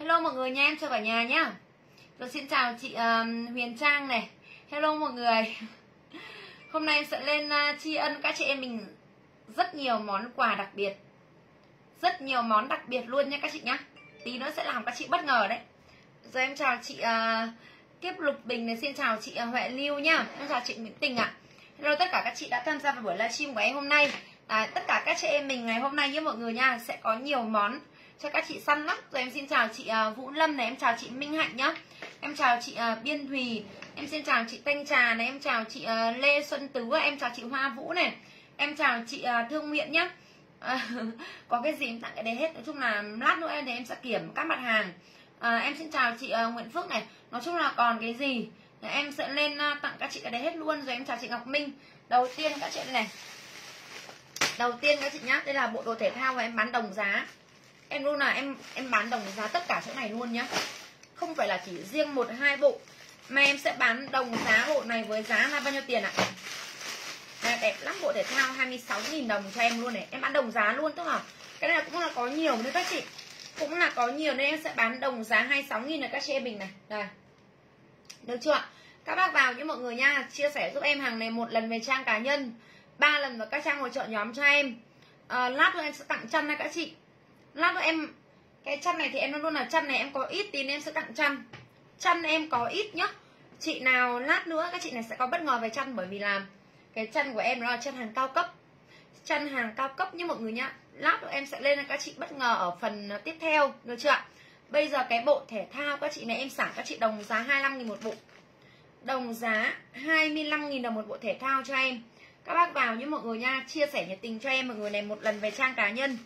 hello mọi người nha em chào cả nhà nhá. Rồi xin chào chị um, Huyền Trang này. Hello mọi người. Hôm nay em sẽ lên uh, tri ân các chị em mình rất nhiều món quà đặc biệt. Rất nhiều món đặc biệt luôn nha các chị nhá. Tí nữa sẽ làm các chị bất ngờ đấy. Rồi em chào chị uh, Kiếp Lục Bình này. Xin chào chị uh, Huệ Lưu nhá. Em chào chị Nguyễn Tình ạ. À. hello tất cả các chị đã tham gia vào buổi livestream của em hôm nay. À, tất cả các chị em mình ngày hôm nay nhé mọi người nha sẽ có nhiều món cho các chị săn lắm. Rồi em xin chào chị uh, Vũ Lâm này em chào chị Minh Hạnh nhá. Em chào chị uh, Biên Thùy. Em xin chào chị Thanh Trà này. Em chào chị uh, Lê Xuân Tứ. Em chào chị Hoa Vũ này. Em chào chị uh, Thương Nguyện nhá. À, có cái gì em tặng cái đấy hết. Nói chung là lát nữa em thì em sẽ kiểm các mặt hàng. À, em xin chào chị uh, Nguyễn Phước này. Nói chung là còn cái gì thì em sẽ lên uh, tặng các chị cái đấy hết luôn. Rồi em chào chị Ngọc Minh. Đầu tiên các chị này. Đầu tiên các chị nhá đây là bộ đồ thể thao và em bán đồng giá em luôn là em em bán đồng giá tất cả chỗ này luôn nhá. Không phải là chỉ riêng một hai bộ mà em sẽ bán đồng giá bộ này với giá là bao nhiêu tiền ạ? À, đẹp lắm bộ thể thao 26.000 đồng cho em luôn này. Em bán đồng giá luôn tức là cái này cũng là có nhiều nữa các chị. Cũng là có nhiều nên em sẽ bán đồng giá 26.000 này các chị em mình này. Đây. Được chưa ạ, các bác vào nhé mọi người nha chia sẻ giúp em hàng này một lần về trang cá nhân ba lần vào các trang hỗ trợ nhóm cho em. À, lát nữa em sẽ tặng chân này các chị lát nữa em, cái chân này thì em luôn luôn là chân này, em có ít thì em sẽ tặng chân chân em có ít nhá. Chị nào lát nữa các chị này sẽ có bất ngờ về chân bởi vì làm cái chân của em nó là chân hàng cao cấp. Chân hàng cao cấp như mọi người nhá. Lát nữa em sẽ lên cho các chị bất ngờ ở phần tiếp theo, được chưa ạ? Bây giờ cái bộ thể thao các chị này, em xả các chị đồng giá 25 000 một bộ. Đồng giá 25 000 đồng một bộ thể thao cho em. Các bác vào như mọi người nha chia sẻ nhiệt tình cho em, mọi người này một lần về trang cá nhân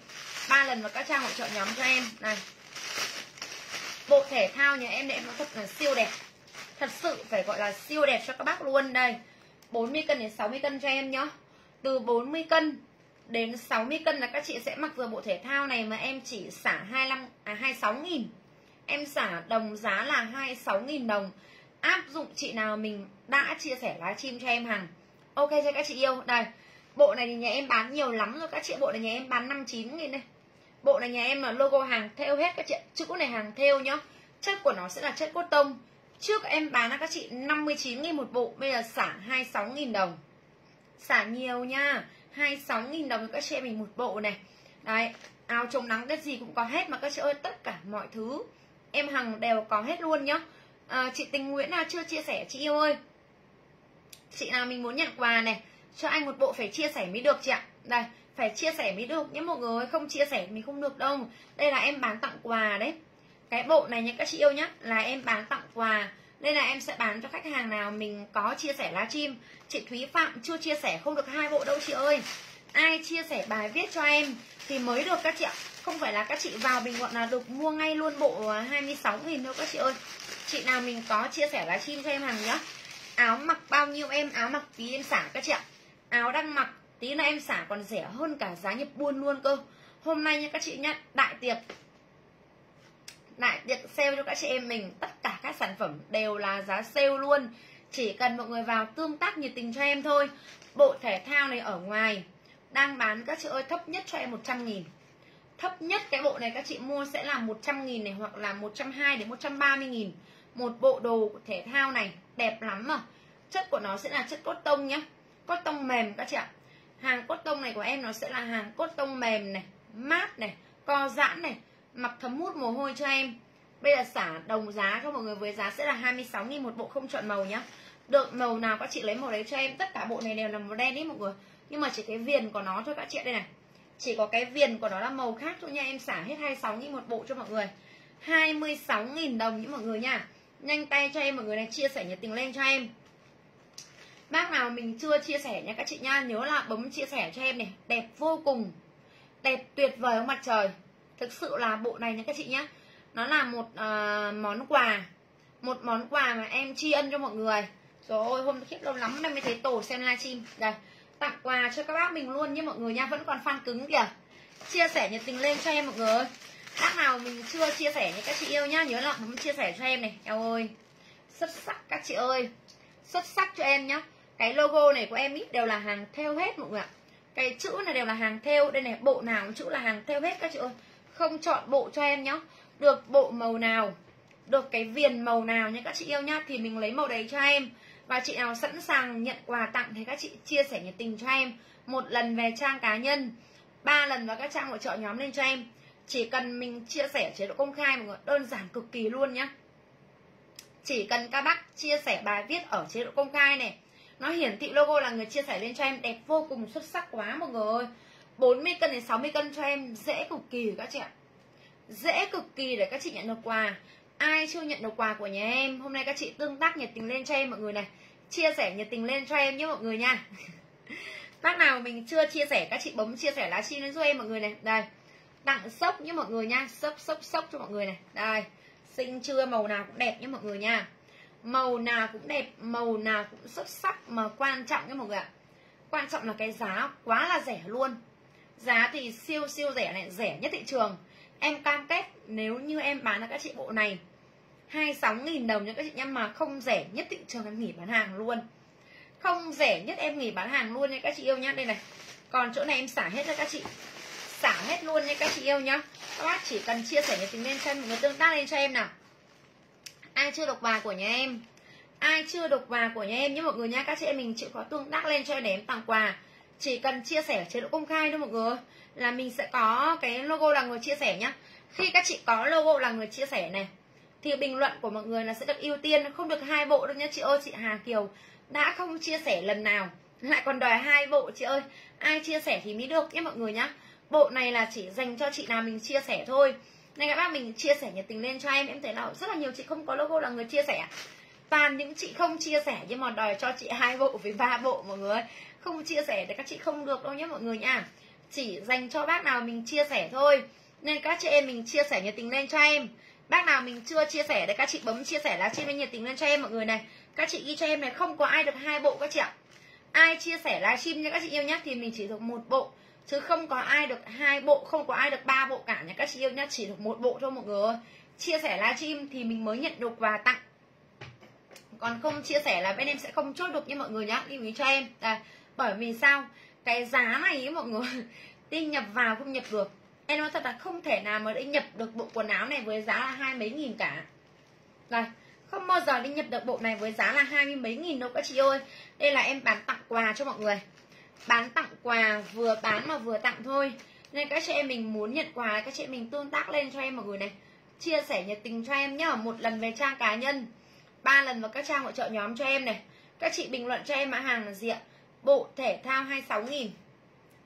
ba lần vào các trang hỗ trợ nhóm cho em. Này. Bộ thể thao nhà em này em nó thật là siêu đẹp. Thật sự phải gọi là siêu đẹp cho các bác luôn. Đây 40 cân đến 60 cân cho em nhá. Từ 40 cân đến 60 cân là các chị sẽ mặc vừa bộ thể thao này mà em chỉ xả 25 à 26 nghìn. Em xả đồng giá là 26 nghìn đồng. Áp dụng chị nào mình đã chia sẻ lá chim cho em hàng. Ok cho các chị yêu? Đây, bộ này thì nhà em bán nhiều lắm rồi. Các chị bộ này nhà em bán 59 nghìn đây bộ này nhà em là logo hàng theo hết các chị chữ này hàng theo nhá. Chất của nó sẽ là chất cốt tông. Trước em bán là các chị 59 nghìn một bộ bây giờ xả 26 nghìn đồng. Xả nhiều nha. 26 nghìn đồng các chị mình một bộ này. Đấy áo chống nắng cái gì cũng có hết mà các chị ơi tất cả mọi thứ. Em hằng đều có hết luôn nhá. À, chị tình nguyễn là chưa chia sẻ chị yêu ơi. Chị nào mình muốn nhận quà này cho anh một bộ phải chia sẻ mới được chị ạ. Đây phải chia sẻ mới được. Nhé mọi người không chia sẻ mình không được đâu. Đây là em bán tặng quà đấy. Cái bộ này nhé các chị yêu nhé là em bán tặng quà. Nên là em sẽ bán cho khách hàng nào mình có chia sẻ lá chim. Chị Thúy Phạm chưa chia sẻ, không được hai bộ đâu chị ơi. Ai chia sẻ bài viết cho em thì mới được các chị ạ. Không phải là các chị vào bình luận là được mua ngay luôn bộ 26 nghìn đâu các chị ơi. Chị nào mình có chia sẻ lá chim cho em hàng nhá. Áo mặc bao nhiêu em, áo mặc tí em xả các chị ạ. Áo đang mặc tí nữa em xả còn rẻ hơn cả giá nhập buôn luôn cơ. Hôm nay nha các chị nhá, đại tiệc. Đại tiệc sale cho các chị em mình, tất cả các sản phẩm đều là giá sale luôn. Chỉ cần mọi người vào tương tác nhiệt tình cho em thôi. Bộ thể thao này ở ngoài, đang bán các chị ơi, thấp nhất cho em 100 nghìn. Thấp nhất cái bộ này các chị mua sẽ là 100 nghìn này, hoặc là 120 đến 130 nghìn. Một bộ đồ thể thao này, đẹp lắm mà. Chất của nó sẽ là chất cốt tông nhá. Cốt tông mềm các chị ạ hàng cốt tông này của em nó sẽ là hàng cốt tông mềm này, mát này, co giãn này mặc thấm hút mồ hôi cho em. Bây giờ xả đồng giá cho mọi người với giá sẽ là 26 000 một bộ không chọn màu nhá. Được màu nào các chị lấy màu đấy cho em, tất cả bộ này đều là màu đen ý mọi người. Nhưng mà chỉ cái viền của nó thôi các chị đây này. Chỉ có cái viền của nó là màu khác thôi nha, em xả hết 26 000 một bộ cho mọi người. 26 000 đồng những mọi người nha. Nhanh tay cho em, mọi người này, chia sẻ nhiệt tình lên cho em bác nào mình chưa chia sẻ nha các chị nha. Nhớ là bấm chia sẻ cho em này. Đẹp vô cùng. Đẹp tuyệt vời không mặt trời. Thực sự là bộ này nha các chị nhá. Nó là một uh, món quà. Một món quà mà em tri ân cho mọi người. Rồi ôi hôm khiếp lâu lắm em mới thấy tổ xem livestream. Đây tặng quà cho các bác mình luôn nhé mọi người nha. Vẫn còn fan cứng kìa. Chia sẻ nhiệt tình lên cho em mọi người bác nào mình chưa chia sẻ nha các chị yêu nhá. Nhớ là bấm chia sẻ cho em này. Eo ơi. Xuất sắc các chị ơi. Xuất sắc cho em nhá cái logo này của em ít đều là hàng theo hết mọi người ạ. Cái chữ này đều là hàng theo, đây này, bộ nào chữ là hàng theo hết các chị ơi. Không chọn bộ cho em nhá. Được bộ màu nào, được cái viền màu nào nha các chị yêu nhá, thì mình lấy màu đấy cho em. Và chị nào sẵn sàng nhận quà tặng thì các chị chia sẻ nhiệt tình cho em. Một lần về trang cá nhân, ba lần vào các trang hỗ trợ nhóm lên cho em. Chỉ cần mình chia sẻ chế độ công khai mọi người, đơn giản cực kỳ luôn nhá. Chỉ cần các bác chia sẻ bài viết ở chế độ công khai này nó hiển thị logo là người chia sẻ lên cho em, đẹp vô cùng, xuất sắc quá mọi người ơi. 40 cân đến 60 cân cho em, dễ cực kỳ các chị ạ. Dễ cực kỳ để các chị nhận được quà. Ai chưa nhận được quà của nhà em? Hôm nay các chị tương tác nhiệt tình lên cho em, mọi người này. Chia sẻ nhiệt tình lên cho em nhé mọi người nha. Bác nào mình chưa chia sẻ, các chị bấm chia sẻ lá chi lên giúp em, mọi người này. Đây. Tặng sốc nhé mọi người nha. Sốc sốc sốc cho mọi người này. Đây. Xinh chưa, màu nào cũng đẹp nhé mọi người nha màu nào cũng đẹp, màu nào cũng xuất sắc mà quan trọng nhé mọi người ạ. Quan trọng là cái giá quá là rẻ luôn. Giá thì siêu siêu rẻ này rẻ nhất thị trường. Em cam kết nếu như em bán cho các chị bộ này 26.000 đồng cho các chị nhá, mà không rẻ nhất thị trường em nghỉ bán hàng luôn. Không rẻ nhất em nghỉ bán hàng luôn nha các chị yêu nhá. Đây này, còn chỗ này em xả hết cho các chị. Xả hết luôn nha các chị yêu nhá. Các bác chỉ cần chia sẻ cái tình lên cho mọi người tương tác lên cho em nào ai chưa đọc quà của nhà em? Ai chưa đọc quà của nhà em? Nhé mọi người nha, các chị em mình chịu khó tương tác lên cho để em tặng quà. Chỉ cần chia sẻ chế độ công khai thôi mọi người. Là mình sẽ có cái logo là người chia sẻ nhá. Khi các chị có logo là người chia sẻ này, thì bình luận của mọi người là sẽ được ưu tiên, không được hai bộ đâu nhá. Chị ơi, chị Hà Kiều đã không chia sẻ lần nào, lại còn đòi hai bộ chị ơi. Ai chia sẻ thì mới được nhé mọi người nhá. Bộ này là chỉ dành cho chị nào mình chia sẻ thôi nên các bác mình chia sẻ nhiệt tình lên cho em. Em thấy là rất là nhiều chị không có logo là người chia sẻ toàn những chị không chia sẻ nhưng mà đòi cho chị hai bộ với ba bộ mọi người không chia sẻ thì các chị không được đâu nhé mọi người nha. Chỉ dành cho bác nào mình chia sẻ thôi. Nên các chị em mình chia sẻ nhiệt tình lên cho em. Bác nào mình chưa chia sẻ thì các chị bấm chia sẻ lá chim nhiệt tình lên cho em mọi người này. Các chị ghi cho em này, không có ai được hai bộ các chị ạ. Ai chia sẻ livestream nha các chị yêu nhá, thì mình chỉ được một bộ chứ không có ai được hai bộ không có ai được ba bộ cả nha các chị yêu nhá chỉ được một bộ thôi mọi người ơi. Chia sẻ livestream thì mình mới nhận được quà tặng. Còn không chia sẻ là bên em sẽ không chốt được như mọi người nhá. Lưu ý cho em. À, bởi vì sao? Cái giá này ý mọi người đi nhập vào không nhập được. Em nói thật là không thể nào mà đi nhập được bộ quần áo này với giá là hai mấy nghìn cả. Rồi, không bao giờ đi nhập được bộ này với giá là hai mươi mấy nghìn đâu các chị ơi. Đây là em bán tặng quà cho mọi người bán tặng quà, vừa bán mà vừa tặng thôi. Nên các chị em mình muốn nhận quà, các chị em mình tương tác lên cho em mọi người này. Chia sẻ nhiệt tình cho em nhá, một lần về trang cá nhân, ba lần vào các trang hỗ trợ nhóm cho em này. Các chị bình luận cho em mã hàng là gì ạ? Bộ thể thao 26 nghìn.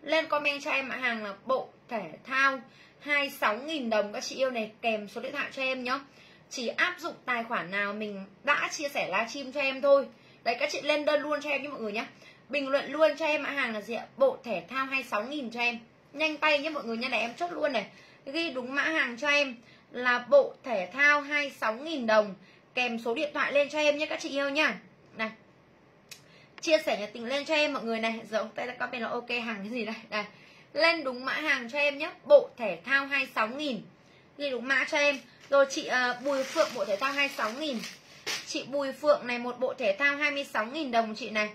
Lên comment cho em mã hàng là bộ thể thao 26.000 đồng các chị yêu này, kèm số điện thoại cho em nhá. Chỉ áp dụng tài khoản nào mình đã chia sẻ livestream cho em thôi. Đấy, các chị lên đơn luôn cho em nhé mọi người nhé bình luận luôn cho em mã hàng là gì ạ? Bộ thể thao 26.000 cho em. Nhanh tay nhé mọi người nha này em chốt luôn này. Ghi đúng mã hàng cho em là bộ thể thao 26.000 đồng. Kèm số điện thoại lên cho em nhé các chị yêu nha. Này chia sẻ nhật tình lên cho em mọi người này. Giờ ông tay là comment là ok hàng cái gì đây? Đây lên đúng mã hàng cho em nhé. Bộ thể thao 26.000 ghi đúng mã cho em. Rồi chị uh, Bùi Phượng bộ thể thao 26.000 chị Bùi Phượng này một bộ thể thao 26.000 đồng chị này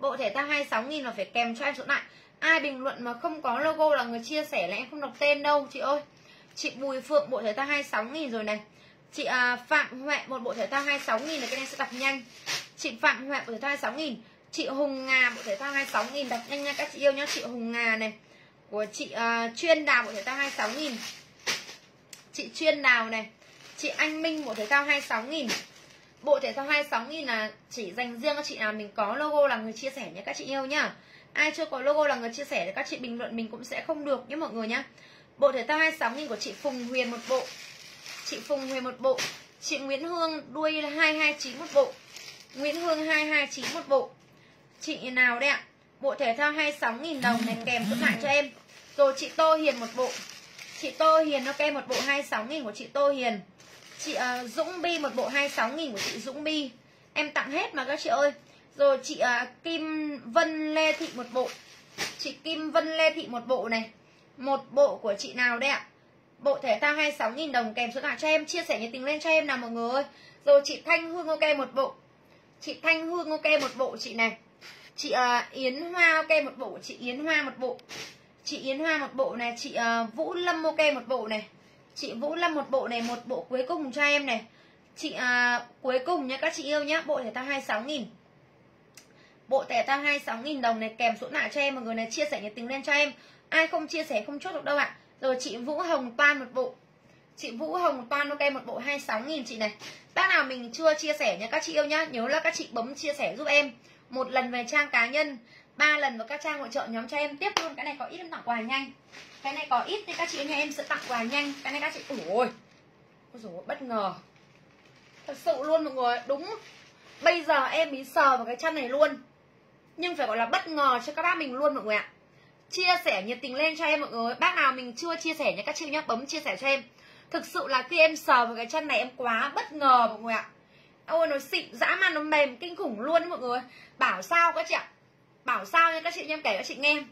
bộ thẻ tăng 26.000 là phải kèm cho em số lại. Ai bình luận mà không có logo là người chia sẻ là em không đọc tên đâu chị ơi. Chị Bùi Phượng bộ thể thao 26.000 rồi này. Chị à, Phạm Huệ một bộ thể thao 26.000 là cái này sẽ đọc nhanh. Chị Phạm Huệ bộ thể thao 26.000 chị Hùng Ngà bộ thể thao 26.000 đọc nhanh nha các chị yêu nhá. Chị Hùng Ngà này. Của chị à, chuyên đào bộ thể thao 26.000 chị chuyên đào này. Chị Anh Minh bộ thể thao 26.000 bộ thể thao 26 nghìn là chỉ dành riêng các chị nào mình có logo là người chia sẻ nhé, các chị yêu nhá. Ai chưa có logo là người chia sẻ thì các chị bình luận mình cũng sẽ không được nhé mọi người nhá. Bộ thể thao 26 nghìn của chị Phùng Huyền một bộ. Chị Phùng Huyền một bộ. Chị Nguyễn Hương đuôi 229 một bộ. Nguyễn Hương 229 một bộ. Chị nào đấy ạ? Bộ thể thao 26.000 đồng này kèm số lại cho em. Rồi chị Tô Hiền một bộ. Chị Tô Hiền nó kèm một bộ 26.000 của chị Tô Hiền chị uh, Dũng Bi một bộ 26.000 của chị Dũng Bi. Em tặng hết mà các chị ơi. Rồi chị uh, Kim Vân Lê Thị một bộ. Chị Kim Vân Lê Thị một bộ này. Một bộ của chị nào đây ạ? Bộ thể thao 26 nghìn đồng kèm số lại cho em. Chia sẻ nhiệt tình lên cho em nào mọi người ơi. Rồi chị Thanh Hương ok một bộ. Chị Thanh Hương ok một bộ chị này. Chị uh, Yến Hoa ok một bộ. Chị Yến Hoa một bộ. Chị Yến Hoa một bộ này. Chị uh, Vũ Lâm ok một bộ này chị Vũ Lâm một bộ này một bộ cuối cùng cho em này. Chị à, cuối cùng nha các chị yêu nhá bộ thể thao 26 nghìn. Bộ thẻ thao 26 nghìn đồng này kèm số nạ cho em mọi người này chia sẻ nhiệt tình lên cho em. Ai không chia sẻ không chốt được đâu ạ. Rồi chị Vũ Hồng Toan một bộ. Chị Vũ Hồng Toan ok một bộ 26 nghìn chị này. Bác nào mình chưa chia sẻ nha các chị yêu nhá nhớ là các chị bấm chia sẻ giúp em. Một lần về trang cá nhân ba lần vào các trang hội trợ nhóm cho em. Tiếp luôn cái này có ít em tặng quà nhanh cái này có ít thì các chị nhà em sẽ tặng quà nhanh. Cái này các chị ủa ôi. Ôi bất ngờ. Thật sự luôn mọi người đúng. Bây giờ em mới sờ vào cái chân này luôn. Nhưng phải gọi là bất ngờ cho các bác mình luôn mọi người ạ. Chia sẻ nhiệt tình lên cho em mọi người. Bác nào mình chưa chia sẻ nhé các chị nhá, bấm chia sẻ cho em. Thực sự là khi em sờ vào cái chân này em quá bất ngờ mọi người ạ. Ôi, nó xịn dã man, nó mềm, kinh khủng luôn mọi người. Bảo sao các chị ạ? Bảo sao nha các chị em kể các chị nghe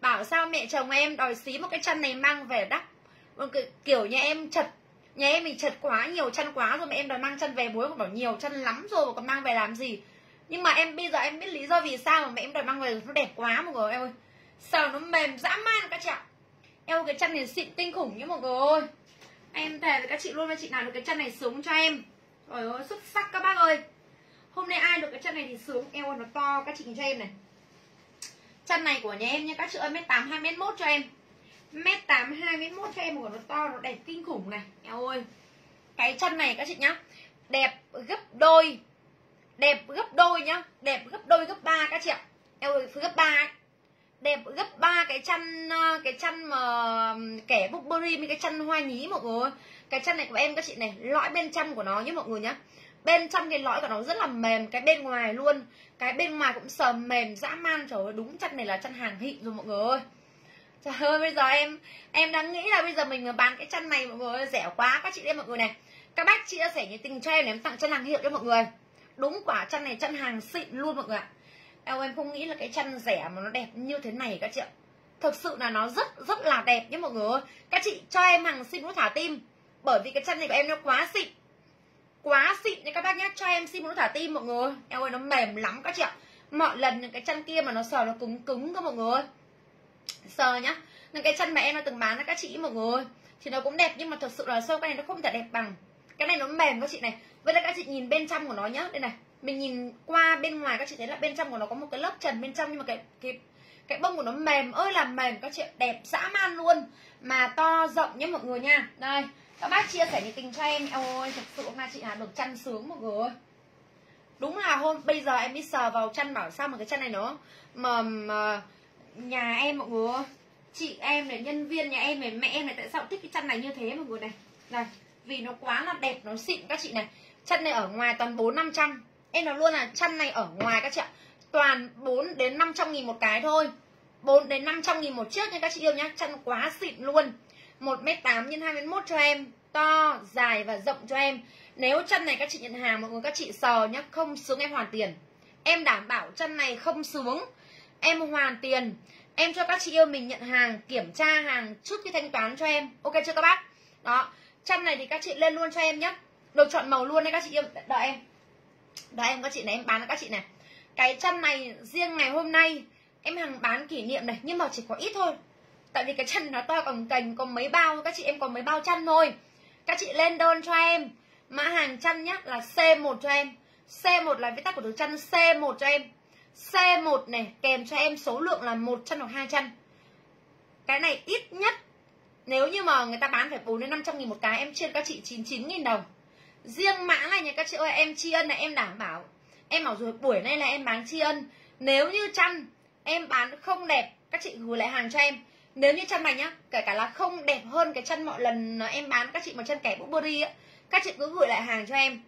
bảo sao mẹ chồng em đòi xí một cái chân này mang về đắp. Vâng, kiểu nhà em chật, nhà em mình chật quá, nhiều chân quá rồi mà em đòi mang chân về, bố còn bảo nhiều chân lắm rồi mà còn mang về làm gì? Nhưng mà em, bây giờ em biết lý do vì sao mà mẹ em đòi mang về, nó đẹp quá mọi người ơi. Sao nó mềm dã man các chị ạ. Em cái chân này xịn kinh khủng nhá mọi người ơi. Em thề với các chị luôn với chị nào được cái chân này sướng cho em. Trời ơi, xuất sắc các bác ơi. Hôm nay ai được cái chân này thì sướng eo, nó to, các chị nhìn cho em này chân này của nhà em nha, các chị ơi mét tám, hai mét mốt cho em. Mét tám, hai mét mốt cho em của nó to, nó đẹp kinh khủng này. Eo ơi, cái chân này các chị nhá, đẹp gấp đôi, đẹp gấp đôi nhá, đẹp gấp đôi gấp ba các chị ạ. Eo ơi, gấp ba ấy. Đẹp gấp ba cái chân ờ, cái chân mà kẻ Burberry cái chân hoa nhí mọi người cái chân này của em các chị này, lõi bên trong của nó nhé mọi người nhá bên trong cái lõi của nó rất là mềm, cái bên ngoài luôn. Cái bên ngoài cũng sờ mềm, dã man, trời ơi, đúng chân này là chân hàng hịn rồi mọi người ơi. Trời ơi, bây giờ em em đang nghĩ là bây giờ mình bán cái chân này mọi người ơi, rẻ quá. Các chị đây mọi người này, các bác chia sẻ nhiệt tình cho em để em tặng chân hàng hiệu cho mọi người. Đúng quả, chân này chân hàng xịn luôn mọi người ạ. Em em không nghĩ là cái chân rẻ mà nó đẹp như thế này các chị ạ. Thực sự là nó rất rất là đẹp nhé mọi người ơi. Các chị cho em hàng xin nút thả tim, bởi vì cái chân này của em nó quá xịn quá xịn nha các bác nhé cho em xin nút thả tim mọi người. Em ơi, nó mềm lắm các chị ạ. Mọi lần những cái chân kia mà nó sờ nó cứng cứng cơ mọi người. Sờ nhá. Những cái chân mà em đã từng bán cho các chị mọi người thì nó cũng đẹp nhưng mà thật sự là sâu cái này nó không thể đẹp bằng. Cái này nó mềm các chị này. Với là các chị nhìn bên trong của nó nhá. Đây này. Mình nhìn qua bên ngoài các chị thấy là bên trong của nó có một cái lớp trần bên trong nhưng mà cái cái cái bông của nó mềm ơi là mềm các chị đẹp dã man luôn. Mà to rộng nhé mọi người nha. Đây các bác chia sẻ nhiệt tình cho em. Ôi thật sự hôm nay chị hà được chăn sướng một người đúng là hôm bây giờ em biết sờ vào chăn bảo sao mà cái chăn này nó mà, mà nhà em mọi người chị em này nhân viên nhà em này mẹ em này tại sao thích cái chăn này như thế mọi người này? Này vì nó quá là đẹp nó xịn các chị này. Chăn này ở ngoài toàn bốn năm trăm. Em nói luôn là chăn này ở ngoài các chị ạ. Toàn 4 đến 500 nghìn một cái thôi. 4 đến 500 nghìn một chiếc nha các chị yêu nhá. Chăn quá xịn luôn. 1m8 x 2m1 cho em, to, dài và rộng cho em. Nếu chân này các chị nhận hàng, mọi người các chị sờ nhá, không sướng em hoàn tiền. Em đảm bảo chân này không sướng em hoàn tiền. Em cho các chị yêu mình nhận hàng, kiểm tra hàng trước khi thanh toán cho em. Ok chưa các bác? Đó, chân này thì các chị lên luôn cho em nhé được chọn màu luôn đấy các chị yêu đợi em. Đợi em các chị này, em bán cho các chị này. Cái chân này riêng ngày hôm nay, em hàng bán kỷ niệm này, nhưng mà chỉ có ít thôi tại vì cái chân nó to còn cành còn mấy bao, các chị em còn mấy bao chân thôi. Các chị lên đơn cho em. Mã hàng chân nhá là C1 cho em. C1 là viết tắt của từ chân C1 cho em. C1 này, kèm cho em số lượng là một chân hoặc hai chân cái này ít nhất, nếu như mà người ta bán phải 4 đến 500 nghìn một cái, em chia các chị 99 nghìn đồng. Riêng mã này nha các chị ơi, em tri ân này, em đảm bảo. Em bảo rồi, buổi nay là em bán tri ân. Nếu như chăn, em bán không đẹp, các chị gửi lại hàng cho em nếu như chân này nhá kể cả là không đẹp hơn cái chân mọi lần em bán các chị một chân kẻ Burberry á các chị cứ gửi lại hàng cho em.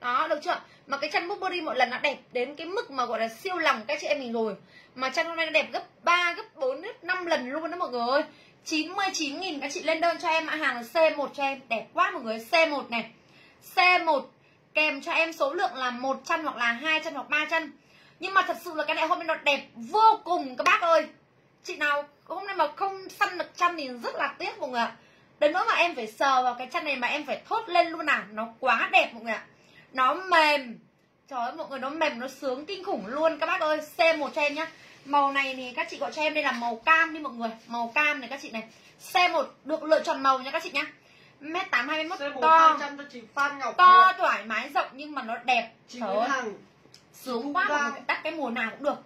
Đó được chưa? Mà cái chân Burberry một lần nó đẹp đến cái mức mà gọi là siêu lòng các chị em mình rồi. Mà chân hôm nay nó đẹp gấp 3, gấp 4, gấp 5 lần luôn đó mọi người ơi. 99 nghìn các chị lên đơn cho em mã hàng C1 cho em. Đẹp quá mọi người C1 này. C1 kèm cho em số lượng là một chân hoặc là hai chân hoặc ba chân. Nhưng mà thật sự là cái này hôm nay nó đẹp vô cùng các bác ơi chị nào hôm nay mà không săn được chân thì rất là tiếc mọi người ạ. Đến nỗi mà em phải sờ vào cái chân này mà em phải thốt lên luôn à. Nó quá đẹp mọi người ạ. Nó mềm. Trời ơi mọi người nó mềm nó sướng kinh khủng luôn. Các bác ơi C1 cho em nhá. Màu này thì các chị gọi cho em đây là màu cam đi mọi người. Màu cam này các chị này. C1 được lựa chọn màu nha các chị nhá. Mét tám hai mươi mốt C1 to. 200 cho chị Phan Ngọc to thoải mái rộng nhưng mà nó đẹp. Trời ơi, sướng quá đắt cái mùa nào cũng được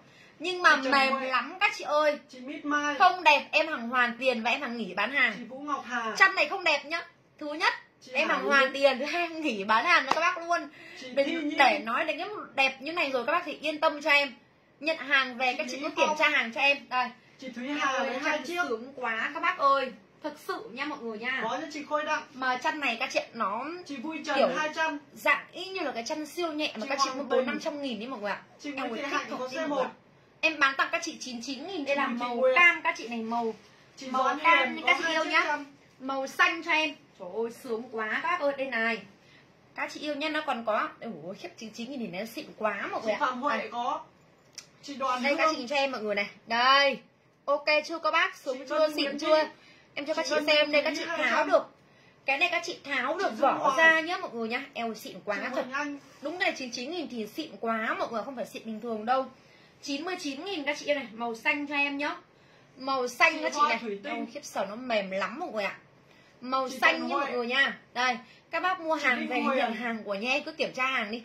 nhưng mà mềm Huệ. lắm các chị ơi. Chị Mít Mai, không đẹp em hàng hoàn tiền và em hàng nghỉ bán hàng. Chị Vũ Ngọc Hà, chăn này không đẹp nhá. Thứ nhất chị em hàng hoàn tiền thứ hai nghỉ bán hàng cho các bác luôn. Để, để nói đến cái đẹp như này rồi các bác thì yên tâm cho em. Nhận hàng về Chị các chị cứ kiểm tra hàng cho em. Đây. Chị Thúy Hà với hai chiếc. sướng quá các bác ơi. Thực sự nha mọi người nha. Có cho chị Khôi Đặng, mà chăn này các chị nó chị Vui Trần Kiểu 200, dạng y như là cái chăn siêu nhẹ mà Chị các chị mua bốn năm trăm nghìn đi mọi người ạ. Chị Em Nguyễn Thị Hạnh có C1, ạ. Em bán tặng các chị 99 nghìn đây Chị là màu cam các chị này màu chị Màu cam có các chị yêu nhá. màu xanh cho em. Trời ơi sướng quá các bác ơi đây này. Các chị yêu nhá nó còn có ủa khiếp 99 nghìn thì nó xịn quá mọi người ạ. Phạm Huệ Đây, có, chị Đoàn đây các chị cho em mọi người này. Đây. Ok chưa các bác? Sướng chưa? Xịn chưa? Em cho các chị xem đây các chị tháo 200. được. Cái này các chị tháo được Chị vỏ ra nhá mọi người nhá. Eo xịn quá thật. Đúng này 99 nghìn thì xịn quá mọi người không phải xịn bình thường đâu 99 nghìn các chị yêu này màu xanh cho em nhá. Màu xanh Chị các chị này. Ôi, khiếp sờ nó mềm lắm mọi người ạ. Màu Chị xanh Huệ. mọi người nha. Đây các bác mua hàng về nhận hàng của nhé cứ kiểm tra hàng đi.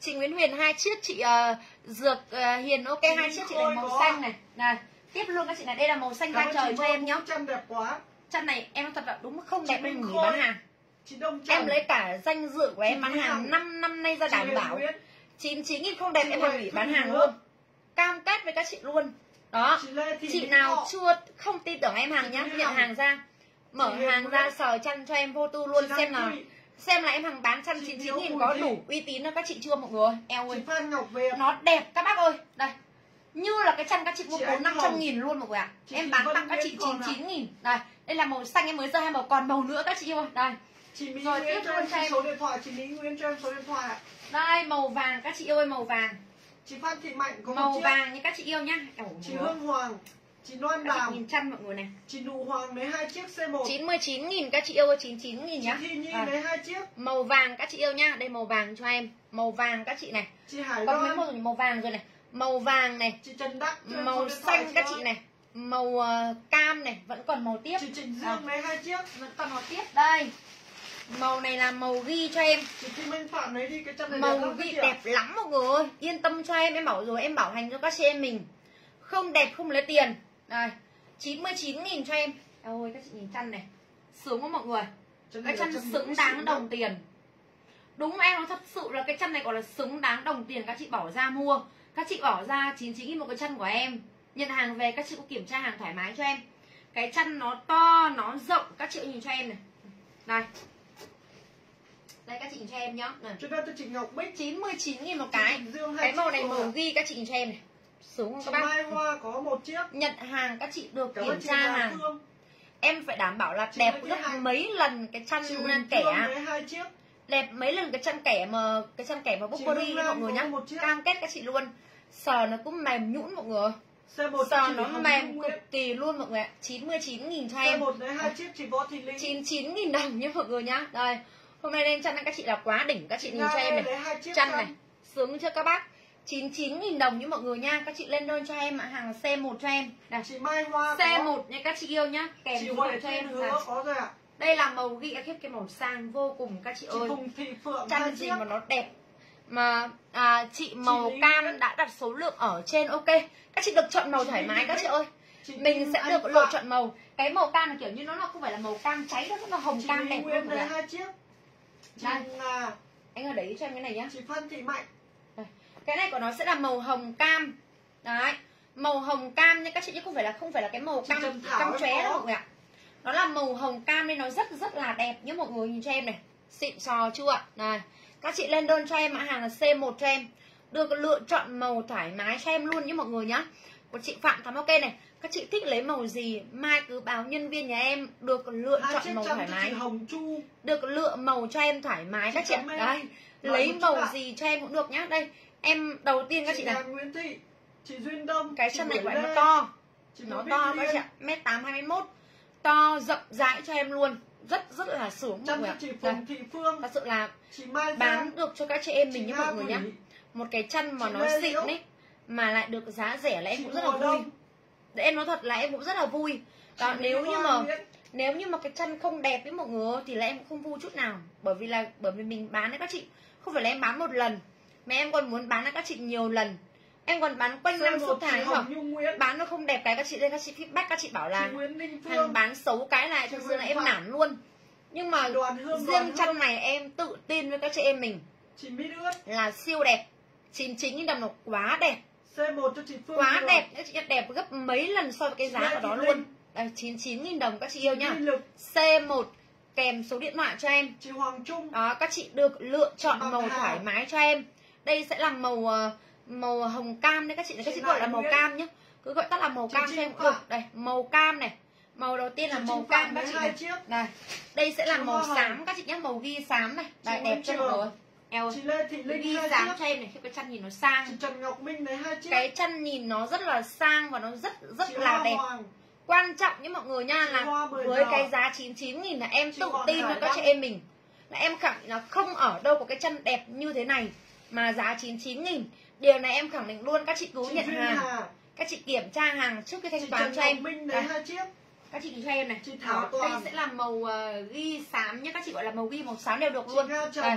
Chị Nguyễn Huyền hai chiếc chị ờ, dược ờ, Hiền ok hai chiếc chị này màu có. xanh này. Này tiếp luôn các chị này đây là màu xanh da trời cho em nhá. Trâm đẹp quá, chân này em thật là đúng không Chị đẹp em nghỉ bán hàng. Chị Đông Trần, em lấy cả danh dự của em bán hàng Hằng. 5 năm nay ra đảm bảo. Nguyễn, 99 nghìn không đẹp em hàng nghỉ bán hàng luôn cam kết với các chị luôn. Đó. Chị chị nào Thọ, chưa không tin tưởng em hàng nhá nhận hàng ra. Mở Chị hàng ra sờ chân cho em vô tư luôn chị xem Thụy, xem là em hàng bán Chị 99 Hiếu nghìn có đủ uy tín đó các chị chưa mọi người? Eo ơi. Nó đẹp các bác ơi. Đây. Như là cái chân các chị mua bốn năm trăm nghìn luôn mọi người ạ. Chị em bán tặng các chị ạ. 99 nghìn. Đây. Đây là màu xanh em mới ra hai màu còn màu nữa các chị yêu ơi. Đây. Chị Mỹ Rồi, Nguyễn tiếp luôn cho em. số điện thoại, chị Mỹ Nguyễn cho em số điện thoại đây màu vàng các chị yêu ơi màu vàng chị Phan Thị Mạnh có một màu chiếc, vàng như các chị yêu nhá. Ẩu chị. Hương Hoàng, chị Loan các chị Đào, nhìn chân mọi người này. Chị Nụ Hoàng lấy hai chiếc C1, 99 nghìn các chị yêu ơi 99 nghìn chị nhá Thi Nhi Rồi. lấy hai chiếc, màu vàng các chị yêu nhá. Đây màu vàng cho em. Màu vàng các chị này. Chị Hải còn mấy Loan, màu màu vàng rồi này. Màu vàng này. Chị Trần Đắc màu xanh các chị này. Màu ờ, cam này. Vẫn còn màu tiếp. Chị Trịnh À, Dương lấy hai chiếc, vẫn còn màu tiếp. Đây màu này là màu ghi cho em. Đi này màu ghi đẹp lắm mọi người ơi. Yên tâm cho em em bảo rồi em bảo hành cho các chị em mình. Không đẹp không lấy tiền. Đây 99 nghìn cho em. Ôi các chị nhìn chân này. Sướng quá mọi người? Chân này cái chân xứng đáng đồng tiền. Đúng em nói thật sự là cái chân này gọi là xứng đáng đồng tiền các chị bỏ ra mua. Các chị bỏ ra 99 nghìn một cái chân của em. Nhận hàng về các chị cũng kiểm tra hàng thoải mái cho em. Cái chân nó to nó rộng các chị nhìn cho em này. Đây đây các chị nhìn cho em nhá. Này. Cho nên tôi chị Ngọc Bích, 99 nghìn một chị cái. Hai cái màu này màu ghi các chị nhìn cho em này. Sướng không Chị các bác? Mai Hoa có một chiếc, nhận hàng các chị được cảm kiểm chị tra Hà hàng. Phương, em phải đảm bảo là Chị đẹp gấp Hạnh. mấy lần cái chị Huỳnh kẻ hai chiếc, đẹp mấy lần cái chân kẻ mà cái chân kẻ mà Chị Burberry Hương mọi người nhá. cam kết các chị luôn. Sờ nó cũng mềm nhũn mọi người. C1 sờ chị nó mềm cực kỳ luôn mọi người ạ. 99 nghìn cho em. C1 lấy hai chiếc chị Võ Thị Linh, 99 nghìn đồng nhá mọi người nhá. Đây hôm nay lên chân các chị là quá đỉnh các chị nhìn cho em này. cam. này sướng chưa các bác? 99 nghìn đồng như mọi người nha. Các chị lên đơn cho em ạ hàng C1 cho em. Đây chị Mai Hoa có, C1 nha các chị yêu nhá. Kèm chị điện cho em Hứa có rồi ạ, đây là màu ghi khiếp cái màu sang vô cùng các chị chị ơi. Phùng Thị Phượng chăn gì mà nó đẹp. Mà à, chị màu Lý cam Nguyễn. đã đặt số lượng ở trên ok. Các chị được chọn màu Chị thoải mái các chị ơi. Chị mình Kim sẽ được lựa chọn màu. Cái màu cam là kiểu như nó là không phải là màu cam cháy đâu nó là hồng chị cam đẹp luôn rồi hai chiếc, chị Đây. Ngà, anh ở đấy cho em cái này nhá. Chị Phan Thị Mạnh, cái này của nó sẽ là màu hồng cam. Đấy màu hồng cam nha các chị chứ không phải là không phải là cái màu cam cam chóe đâu mọi người ạ. Nó là màu hồng cam nên nó rất rất là đẹp nhá mọi người nhìn cho em này. Xịn sò chưa ạ? Này các chị lên đơn cho em mã hàng là C1 cho em. Được lựa chọn màu thoải mái cho em luôn nhé mọi người nhá của chị Phạm Thắm ok này. Các chị thích lấy màu gì? Mai cứ báo nhân viên nhà em được lựa chọn màu thoải mái. Hồng Chu, được lựa màu cho em thoải mái Chị các chị ạ. Rồi, lấy màu gì cho em cũng được nhá. Đây em đầu tiên các chị chị Nguyễn Thị, chị Duyên Đông, cái chân này của em nó to. Chị nó to các chị ạ mét tám hai mươi mốt. To rộng rãi cho em luôn. Rất rất là sướng mọi người ạ. chị Phùng Thị Phương, thật sự là chị Mai bán được cho các chị em mình Nga mọi người nhá. Một cái chân mà Chị nó xịn ấy mà lại được giá rẻ là em chị cũng rất là vui. Để em nói thật là em cũng rất là vui. Đó chị nếu như mà nếu như mà cái chân không đẹp với mọi người thì là em cũng không vui chút nào. Bởi vì là bởi vì mình bán đấy các chị. Không phải là em bán một lần mà em còn muốn bán cho các chị nhiều lần. Em còn bán quanh năm suốt tháng Nguyễn. bán nó không đẹp cái các chị lên các chị feedback các chị bảo là hàng bán xấu cái này thực sự là em nản luôn. Nhưng mà đoàn hương riêng hương. này em tự tin với các chị em mình. Là siêu đẹp 99 000 đồng là quá đẹp C1 cho chị Phương quá Đường. đẹp chị đẹp gấp mấy lần so với cái giá của nó Thị luôn. Đây 99 000 đồng các chị yêu nhá. Nghị lực. C1 kèm số điện thoại cho em. Chị Hoàng Trung. Đó các chị được lựa chọn Chị màu Hà. thoải mái cho em. Đây sẽ là màu ờ, màu hồng cam đấy các chị các Chị chị gọi là màu Nguyễn. cam nhá. Cứ gọi tắt là màu Chị cam Trinh cho em. Cũng được đây màu cam này. Màu đầu tiên là Chị màu cam các chị này. đây đây sẽ là Chị màu xám các chị nhé màu ghi xám này. Đây Chị đẹp mọi người eo chị Lê Thị Linh hai xám chiếc. cho em này cái chân nhìn nó sang. Chị Trần Ngọc Minh lấy hai chiếc. Cái chân nhìn nó rất là sang và nó rất rất chị là Hoa đẹp. Hoàng. Quan trọng với mọi người nha Chị là với cái giá 99 nghìn là em Chị tự tin với các chị em mình. Là em khẳng định là không ở đâu có cái chân đẹp như thế này mà giá 99 nghìn. Điều này em khẳng định luôn các chị cứ chị nhận hàng. Hà. Các chị kiểm tra hàng trước khi thanh chị toán Trần cho Ngọc em. Minh Đây, hai chiếc. Các chị cho em này. Chị Thảo Đó, đây sẽ là màu ờ, ghi xám nhé. Các chị gọi là màu ghi màu xám đều được chị luôn. Đây.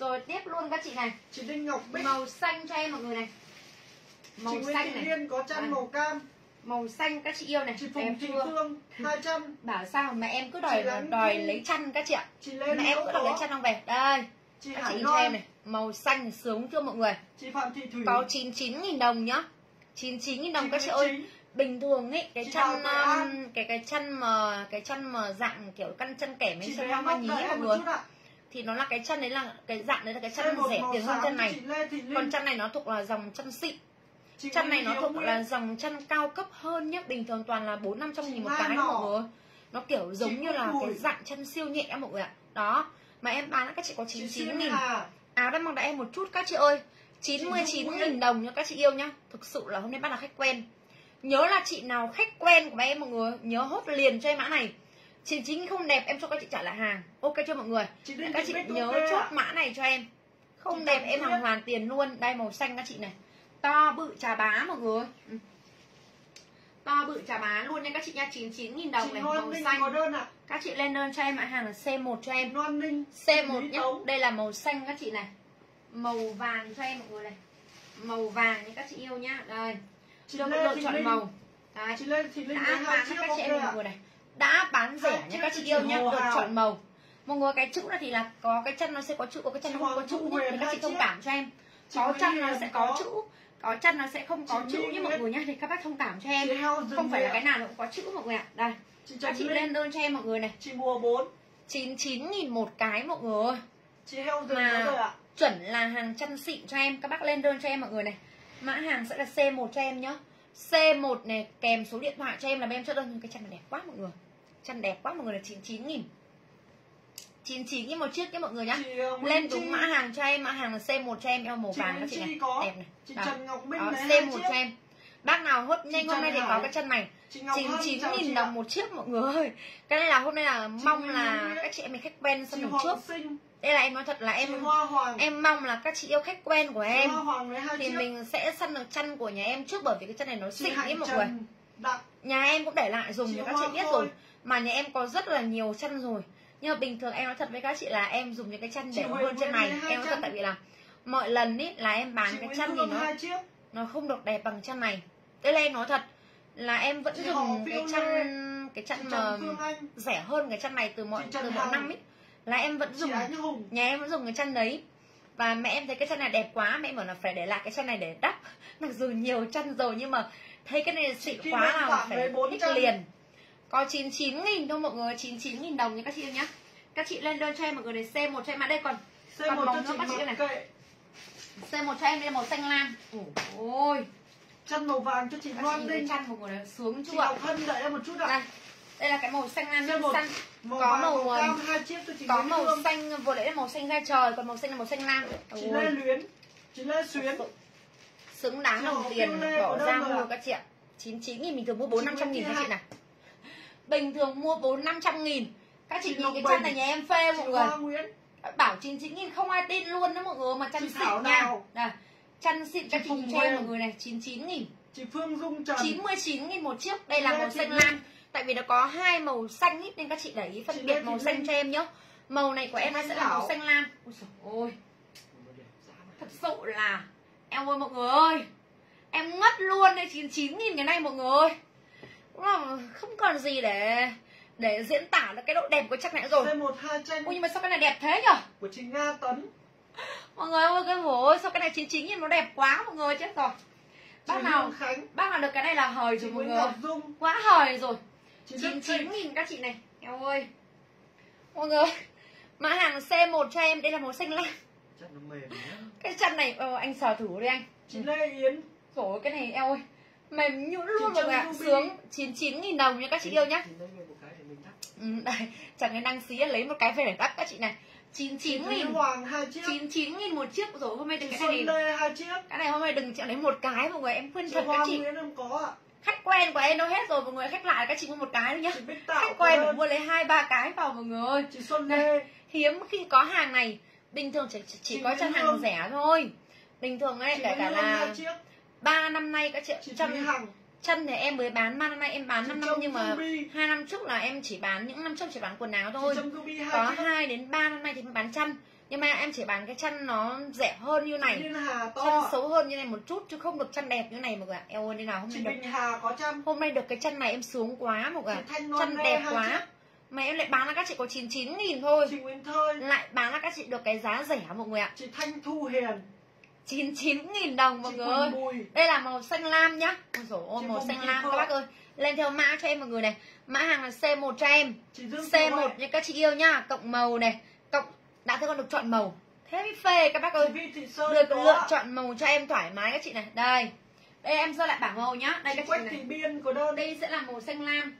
Rồi tiếp luôn các chị này. Chị Đinh Ngọc Bích. Màu xanh cho em mọi người này. Chị màu Nguyễn xanh Thị này. Liên có chân Đây. màu cam. Màu xanh các chị yêu này. Chị em Phùng Thị chưa Phương hai chân bảo sao mà em cứ đòi Chị đòi lấy chăn các chị ạ. Chị Lê mà em cứ đòi lấy chăn không về. Đây. Chị các Hải chị cho em này. Màu xanh sướng chưa mọi người? Chị Phạm Thị Thủy. Có 99 nghìn đồng nhá. 99 nghìn đồng các chị Nguyễn ơi bình thường ấy cái Chị chân um, cái cái chân mà cái chân mà dạng kiểu căn chân kẻ mấy chị bé hoa nhí mọi em người thì nó là cái chân đấy là cái dạng đấy là cái chân C1 rẻ tiền hơn chân này. còn chân này nó thuộc là dòng chân xịn chị chân này nó thuộc là dòng chân cao cấp hơn nhá. Bình thường toàn là bốn năm trăm nghìn một cái mọi người. Nó kiểu giống Chị như là cái dạng chân siêu nhẹ mọi người ạ. Đó. Mà em bán các chị có chị 99 Xuyên nghìn. Hà. Áo đang mong đợi em một chút các chị ơi. 99 Chị Dung nghìn đồng nha các chị yêu nhá. Thực sự là hôm nay bắt là khách quen. Nhớ là chị nào khách quen của em mọi người nhớ hốt liền cho em mã này 99 không đẹp em cho các chị trả lại hàng. Ok chưa mọi người? Chị các chị nhớ chốt ạ. mã này cho em. Không Chị đẹp em hàng hoàn tiền luôn. Đây màu xanh các chị này. To bự trà bá mọi người. Ừ. to bự trà bá luôn nha các chị nha. 99 000 đồng chị này màu Ninh xanh. có đơn ạ. Các chị lên đơn cho em mã hàng là C1 cho chị em. Loan Ninh C1 Lý nhé đây là màu xanh các chị này. Màu vàng cho em mọi người này. Màu vàng nha các chị yêu nhá. Đây. Chị lựa chọn Linh. màu. Đấy. Chị Lê Thị Linh lấy đã bán cho các chị em mọi ạ người này đã bán rẻ nha các cho chị yêu nhá được chọn màu. Mọi người cái chữ này thì là có cái chân nó sẽ có chữ có cái chân nó không có chữ nhé thì các chị thông cảm cho em. Có chân nó sẽ có. chữ có chân nó sẽ không có chữ như mọi người nhá thì các bác thông cảm cho em. Không phải là cái nào nó cũng có chữ mọi người ạ. Đây chị các chị lên đơn cho em mọi người này. Chị mùa 4 99 nghìn một cái mọi người chị Heo Mà- rồi ạ. chuẩn là hàng chân xịn cho em. Các bác lên đơn cho em mọi người này. Mã hàng sẽ là C1 cho em nhá. C1 này kèm số điện thoại cho em là em chốt đơn. Cái chân này đẹp quá mọi người chân đẹp quá mọi người là 99 nghìn. 99 nghìn một chiếc nhé mọi người nhá. Chị ờ, lên Chi, đúng mã hàng cho em mã hàng là C1 cho em em màu Chị vàng các chị này. có. đẹp này. Chị Đó. Trần Ngọc Minh Đó, hai C1 chiếc. cho em. Bác nào hốt nhanh hôm nay thì có cái chân này. Chị Ngọc Hân 99 chào chị nghìn đồng một chiếc mọi người ơi. Cái này là hôm nay là mong Nguyễn là các chị em mình khách quen chị lần Hoàng trước. Sinh. Đây là em nói thật là chị em em mong là các chị yêu khách quen của chị em. Thì chiếc. mình sẽ săn được chân của nhà em trước bởi vì cái chân này nó chị xịn Hạnh mọi người. Đặng nhà em cũng để lại dùng Chị cho các chị biết rồi mà nhà em có rất là nhiều chân rồi. Nhưng mà bình thường em nói thật với các chị là em dùng những cái chân để hơn chân này em nói thật tại vì là mọi lần ý là em bán chị cái chân thì nó nó không được đẹp bằng chân này đây là em nói thật là em vẫn Chị dùng cái chân Lê. cái chân mà rẻ hơn cái chân này từ mọi từ mọi năm ấy là em vẫn dùng nhà em vẫn dùng cái chân đấy. Và mẹ em thấy cái chân này đẹp quá mẹ em bảo là phải để lại cái chân này để đắp. Mặc dù nhiều chân rồi nhưng mà thấy cái này xịn quá là phải thích liền có 99 nghìn thôi mọi người 99 nghìn đồng nha các chị nhá. Các chị lên đơn cho em mọi người để C1 cho em. Ở đây còn C1 Còn chị nữa, bác sĩ này. kệ. C1 cho em đây là màu xanh lam. Ôi. Chân màu vàng cho chị các chị Loan Ninh chân mọi người này sướng chị chưa Ngọc Hân đợi em một chút ạ. Đây đây là cái màu xanh lam C1 xanh. màu có màu, màu cam hai chiếc cho chị có màu Hương. xanh vừa nãy là màu xanh da trời còn màu xanh là màu xanh lam. Chị Ôi. Lê Luyến chị Lê Xuyến. xứng đáng Chị đồng tiền bỏ ra mua các chị ạ. 99 nghìn bình thường mua 4 Chị 500 nghìn các chị này bình thường mua 4 500 nghìn. Các chị Chị nhìn cái chân này nhà em phê mọi người bảo 99 nghìn không ai tin luôn đó mọi người mà chân Chị xịn nha. nào? đây chân xịn các Chị nhìn cho em mọi người này 99 nghìn. Chị Phương Dung Trần. 99 nghìn một chiếc. Đây là màu xanh lam. Tại vì nó có hai màu xanh ít nên các chị để ý phân biệt màu xanh cho em nhá. Màu này của em sẽ là màu xanh lam. Ôi này. thật sự là em ơi mọi người ơi. Em ngất luôn đấy 99 nghìn cái này mọi người ơi Đúng không còn gì để để diễn tả được cái độ đẹp của chắc này rồi. C1 hai tranh. Ôi nhưng mà sao cái này đẹp thế nhở? Của chị Nga Tấn mọi người ơi cái ôi sao cái này 99 nghìn nó đẹp quá mọi người chết rồi chị bác nào Hương Khánh. bác nào được cái này là hời chị rồi mọi người. Dung. Quá hời rồi. Chị Đức 99 Thịnh nghìn các chị này. Eo ơi. Mọi người Mã hàng C1 cho em Đây là màu xanh lam. Chân nó mềm nhá. Cái chân này ờ, anh sờ thử đi anh. Chị Lê Yến. Rồi cái này eo ơi Mềm nhũn luôn mọi người ạ. Sướng 99 nghìn đồng nha các chị yêu nhá. Ừ, Đây. Chẳng cái đăng xí lấy một cái về để đắp các chị này. Chị 99 Thúy nghìn. Hoàng hai chiếc. 99 nghìn một chiếc. Rồi hôm nay chị cái này Lê hai chiếc. Cái này hôm nay đừng chịu lấy một cái mọi người em khuyên thật các chị. Nguyễn em có ạ. Khách quen của em đâu hết rồi mọi người khách lại các chị mua một cái thôi nhá. Khách quen phải mua lấy hai ba cái vào mọi người ơi. Chị Xuân Lê hiếm khi có hàng này. Bình thường chỉ, chỉ có chân hàng rẻ thôi. Bình thường ấy kể cả là ba năm nay các chị chân chân thì em mới bán ba năm nay em bán Chị 5 năm nhưng mà hai năm trước là em chỉ bán những năm trước chỉ bán quần áo thôi. Có chiếc 2 đến 3 năm nay thì mới bán chân. Nhưng mà em chỉ bán cái chân nó rẻ hơn như này. Chân xấu hơn như này một chút chứ không được chân đẹp như này mọi người ạ. Eo ơi nên nào hôm nay được Hà có trăm hôm nay được cái chân này em sướng quá mọi người ạ. Chân đẹp quá. mà em lại bán là các chị có 99 nghìn thôi. Chị lại bán là các chị được cái giá rẻ mọi người ạ. Chị Thanh Thu Hiền 99 nghìn đồng mọi người ơi. Đây là màu xanh lam nhá. Ôi dồi ôi màu xanh lam. các bác ơi lên theo mã cho em mọi người này. Mã hàng là C1 cho em. Chị Dương Thị Huệ, C1 nha các chị yêu nhá. Cộng màu này. Cộng đã thấy con được chọn màu. Thế mới phê các bác ơi. Được lựa chọn màu cho em thoải mái các chị này. Đây. Đây em sơ lại bảng màu nhá. Đây các chị này. Đây sẽ là màu xanh lam.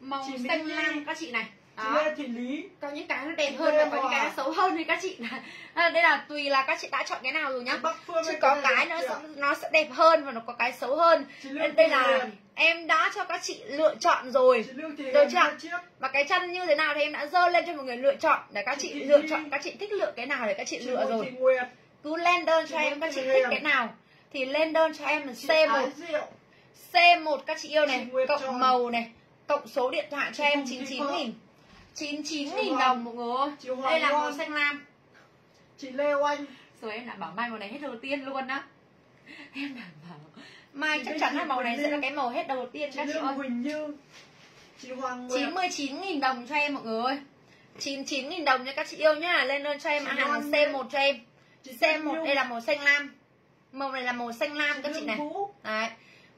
Màu xanh lam các chị này chị đó. Lê Thị Lý. Có những cái nó đẹp Chị hơn Lê và có những cái xấu hơn thì các chị. Đây là tùy là các chị đã chọn cái nào rồi nhá. Chị chứ có cái nó chị sẽ, nó sẽ đẹp hơn và nó có cái xấu hơn. Chị Lương đây, là em đã cho các chị lựa chọn rồi. Chị Được chưa? và cái chân như thế nào thì em đã dơ lên cho mọi người lựa chọn để các Chị chị lựa chọn các chị thích lựa cái nào để các chị chị lựa rồi. cứ lên đơn cho Chị em các chị thích cái nào. Thì lên đơn cho em là chị C1 Ái Diệu. C1 các chị yêu này Chị cộng màu này cộng số điện thoại cho Chị em Phùng Thị 99 Phượng. nghìn 99 Chị nghìn đồng mọi người đây là màu xanh lam. Chị Lê Oanh. Rồi em đã bảo mai màu này hết đầu tiên luôn á. Em đảm bảo mai Chị chắc chắn là màu này sẽ là cái màu hết đầu tiên chị các chị ơi. Huỳnh Như. Chị Hoàng Nguyệt 99 nghìn đồng cho em mọi người. Ơi 99 nghìn đồng nha các chị yêu nhá. Lên đơn cho em Chị hàng là Loan C1 cho em. Chị Tuyết C1 Nhung, đây là màu xanh lam. Màu này là màu xanh lam chị các chị này. Vũ. Đấy.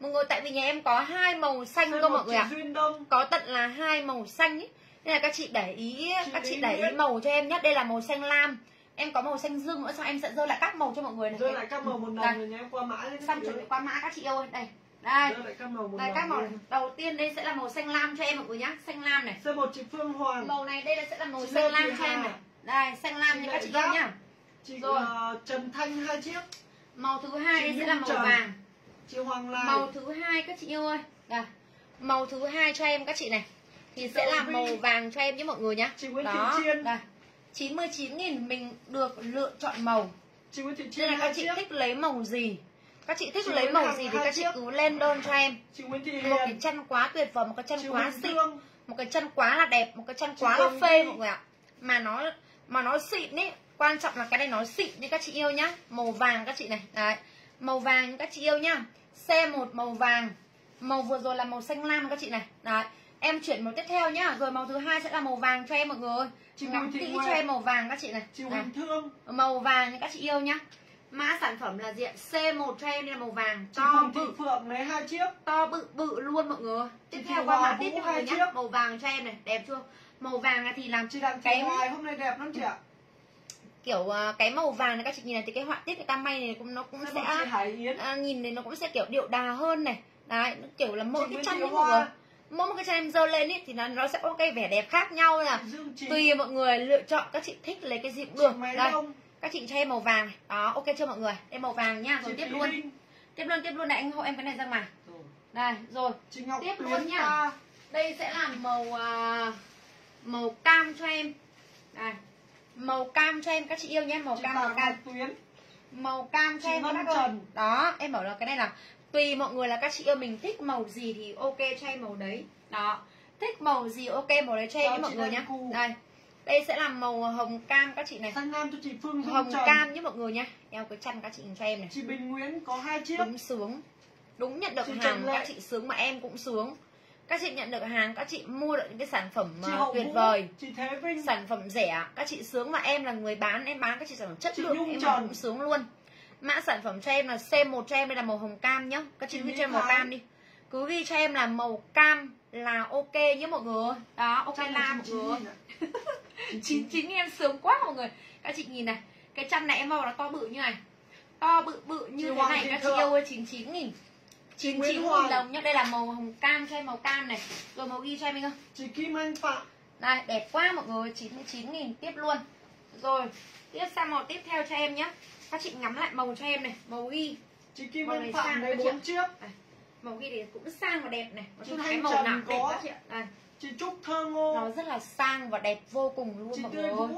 Mọi người tại vì nhà em có hai màu xanh cơ C1 mọi người ạ. Đông. Có tận là hai màu xanh ý nên là các chị để ý Chị các chị để ý màu cho em nhé đây là màu xanh lam. Em có màu xanh dương nữa xong em sẽ dơ lại các màu cho mọi người này. Rơi lại các màu một lần rồi nhé em qua mã lên xong chuẩn bị qua mã các chị ơi. Đây. Đây. Rơi lại các màu một đây các màu luôn. đầu tiên đây sẽ là màu xanh lam cho em mọi người nhá. Xanh lam này. C1 chị Phương Hoàng. Màu này đây là sẽ là màu Chị xanh lam cho em này. Đây xanh lam nha các chị Giáp. nhá. Chị Rồi. ờ, Trần Thanh hai chiếc. Màu thứ hai đây sẽ là màu vàng. Chị Hoàng Lai. Màu thứ hai các chị yêu ơi. Đây. Màu thứ hai cho em các chị này thì sẽ là Đậu Vi. màu vàng cho em nhé mọi người nhá. Nguyễn đó. Đây. 99 nghìn mình được lựa chọn màu. Nên là các chị thích lấy màu gì? Các chị thích Chị lấy màu gì thì các chị cứ lên đơn cho em. Một cái Hiền chân quá tuyệt vời một cái chân quá Dương một cái chân quá là đẹp một cái chân quá là phê mọi người ạ. Mà nó mà nó xịn ý quan trọng là cái này nó xịn như các chị yêu nhá. Màu vàng các chị này. Đấy. Màu vàng các chị yêu nhá. C1 màu vàng. Màu vừa rồi là màu xanh lam các chị này. Đấy em chuyển màu tiếp theo nhá. Rồi màu thứ hai sẽ là màu vàng cho em mọi người Chị Thị kỹ cho em màu vàng các chị này. Chị Đấy. Huỳnh Thương. Màu vàng các chị yêu nhá. Mã sản phẩm là diện C1 cho em là màu vàng. To bự. Phượng lấy hai chiếc. To bự bự luôn mọi người tiếp theo qua mã tiếp theo nhá. chiếc. màu vàng cho em này đẹp chưa? Màu vàng thì làm chị Thị Cái- Hoài hôm nay đẹp lắm chị ạ. Kiểu à, cái màu vàng này các chị nhìn này thì cái họa tiết người ta may này cũng nó cũng C1 sẽ à, nhìn này nó cũng sẽ kiểu điệu đà hơn này. Đấy nó kiểu là mỗi cái Nguyễn chân Thị ấy mọi người mỗi một cái chân em dơ lên ấy thì nó nó sẽ có cái vẻ đẹp khác nhau Trí tùy mọi người lựa chọn các chị thích lấy cái gì cũng được. đây các chị cho em màu vàng này. Đó ok chưa mọi người? Đây màu vàng nha rồi chị tiếp luôn. Linh. tiếp luôn tiếp luôn này anh hộ em cái này ra mà Rồi. đây rồi. Tiếp luôn nha. ta. đây sẽ là màu à, màu cam cho em. Đây. Màu cam cho em các chị yêu nhé. Màu chị cam màu cam. Tuyến. Màu cam cho Chị em các đó em bảo là cái này là tùy mọi người là các chị yêu mình thích màu gì thì ok cho em màu đấy. Đó. Thích màu gì ok màu đấy cho em mọi người nhé Cù. đây. Đây sẽ là màu hồng cam các chị này. Xanh lam cho chị Phương Dung hồng Trần. cam nhé mọi người nhé eo cái chăn các chị cho em này. Chị Bình Nguyễn có hai chiếc. Đúng sướng đúng nhận được Chị hàng các chị sướng mà em cũng sướng. Các chị nhận được hàng các chị mua được những cái sản phẩm Hậu tuyệt Vũ vời. Chị Thế Vinh. Sản phẩm rẻ các chị sướng mà em là người bán em bán các chị sản phẩm chất Chị lượng Nhung em cũng sướng luôn mã sản phẩm cho em là C1 cho em đây là màu hồng cam nhá. Các chị ghi cho em màu cam đi. Cứ ghi cho em là màu cam là ok nhé mọi người. Đó ok la là mọi 99 người. ạ. 99 em sướng quá mọi người. Các chị nhìn này cái chăn này em màu là to bự như này. To bự bự như thế này các chị yêu ơi 99 nghìn. 99 Nguyễn nghìn đồng nhá. Đây là màu hồng cam cho em màu cam này. Rồi màu ghi cho em đi không? Chị Kim Anh Phạm. Đây đẹp quá mọi người. 99 nghìn tiếp luôn. Rồi tiếp sang màu tiếp theo cho em nhé các chị ngắm lại màu cho em này màu ghi. Chị Kim Màu này sang chị bốn chiếc màu ghi thì cũng sang và đẹp này. Nói Chị chung cái màu nào đẹp các chị ạ. Đây Chị Trúc Thơ Ngô. Nó rất là sang và đẹp vô cùng luôn Chị mọi người ơi.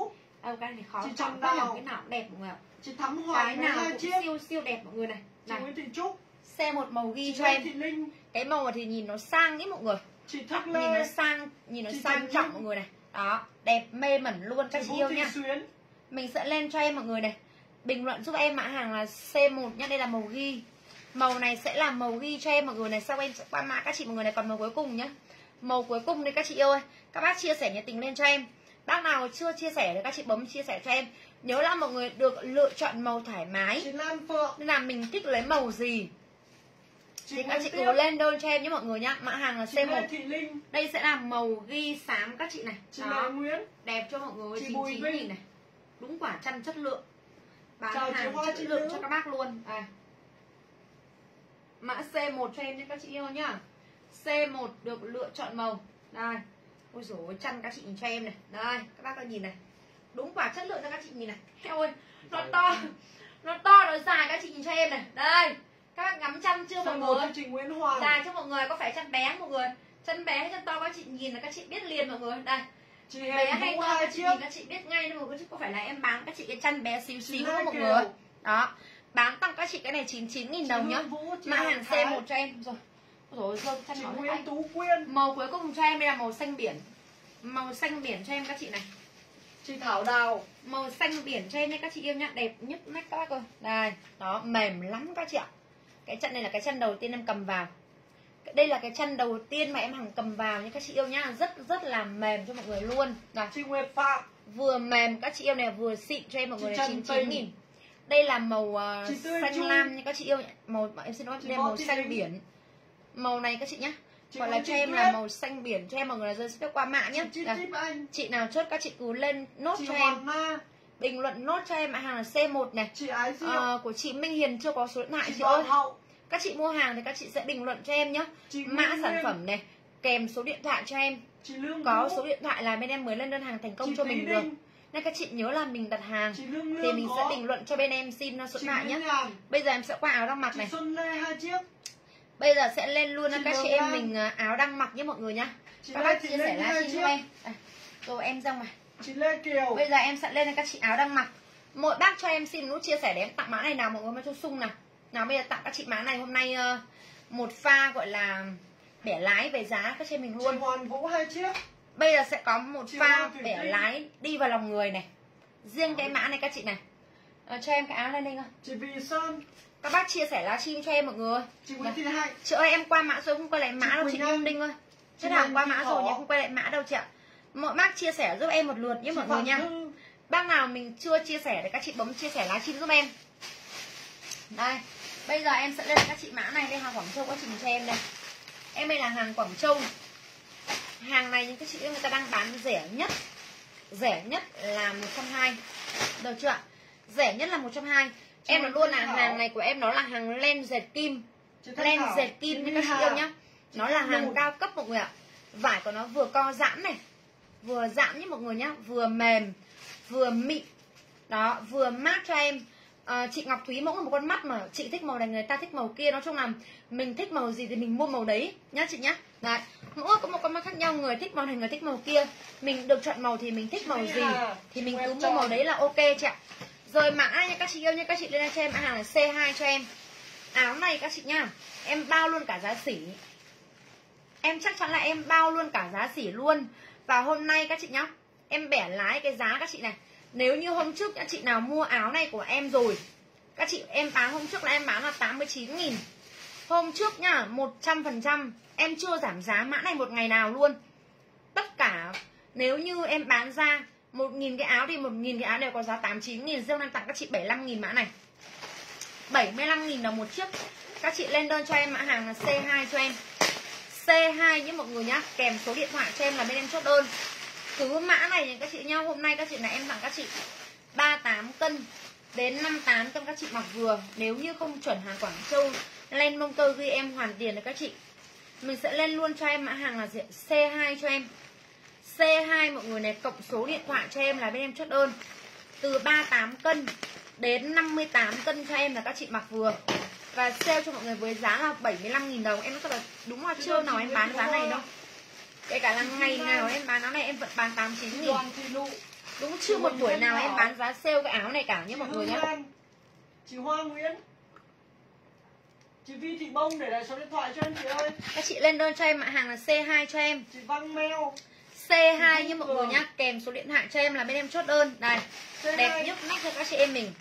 Đâu cái này khó Chị chọn là Đào. cái nào cũng đẹp mọi người ạ. Chị Thắm cái Hoàng lấy nào cũng chiếc. siêu siêu đẹp mọi người này. Chị này. Nguyễn Thị Trúc. Xe một màu ghi Chị cho Lê em. Thị Linh. Cái màu thì nhìn nó sang ý mọi người. Chị Thức nhìn nó Lê. sang nhìn nó Chị sang trọng mọi người này. Đó đẹp mê mẩn luôn các Chị chị yêu nha. Xuyến. Mình sẽ lên cho em mọi người này bình luận giúp em mã hàng là C1 nhá đây là màu ghi. Màu này sẽ là màu ghi cho em mọi người này sau em sẽ qua mã. Các chị mọi người này còn màu cuối cùng nhá. Màu cuối cùng đây các chị yêu ơi. Các bác chia sẻ nhiệt tình lên cho em. Bác nào chưa chia sẻ thì các chị bấm chia sẻ cho em. Nhớ là mọi người được lựa chọn màu thoải mái. Nên là mình thích lấy màu gì? Chị thì các chị cứ lên đơn cho em nhé mọi người nhá. Mã hàng là Chị Lê C1 Thị Linh. Đây sẽ là màu ghi xám các chị này. Chị đó. Nguyễn. Đẹp cho mọi người Chị 99 Bùi Vinh. nghìn này. Đúng quả chăn chất lượng bán Chào hàng Chị lượng Nữ. cho các bác luôn. À. mã C1 cho em nhé các chị yêu nhá. C1 được lựa chọn màu. Đây. Ôi dồi chăn các chị nhìn cho em này. Đây các bác ơi nhìn này. Đúng quả chất lượng cho các chị nhìn này. Eo ơi nó to. Nó to nó dài các chị nhìn cho em này. Đây các bác ngắm chăn chưa mọi Chăn người? chị Nguyễn Hoàng. Dài cho mọi người có phải chân bé không mọi người? Chân bé hay chân to các chị nhìn là các chị biết liền mọi người. Đây Chị bé hay hai các chị chiếc các chị biết ngay đâu chứ có phải là em bán các chị cái chân bé xíu xíu không mọi người đó bán tặng các chị cái này 99 nghìn Chị đồng nhá mã hàng Thái, C1 cho em. Rồi rồi chân Chị nói Nguyễn anh. Tú Quyên. Màu cuối cùng cho em đây là màu xanh biển. Màu xanh biển cho em các chị này. Chị Thảo Đào. Màu xanh biển cho em đây các chị yêu nhá. Đẹp nhất mắt các bác ơi. Đây đó mềm lắm các chị ạ. Cái chân này là cái chân đầu tiên em cầm vào đây là cái chân đầu tiên mà em hằng cầm vào nha các chị yêu nhá. Rất rất là mềm cho mọi người luôn. Đây Chị Nguyệt Phạm. Vừa mềm các chị yêu này vừa xịn cho em mọi người 99 Tình. nghìn. Đây là màu uh, xanh Chu. lam nha các chị yêu màu em xin lỗi đây là màu xanh Linh. biển. Màu này các chị nhá. Chị gọi là cho em là màu xanh biển. Cho em mọi người là rơi sẽ qua mã nhé Chị chị nào chốt các chị cứ lên nốt Chị cho em. Na bình luận nốt cho em hàng là C1 này. Chị Ái Ờ, của chị Minh Hiền chưa có số điện thoại Chị chị ơi. Hậu các chị mua hàng thì các chị sẽ bình luận cho em nhé mã sản Nguyên. phẩm này kèm số điện thoại cho em. Chị Lương có Vũ, số điện thoại là bên em mới lên đơn hàng thành công chị cho mình được. nên các chị nhớ là mình đặt hàng Chị Lương thì Lương mình có. sẽ bình luận cho bên em xin số điện thoại nhé bây giờ em sẽ qua áo đang mặc Chị này. Xuân Lê hai chiếc. Bây giờ sẽ lên luôn Chị các chị em mình à, áo đang mặc nhé mọi người nhá. Chị các bác chia sẻ livestream cho em. À, rồi em ra ngoài Chị Lê Kiều. Bây giờ em sẽ lên các chị áo đang mặc. Mỗi bác cho em xin nút chia sẻ để em tặng mã này nào mọi người mới cho sung nào nào bây giờ tặng các chị mã này hôm nay ờ, một pha gọi là bẻ lái về giá các chị mình Chị luôn Hoàn Vũ hai chiếc. Bây giờ sẽ có một Chị pha bẻ Tinh. lái đi vào lòng người này. Riêng cái mã này các chị này. Ờ, cho em cái áo lên đây ơi Chị Vì Sơn. Các bác chia sẻ livestream cho em mọi người Chị Nguyễn Thị Hạnh. Chị ơi em qua mã rồi không quay lại mã Chị đâu Quỳnh chị. Nhung Đinh ơi. Chị Thế nào qua mã rồi nhưng không quay lại mã đâu chị ạ. Mọi bác chia sẻ giúp em một lượt nhé Chị mọi người nha. Bác nào mình chưa chia sẻ thì các chị bấm chia sẻ livestream giúp em. Đây Bây giờ em sẽ lên các chị mã này đây hàng Quảng Châu các chị nhìn cho em đây. Em đây là hàng Quảng Châu. Hàng này những các chị người ta đang bán rẻ nhất. Rẻ nhất là 120 Được chưa ạ? Rẻ nhất là 120 Em Chị luôn là hàng này của em nó là hàng len dệt kim. Len dệt kim nha các chị yêu nhá. Nó là hàng cao cấp mọi người ạ. Vải của nó vừa co giãn này vừa giãn nhé mọi người nhá. Vừa mềm vừa mịn. Đó vừa mát cho em Ờ, chị Ngọc Thúy mẫu là một con mắt mà chị thích màu này người ta thích màu kia. Nói chung là mình thích màu gì thì mình mua màu đấy nhá chị nhá. Đấy mỗi có một con mắt khác nhau người thích màu này người thích màu kia. Mình được chọn màu thì mình thích màu gì Hà, thì mình cứ mua màu đấy là ok chị ạ. Rồi mã nha các chị yêu nha các chị lên cho em. Hàng là C2 cho em. Áo này các chị nhá em bao luôn cả giá sỉ. Em chắc chắn là em bao luôn cả giá xỉ luôn. Và hôm nay các chị nhá em bẻ lái cái giá các chị này nếu như hôm trước các chị nào mua áo này của em rồi, các chị, em bán hôm trước là em bán là 89 nghìn. Hôm trước nha 100% Em chưa giảm giá mã này một ngày nào luôn. Tất cả, Nếu như em bán ra 1.000 cái áo thì 1.000 cái áo đều có giá 89 nghìn Dương đang tặng các chị 75 nghìn mã này. 75 nghìn là một chiếc. Các chị lên đơn cho em mã hàng là C2 cho em. C2 nhé mọi người nhá, Kèm số điện thoại cho em là bên em chốt đơn. Cứ mã này các chị nhau Hôm nay các chị này em tặng các chị 38 cân đến 58 cân các chị mặc vừa. Nếu như không chuẩn hàng Quảng Châu, Lên mông tơ ghi em hoàn tiền được các chị. Mình sẽ lên luôn cho em mã hàng là diện C2 cho em. C2 mọi người này, cộng số điện thoại cho em là bên em chốt đơn. Từ 38 cân đến 58 cân cho em là các chị mặc vừa. Và sale cho mọi người với giá là 75.000 đồng. Em nói là đúng là chưa nào em bán giá này đâu. Kể cả là ngày nào em bán áo này em vẫn bán 89 nghìn. Đúng chưa một buổi nào em bán giá sale cái áo này cả nhé mọi người nhé Chị Hoa Nguyễn. Chị Vi Thị Bông để lại số điện thoại cho em chị ơi. Các chị lên đơn cho em mã hàng là C2 cho em. Chị Văn Mèo. C2 nhé mọi người nhá Kèm số điện thoại cho em là bên em chốt đơn. Đây C2 Đẹp nhất nách cho các chị em mình.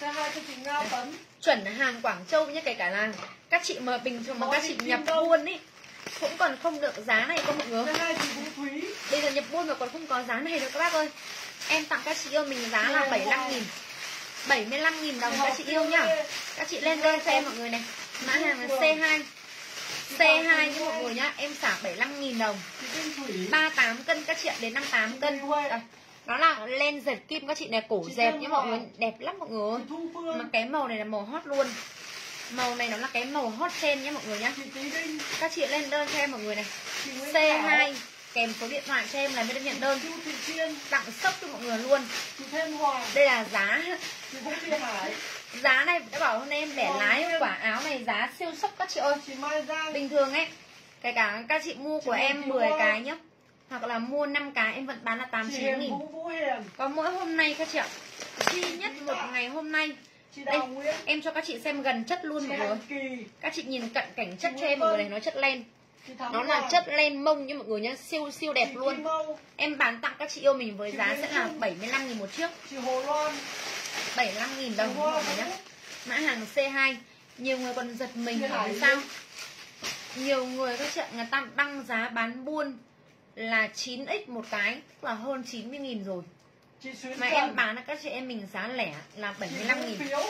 C2 cho chị Nga Tấn. Chuẩn hàng Quảng Châu nhé kể cả là Các chị mà bình thường mà các chị nhập buôn ý Cũng còn không được giá này không mọi người C2 chị Vũ Thúy Bây giờ nhập buôn mà còn không có giá này đâu các bác ơi. Em tặng các chị yêu mình giá là 75 nghìn. 75 nghìn đồng các chị yêu nhá. Các chị lên đơn cho em mọi người này. Mã hàng là C2 C2 nhé mọi người nhá. Em xả 75 nghìn đồng. Chị Tinh Thủy 38 cân các chị ạ đến 58 cân. Đây, Nó là len dệt kim các chị này cổ dệt nhé mọi người. Đẹp lắm mọi người Mà cái màu này là màu hot luôn Màu này nó là cái màu hot trend nhé mọi người nhá. Đinh Các chị lên đơn cho em mọi người này. Chị Nguyễn Thảo C2 kèm số điện thoại cho em là bên em nhận đơn. Tặng sốc cho mọi người luôn. Đây là giá. Giá này đã bảo hôm nay em bẻ lái quả áo này giá siêu sốc các chị ơi. Bình thường ấy kể cả các chị mua của em Thị 10 Hoa. cái nhá. Hoặc là mua 5 cái em vẫn bán là Chị 89 Hiền. Nghìn có mỗi hôm nay các chị ạ. Duy nhất một ngày hôm nay đây em cho các chị xem gần chất luôn Chị mọi người các chị nhìn cận cảnh chất Chị cho em mọi người này nó chất len. Chị nó là chất len mông như mọi người nhá siêu siêu đẹp chị luôn. Em bán tặng các chị yêu mình với Chị giá sẽ là Dung. 75 nghìn một chiếc. Chị Hồ Loan. 75 nghìn đồng Chị mọi người nhá. Mã hàng C2 nhiều người còn giật mình Chị hỏi sao? Nhiều người các trận người ta đăng giá bán buôn là 9x một cái tức là hơn 90 nghìn rồi. Chị mà em bán các chị em mình giá lẻ là chị 75 Vũ nghìn. Phiếu.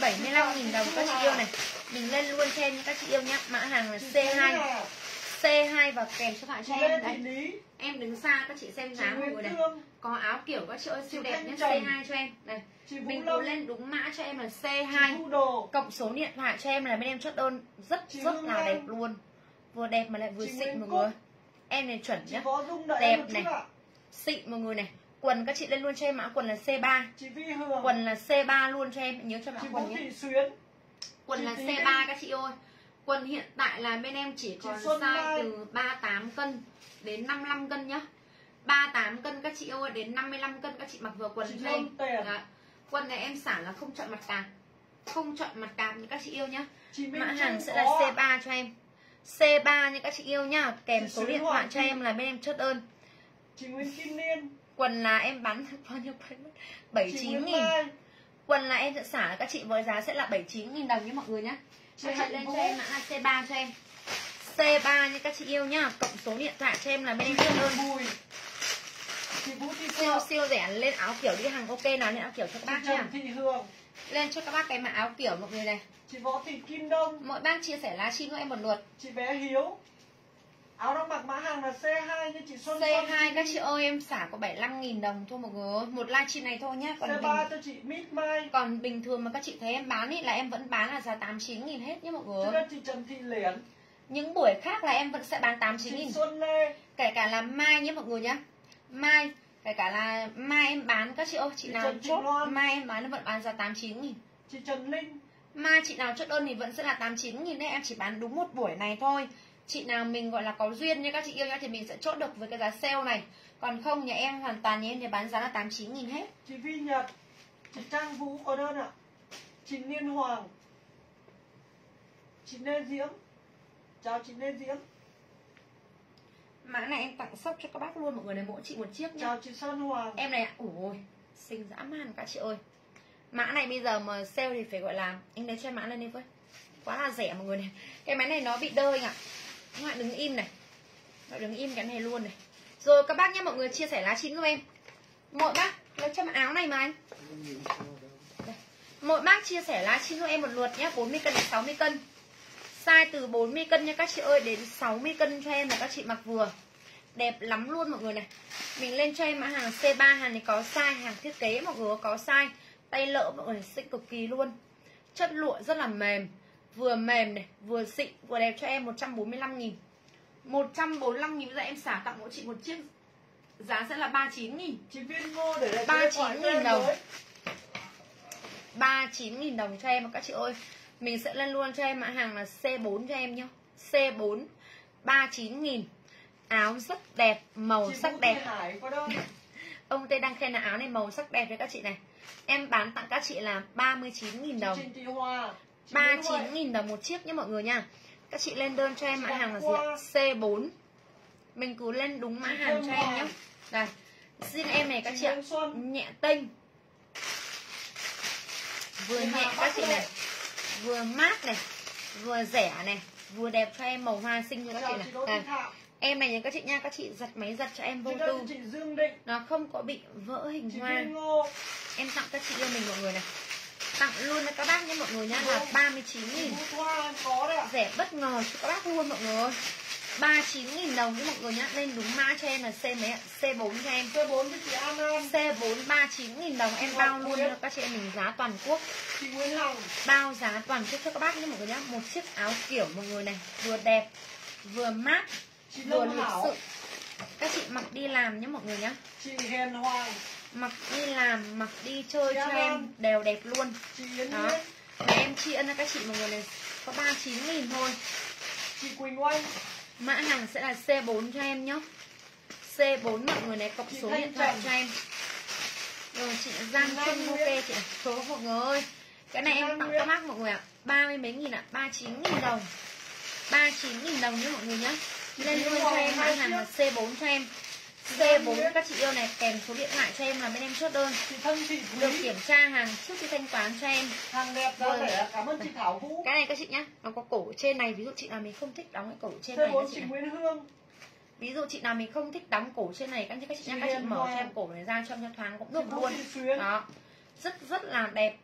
75 nghìn đồng các chị yêu này. Mình lên luôn cho em các chị yêu nhá. Mã hàng là chị C2 Thúy Hà, C2 và kèm thoại chị cho em đấy em đứng xa các chị xem giá người này. Có áo kiểu các chị ơi siêu đẹp nhé Trần. C2 cho em. Này mình cứ Lâm. lên đúng mã cho em là chị C2 Thu Đồ. Cộng số điện thoại cho em là bên em chốt đơn rất rất là đẹp luôn. Vừa đẹp mà lại vừa xịn mọi người. Em này chuẩn nhá. Đợi Đẹp này. xịn mọi người này quần các chị lên luôn cho em mã quần là C3 chị Vi Hường quần là C3 luôn cho em nhớ cho mã chị quần nhé. Xuyến. Quần chị là Tí C3 các chị ơi. Quần hiện tại là bên em chỉ còn size Mai. từ 38 cân đến 55 cân nhá. 38 cân các chị ơi đến 55 cân các chị mặc vừa quần chị cho em Dạ. quần này em xả là không chọn mặt cạp không chọn mặt cạp như các chị yêu nhá. Mã hàng sẽ là có ạ. C3 cho em. C3 như các chị yêu nhá. Kèm Chị số điện thoại cho em là bên em chốt đơn. Chị Nguyễn Kim Niên quần là em bán bao nhiêu 79 Nguyễn nghìn. Quần là em sẽ xả các chị với giá sẽ là 79 nghìn đồng nhé mọi người chị các chị lên cho em mã là C3 cho em. C3 như các chị yêu nhá. Cộng số điện thoại cho em là bên em Trần đơn Bùi. Siêu siêu rẻ. Lên áo kiểu đi hàng ok nào lên áo kiểu cho các bác Thị Hường lên cho các bác cái mã áo kiểu mọi người này. Chị Võ Thị Kim Đông. Mỗi bác chia sẻ livestream cho em một lượt. Chị bé Hiếu áo đang mặc mã hàng là C2 như chị Xuân Xuân C2 các chị ơi em xả có 75.000 đồng thôi mọi người. Một livestream này thôi nhá. Còn bình, C3 cho chị Mít Mai. còn bình thường mà các chị thấy em bán ý là em vẫn bán là giá 89.000 hết nhá mọi người ơi. nên chị Trần Thị Liễn Những buổi khác là em vẫn sẽ bán 89.000 chị Xuân Lê. Kể cả là mai nhé mọi người nhá. Mai Kể cả là mai em bán các chị ơi Chị Chị nào Trần chốt Loan. mai em bán vẫn bán giá 89.000 chị Trần Linh. Mai chị nào chốt đơn thì vẫn sẽ là 89.000 đấy Em chỉ bán đúng một buổi này thôi Chị nào mình gọi là có duyên như các chị yêu nhá Thì mình sẽ chốt được với cái giá sale này. Còn không nhà em hoàn toàn nhà em thì bán giá là 89.000 hết. Chị Vi Nhật chị Trang Vũ có đơn ạ. Chị Niên Hoàng chị Lê Diễm. Chào chị Lê Diễm. Mã này em tặng sốc cho các bác luôn mọi người này mỗi chị một chiếc nhá chào chị Sơn Hoàng. Em này ạ ôi xinh dã man các chị ơi. Mã này bây giờ mà sale thì phải gọi là anh lấy cho mã lên đi với. Quá là rẻ mọi người này. Cái máy này nó bị đơ anh ạ các bạn đứng im này. Bạn đứng im cái này luôn này. Rồi, các bác nhé mọi người chia sẻ lá chín giúp em. Mỗi bác, lấy cho áo này mà anh. Đây. mỗi bác chia sẻ lá chín giúp em một lượt nhé 40 cân đến 60 cân. Size từ 40 cân nha các chị ơi, đến 60 cân cho em là các chị mặc vừa. Đẹp lắm luôn mọi người này. Mình lên cho em mã hàng C3 hàng này có size, hàng thiết kế mọi người có size. Tay lỡ mọi người xinh cực kỳ luôn. Chất lụa rất là mềm vừa mềm này vừa xịn vừa đẹp cho em 145 nghìn. 145 nghìn bây giờ em xả tặng mỗi chị một chiếc. Giá sẽ là 39 nghìn. Chị Viên Ngô để lại 39.000 đồng. 39 nghìn đồng cho em các chị ơi. Mình sẽ lên luôn cho em mã hàng là C4 cho em nhá. C4 39 nghìn. Áo rất đẹp, màu chị sắc đẹp. Ông Tê đang khen là áo này màu sắc đẹp đấy các chị này. Em bán tặng các chị là 39 nghìn chị đồng Trịnh Thị Hòa chị Nguyễn Huệ. 39 nghìn đồng một chiếc nhé mọi người nha. Các chị lên đơn cho em mã hàng là gì ạ? Hoa. C4 Mình cứ lên đúng mã hàng cho em nhé. Đây. Xin em này các chị ạ. Nhẹ tênh Vừa nhẹ các chị này. Vừa mát này. Vừa rẻ này. Vừa đẹp cho em màu hoa xinh cho các chị này. Đây. Em này nha các chị nha. Các chị giật máy giật cho em vô tư. Nó không có bị vỡ hình hoa. Em tặng các chị yêu mình mọi người này Tặng luôn cho các bác nhé mọi người nhá Là 39 chị nghìn. Rẻ bất ngờ cho các bác luôn mọi người ơi. 39.000 đồng với mọi người nhá. Lên đúng mã cho em là C mấy ạ? C4 cho em. C4 cho chị An An. C4 39.000 đồng em bao luôn cho các chị em mình giá toàn quốc. Chị Nguyễn Hằng Bao giá toàn quốc cho các bác nhé mọi người nhá. Một chiếc áo kiểu mọi người này Vừa đẹp Vừa mát chị Vừa lịch sự. Các chị mặc đi làm nhé mọi người nhá. Chị Hiền Hoàng Mặc đi làm Mặc đi chơi Dạ cho em vâng. Đều đẹp luôn. Đó. Và em tri ân cho các chị mọi người này. Có 39.000 thôi. Chị Quỳnh Oanh. Mã hàng sẽ là C4 cho em nhé. C4 mọi người này cộng Chị số điện thoại cho em. Rồi chị Giang Trung ok chị ạ. Số mọi người ơi. Cái này Chị em tặng các bác mọi người ạ. 30 mấy nghìn ạ? 39 nghìn đồng. 39 nghìn đồng nhé mọi người nhé. Lên luôn cho em mã hàng là chiếc. C4 cho em Lan C4 Nguyễn. các chị yêu này kèm số điện thoại cho em là bên em chốt đơn. Được kiểm tra hàng trước khi thanh toán cho em. Hàng đẹp Vâng. rẻ cảm ơn chị Thảo Vũ. Cái này các chị nhá Nó có cổ trên này Ví dụ chị nào mình không thích đóng cái cổ trên này các C4 chị Nguyễn Hương. Ví dụ chị nào mình không thích đóng cổ trên này các chị các chị nhá các chị mở cho em cổ này ra cho em cho thoáng cũng được luôn. Đó. Rất rất là đẹp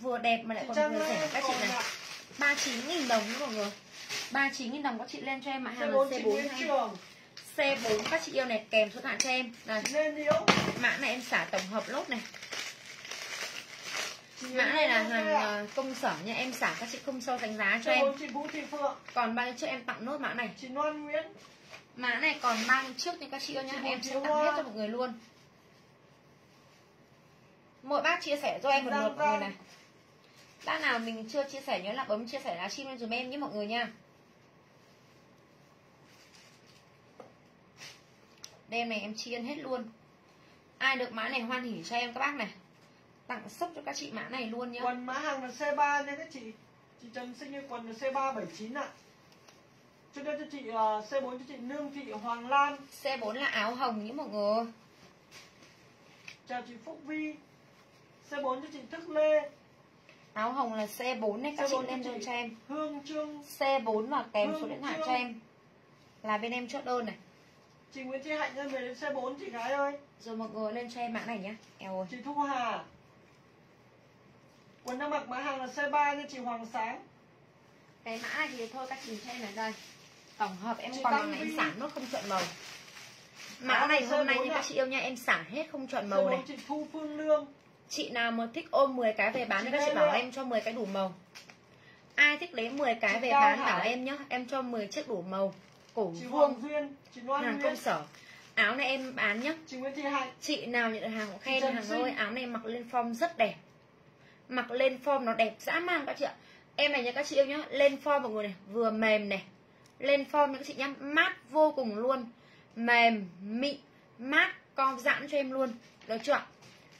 vừa đẹp mà lại còn vừa rẻ. Các chị này ạ. 39 nghìn đồng nhé mọi người. 39 nghìn đồng các chị lên cho em mã hàng là C4 chị C4 Nguyễn cho em Trường C4 các chị yêu này kèm số điện thoại cho em. Đây mã này em xả tổng hợp lốt này. Mã này là hàng ờ, công sở nha. Em xả các chị không so đánh giá cho em. C4 chị Vũ Thị Phượng. Còn bao nhiêu trước em tặng nốt mã này. Chị Loan Nguyễn. Mã này còn nhiêu trước nha các chị yêu Chị em sẽ tặng hết cho mọi người luôn. Mỗi bác chia sẻ cho em một Giang lượt mọi người Giang. này. Bác nào mình chưa chia sẻ nhớ là bấm chia sẻ lá chim lên dùm em nhé mọi người nha đêm này em chi ân hết luôn. Ai được mã này hoan hỉ cho em các bác này. Tặng sốc cho các chị mã này luôn nhá. Quần mã hàng là C3 nha các chị chị Trần Sinh như quần là C3 79 ạ. Cho đây cho chị uh, C4 cho chị Nương Thị Hoàng Lan. C4 là áo hồng nhé mọi người? Chào chị Phúc Vi. C4 cho chị Thức Lê. Áo hồng là C4 này các chị C4 lên cho đơn chị cho em. Hương Trương. C4 và kèm số Hương điện thoại cho em. Là bên em chốt đơn này chị Nguyễn Thị Hạnh ơi về đến C4 chị gái ơi. Rồi mọi người lên em mã này nhá eo ơi. Chị Thu Hà. Quần đang mặc mã hàng là C3 nha chị Hoàng Sáng. Cái mã này thì thôi các chị cho em này đây. Tổng hợp em Chị còn này em xả nốt không chọn màu. Mã này hôm nay C4 như các chị yêu nha em xả hết không chọn màu C4 này. chị Thu Phương Lương. Chị nào mà thích ôm 10 cái về bán thì các chị bảo em cho 10 cái đủ màu. Ai thích lấy 10 cái về bán bảo em nhá em cho 10 chiếc đủ màu cổ chị vuông Duyên chị Loan hàng Nguyễn công sở. Áo này em bán nhá. Chị Nguyễn Thị Hạnh. Chị nào nhận được hàng cũng khen hàng ơi áo này mặc lên form rất đẹp. Mặc lên form nó đẹp dã man các chị ạ. Em này nha các chị yêu nhá lên form mọi người này vừa mềm này. Lên form nha các chị nhá mát vô cùng luôn. Mềm mịn mát co giãn cho em luôn. Được chưa ạ?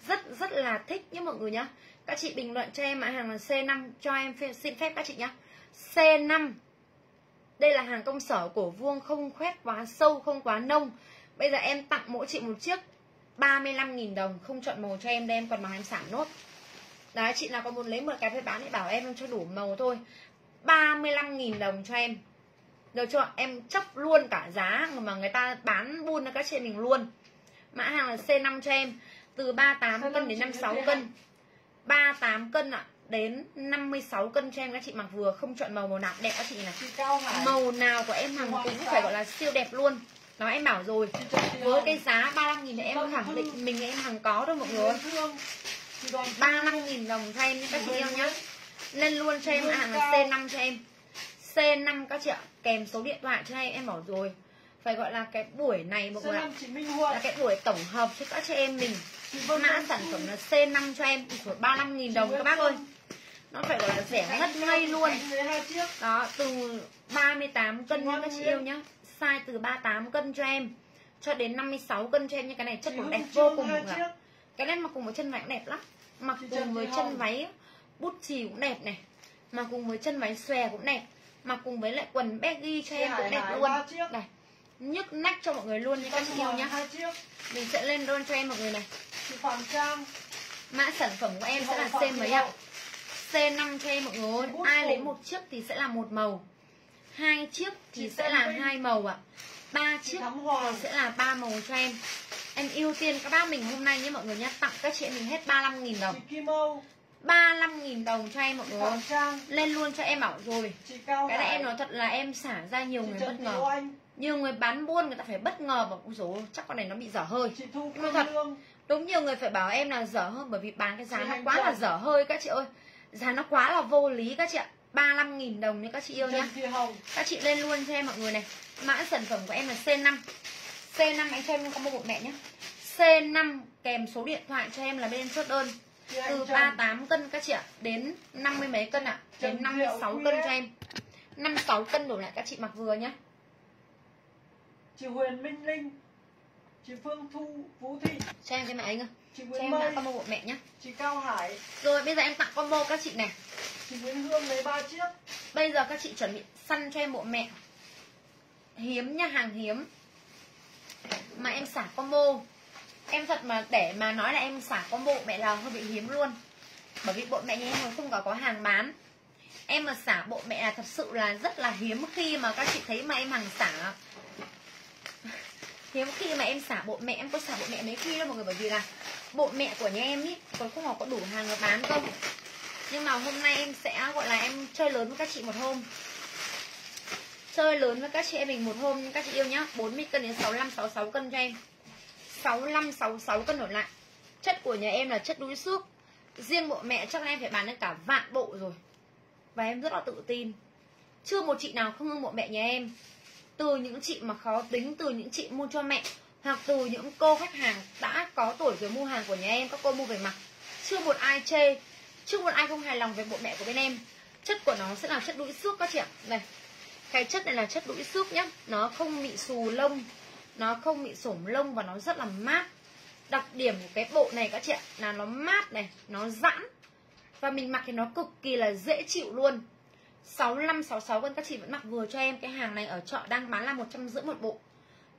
Rất rất là thích nhá mọi người nhá. Các chị bình luận cho em mã hàng là C5 cho em xin phép các chị nhá. C5 đây là hàng công sở cổ vuông không khoét quá sâu không quá nông. Bây giờ em tặng mỗi chị một chiếc. 35.000 đồng không chọn màu cho em đây em còn màu em sản nốt. Đấy chị nào có muốn lấy một cái phải bán thì bảo em em cho đủ màu thôi. 35.000 đồng cho em. Được chưa? Em chấp luôn cả giá mà người ta bán buôn cho các chị mình luôn. Mã hàng là C5 cho em từ 38 cân đến 56 cân. 38 cân ạ. à, đến 56 cân cho em các chị mặc vừa không chọn màu màu nào đẹp các chị này. Màu nào của em hàng cũng phải gọi là siêu đẹp luôn. Đó em bảo rồi với cái giá 35 nghìn thì em khẳng định mình em hàng có đâu mọi người. 35 nghìn đồng cho em các chị yêu nhá. lên luôn cho em hàng là C5 cho em. C5 các chị ạ kèm số điện thoại cho em em bảo rồi. Phải gọi là cái buổi này mọi người ạ. Là cái buổi tổng hợp cho các chị em mình. Mã sản phẩm là C5 cho em của 35 nghìn đồng các bác ơi nó phải gọi là rẻ ngất ngây luôn. đó từ 38 cân nha các chị yêu nhá. Size từ 38 cân cho em cho đến 56 cân cho em như cái này chất cũng đẹp vô cùng là cái này mặc cùng với chân váy cũng đẹp lắm. Mặc cùng với chân váy bút chì cũng đẹp này. Mà cùng với chân váy xòe cũng đẹp. Mặc cùng với lại quần baggy cho em cũng đẹp luôn. này nhức nách cho mọi người luôn nha các chị yêu nhá. mình sẽ lên đơn cho em mọi người này. Mã sản phẩm của em sẽ là C mấy ạ C5 cho em mọi người. Ai lấy một chiếc thì sẽ là một màu. Hai chiếc thì sẽ là hai màu ạ. Ba chiếc thì sẽ là ba màu cho em. Em ưu tiên các bác mình hôm nay nhé mọi người nhé. Tặng các chị mình hết 35.000 đồng. 35.000 đồng cho em mọi người Lên luôn cho em bảo rồi. Cái này em nói thật là em xả ra nhiều người bất ngờ. Nhiều người bán buôn người ta phải bất ngờ Bảo ôi dồi chắc con này nó bị dở hơi. Nói thật Đúng nhiều người phải bảo em là dở hơi Bởi vì bán cái giá nó quá là dở hơi các chị ơi Giá nó quá là vô lý các chị ạ. 35.000 đồng nha các chị yêu nhá. Các chị lên luôn cho em mọi người này. Mã sản phẩm của em là C5 C5 anh cho em combo một mẹ nhé C5 kèm số điện thoại cho em là bên chốt đơn. Từ 38 cân các chị ạ đến 50 mấy cân ạ. Đến 56 cân cho em. 56 cân đổ lại các chị mặc vừa nhá. Chị Huyền Minh Linh chị Phương Thu Vũ Thị. Cho em cái mẹ anh ơi chị Nguyễn cho em mã combo bộ mẹ nhá. Chị Cao Hải. Rồi bây giờ em tặng combo các chị này. Chị Nguyễn Hương lấy ba chiếc. Bây giờ các chị chuẩn bị săn cho em bộ mẹ. Hiếm nha hàng hiếm. Mà em xả combo. Em thật mà để mà nói là em xả combo mẹ là hơi bị hiếm luôn. Bởi vì bộ mẹ nhà em không có có hàng bán. Em mà xả bộ mẹ là thật sự là rất là hiếm khi mà các chị thấy mà em hàng xả. Hiếm khi mà em xả bộ mẹ em có xả bộ mẹ mấy khi đâu mọi người bởi vì là bộ mẹ của nhà em ý còn không có đủ hàng bán không? Nhưng mà hôm nay em sẽ, gọi là em chơi lớn với các chị một hôm. Chơi lớn với các chị em mình một hôm các chị yêu nhá. 40 cân đến 65 66 cân cho em. 65 66 cân đổi lại. Chất của nhà em là chất đuối xước. Riêng bộ mẹ chắc em phải bán được cả vạn bộ rồi. Và em rất là tự tin. Chưa một chị nào không ưng bộ mẹ nhà em. Từ những chị mà khó tính, từ những chị mua cho mẹ hoặc từ những cô khách hàng đã có tuổi rồi mua hàng của nhà em, các cô mua về mặc, chưa một ai chê, chưa một ai không hài lòng về bộ mẹ của bên em. Chất của nó sẽ là chất đũi xước các chị ạ. Này cái chất này là chất đũi xước nhá. Nó không bị xù lông, nó không bị sổm lông và nó rất là mát. Đặc điểm của cái bộ này các chị ạ, là nó mát này, nó giãn. Và mình mặc thì nó cực kỳ là dễ chịu luôn. 65 66 cân các chị vẫn mặc vừa cho em. Cái hàng này ở chợ đang bán là một trăm rưỡi một bộ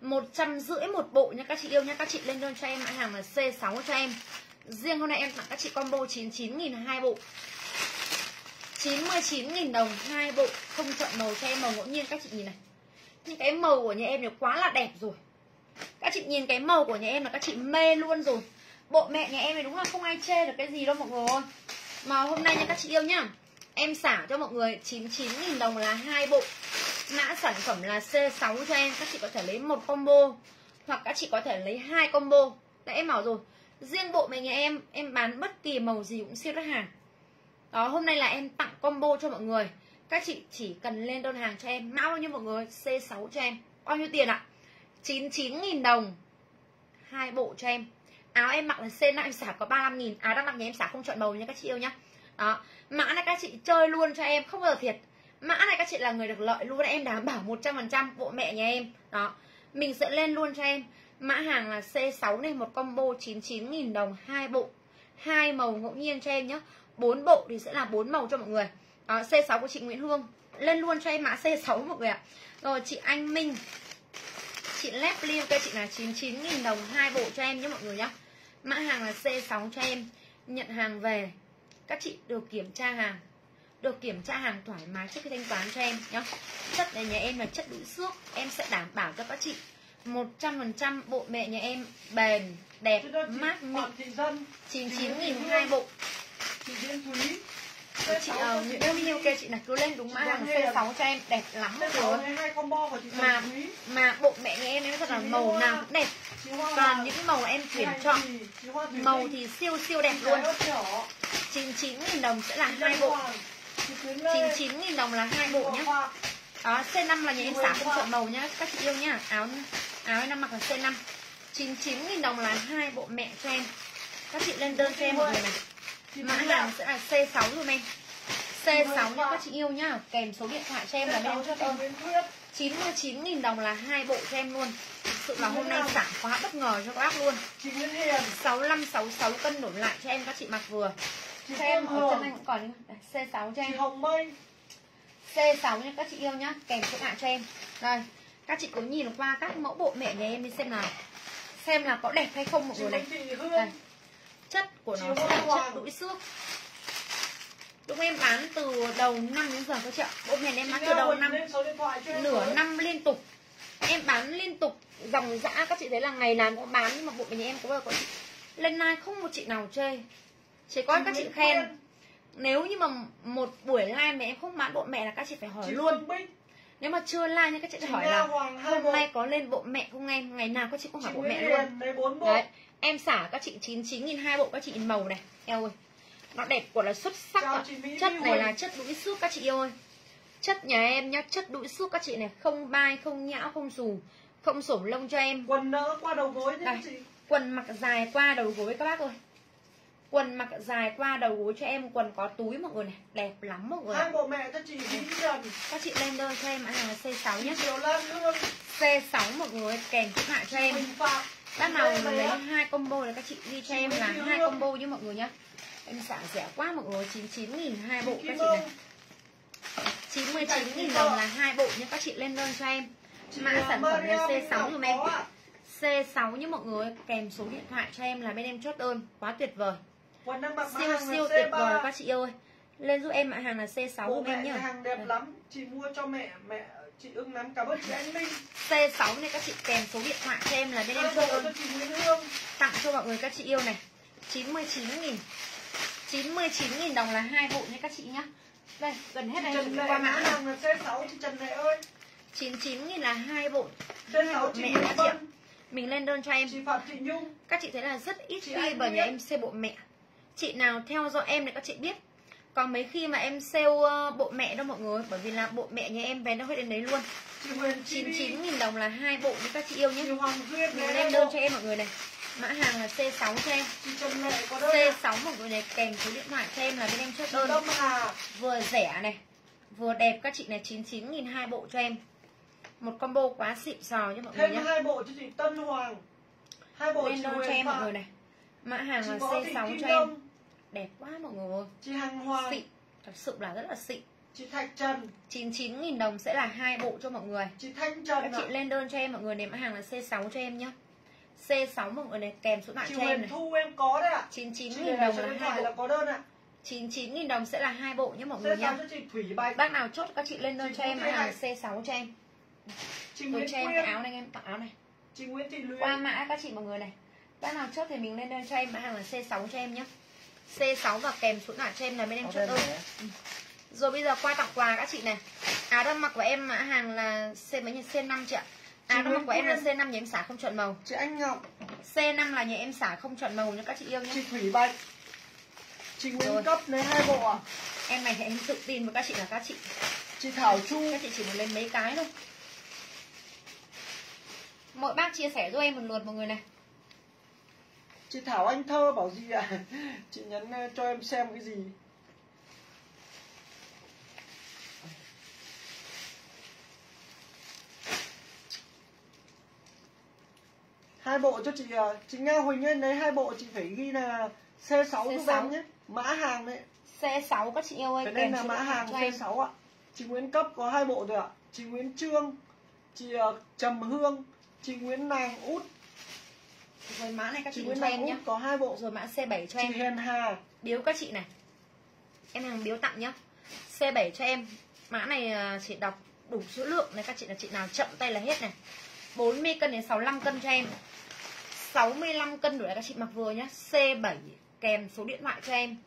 một trăm rưỡi một bộ nha các chị yêu nha. Các chị lên đơn cho em mã hàng là C6 cho em. Riêng hôm nay em tặng các chị combo 99 nghìn hai bộ. 99 nghìn đồng hai bộ, không chọn màu cho em, màu ngẫu nhiên. Các chị nhìn này. Những cái màu của nhà em nó quá là đẹp rồi. Các chị nhìn cái màu của nhà em là các chị mê luôn rồi. Bộ mẹ nhà em này đúng là không ai chê được cái gì đâu mọi người ơi. Mà hôm nay nha các chị yêu nhá, em xả cho mọi người 99.000 đồng là hai bộ mã sản phẩm là C6 cho em. Các chị có thể lấy một combo, hoặc các chị có thể lấy hai combo. Đã em bảo rồi. Riêng bộ mình nhà em em bán bất kỳ màu gì cũng siêu đắt hàng. Đó, hôm nay là em tặng combo cho mọi người. Các chị chỉ cần lên đơn hàng cho em. Mã bao nhiêu mọi người? C6 cho em. Bao nhiêu tiền ạ? 99.000 đồng. Hai bộ cho em. Áo em mặc là C5 em xả có 35.000 áo à, đang mặc nhà em xả không chọn màu nha các chị yêu nhá. Đó, mã này các chị chơi luôn cho em. Không bao giờ thiệt mã này các chị là người được lợi luôn em đảm bảo 100% bộ mẹ nhà em. Đó. Mình sẽ lên luôn cho em. Mã hàng là C6 này một combo 99.000 đồng hai bộ. Hai màu ngẫu nhiên cho em nhé bốn bộ thì sẽ là bốn màu cho mọi người. Đó, C6 của chị Nguyễn Hương. Lên luôn cho em mã C6 mọi người ạ. Rồi chị Anh Minh. Chị Lép Liêu cho chị là 99.000 đồng hai bộ cho em nhé mọi người nhé mã hàng là C6 cho em. Nhận hàng về. Các chị được kiểm tra hàng được kiểm tra hàng thoải mái trước khi thanh toán cho em nhá. Chất này nhà em là chất đũi xước em sẽ đảm bảo cho các chị. 100% bộ mẹ nhà em bền đẹp mát mịn. Phạm Thị Dân. 99.000 hai bộ. Chị chị uh, Nguyễn Yêu Yêu kêu chị là cứ lên đúng mã hàng C6 cho em đẹp lắm mọi C6 người này hai combo của chị Trần mà mà bộ mẹ nhà em em rất là màu nào cũng đẹp. Toàn những màu em tuyển chọn. màu thì siêu siêu đẹp luôn. Trái ớt nhỏ 99.000 đồng sẽ là hai bộ 99.000 đồng là hai bộ nhá. Hoa đó C5 là nhà em xả không chọn màu nhá, các chị yêu nhá. Áo áo em mặc là C5 99.000 đồng là hai bộ mẹ cho em các chị lên đơn cho em một người này. Mã hàng sẽ là C6 luôn em C6 nha các chị yêu nhá. Kèm số điện thoại cho em là lên cho em. 99.000 đồng là hai bộ cho em luôn. Thực sự là hôm nay giảm quá bất ngờ cho các bác luôn. 6566 cân đổi lại cho em các chị mặc vừa cho em Phương ở chân anh còn Đây, C6 cho em. Hồng Mây C6 nha các chị yêu nhá. Kèm số lại cho em. Đây các chị cứ nhìn qua các mẫu bộ mẹ nhà em đi xem nào. Xem là có đẹp hay không mọi người này. Đây chất của nó sẽ là chất đũi xước. Lúc em bán từ đầu năm đến giờ các chị ạ. Bộ mẹ em bán từ đầu năm nửa năm liên tục. Em bán liên tục dòng dã các chị thấy là ngày nào cũng bán nhưng mà bộ nhà em có bao giờ có chị? Lên live không một chị nào chê chỉ có các chị khen. Nếu như mà một buổi live mà em không bán bộ mẹ là các chị phải hỏi chị luôn. nếu mà chưa live nha các chị chị hỏi là hôm nay có lên bộ mẹ không em? Ngày nào các chị cũng chị hỏi bộ mẹ luôn. đấy em xả các chị 99 nghìn hai bộ các chị nhìn màu này. Eo ơi nó đẹp của là xuất sắc chị Mỹ chất này là chất đũi xước các chị yêu ơi. Chất nhà em nhá chất đũi xước các chị này không bay không nhão không xù không sổm lông cho em. Quần nỡ qua đầu gối nhé chị. quần mặc dài qua đầu gối các bác ơi quần mặc dài qua đầu gối cho em quần có túi mọi người này đẹp lắm mọi người hai bộ mẹ cho chị Trần các chị lên đơn cho em hàng là C6 nhé. Chị Kiều Lan Hương C6 mọi người kèm chúc hạ cho em. Bác nào lấy hai combo là các chị đi cho em là hai combo nhé mọi người nhá em xả rẻ quá mọi người 99 nghìn hai bộ các chị này. 99 nghìn đồng là hai bộ nhé các chị lên đơn cho em. Mã sản phẩm là Minh C6 Ngọc dùm em có ạ. C6 nhé mọi người kèm số điện thoại cho em là bên em chốt đơn. Quá tuyệt vời siêu siêu tuyệt vời C3 các chị ơi. Lên giúp em mã hàng là C6 bộ giúp em nhá. hàng đẹp Đây. lắm. Chị mua cho mẹ mẹ chị ưng lắm. Cảm ơn chị Anh Minh. C6 này các chị kèm số điện thoại cho em là bên em cho Hương. Tặng cho mọi người các chị yêu này. 99 nghìn. 99 nghìn đồng là hai bộ nha các chị nhá. Đây gần hết Lệ qua mã hàng là C6 chị Trần Lệ ơi. 99 nghìn là hai bộ hai bộ C6 chị mẹ các chị ạ. Mình lên đơn cho em. Chị Phạm Thị Nhung. Các chị thấy là rất ít khi vào nhà em sale bộ mẹ chị nào theo dõi em thì các chị biết. Còn mấy khi mà em sale ờ, bộ mẹ đâu mọi người bởi vì là bộ mẹ nhà em về nó hết đến đấy luôn. Chị Huyền Chi 99 nghìn đồng là hai bộ như các chị yêu nhé. Mình bộ. đơn cho em mọi người này. Mã hàng là C6 cho em. Chị Trần Lệ có đơn ạ. C6 mọi người này kèm số điện thoại cho em là bên em chốt đơn. Vừa rẻ này vừa đẹp các chị này 99 nghìn hai bộ cho em. Một combo quá xịn sò cho mọi người thêm nhé. hai bộ cho chị Tân Hoàng. Hai bộ đơn cho em mọi người này. Mã hàng là Võ Thị C6 Kim cho em đẹp quá mọi người ơi. Chị Hằng Hoàng. Xịn thật sự là rất là xịn. Chị Thạch Trần. 99 nghìn đồng sẽ là hai bộ cho mọi người. Chị Thanh các Trần chị ạ. lên đơn cho em mọi người này mã hàng là C6 cho em nhá. C6 mọi người này kèm số điện chị cho em này. Thu em có đấy ạ. 99 chị nghìn đồng là hai thoại là có đơn ạ. 99 nghìn đồng sẽ là hai bộ nhé mọi người C6 nhá chị bác nào chốt các chị lên đơn Chị cho em mã hàng Hạnh. C6 cho em. Chị Nguyễn cho em Quyên cái áo này em tặng áo này. Chị Nguyễn Thị Luyến. Qua mã các chị mọi người này. Bác nào chốt thì mình lên đơn cho em mã hàng là C6 cho em nhé C6 và kèm số cho em là bên em chốt đơn rồi bây giờ qua tặng quà các chị này. Áo đang mặc của em mã hàng là C mấy nhỉ? C5 chị ạ. Áo đang mặc của em là Nguyễn C5 nhà em xả không chọn màu. Chị Anh Ngọc. C5 là nhà em xả không chọn màu nha các chị yêu nhé chị Thủy Bạch. Chị Nguyễn Rồi. Cấp lấy hai bộ ạ. Em này thì em tự tin với các chị là các chị. Chị Thảo Chu. Các chị chỉ muốn lên mấy cái thôi. Mỗi bác chia sẻ giúp em một lượt mọi người này chị Thảo Anh Thơ bảo gì ạ? Chị nhắn ờ, cho em xem cái gì? Hai bộ cho chị ờ, chị Nga Huỳnh ơi lấy hai bộ chị phải ghi là C6 giúp C6. em nhé. Mã hàng đấy. C6 các chị yêu ơi cái đây là mã hàng cho em. C6 ạ. Chị Nguyễn Cấp có hai bộ rồi ạ. Chị Nguyễn Trương chị uh, Trầm Hương chị Nguyễn Nàng Út rồi mã này các chị chị cho em Út có hai bộ rồi mã C7 cho chị em. Hiền Hà biếu các chị này. Em hàng biếu tặng nhá. C7 cho em. Mã này à, chị đọc đủ số lượng này các chị là chị nào chậm tay là hết này. 40 cân đến 65 cân cho em. 65 cân đủ để các chị mặc vừa nhá. C7 kèm số điện thoại cho em.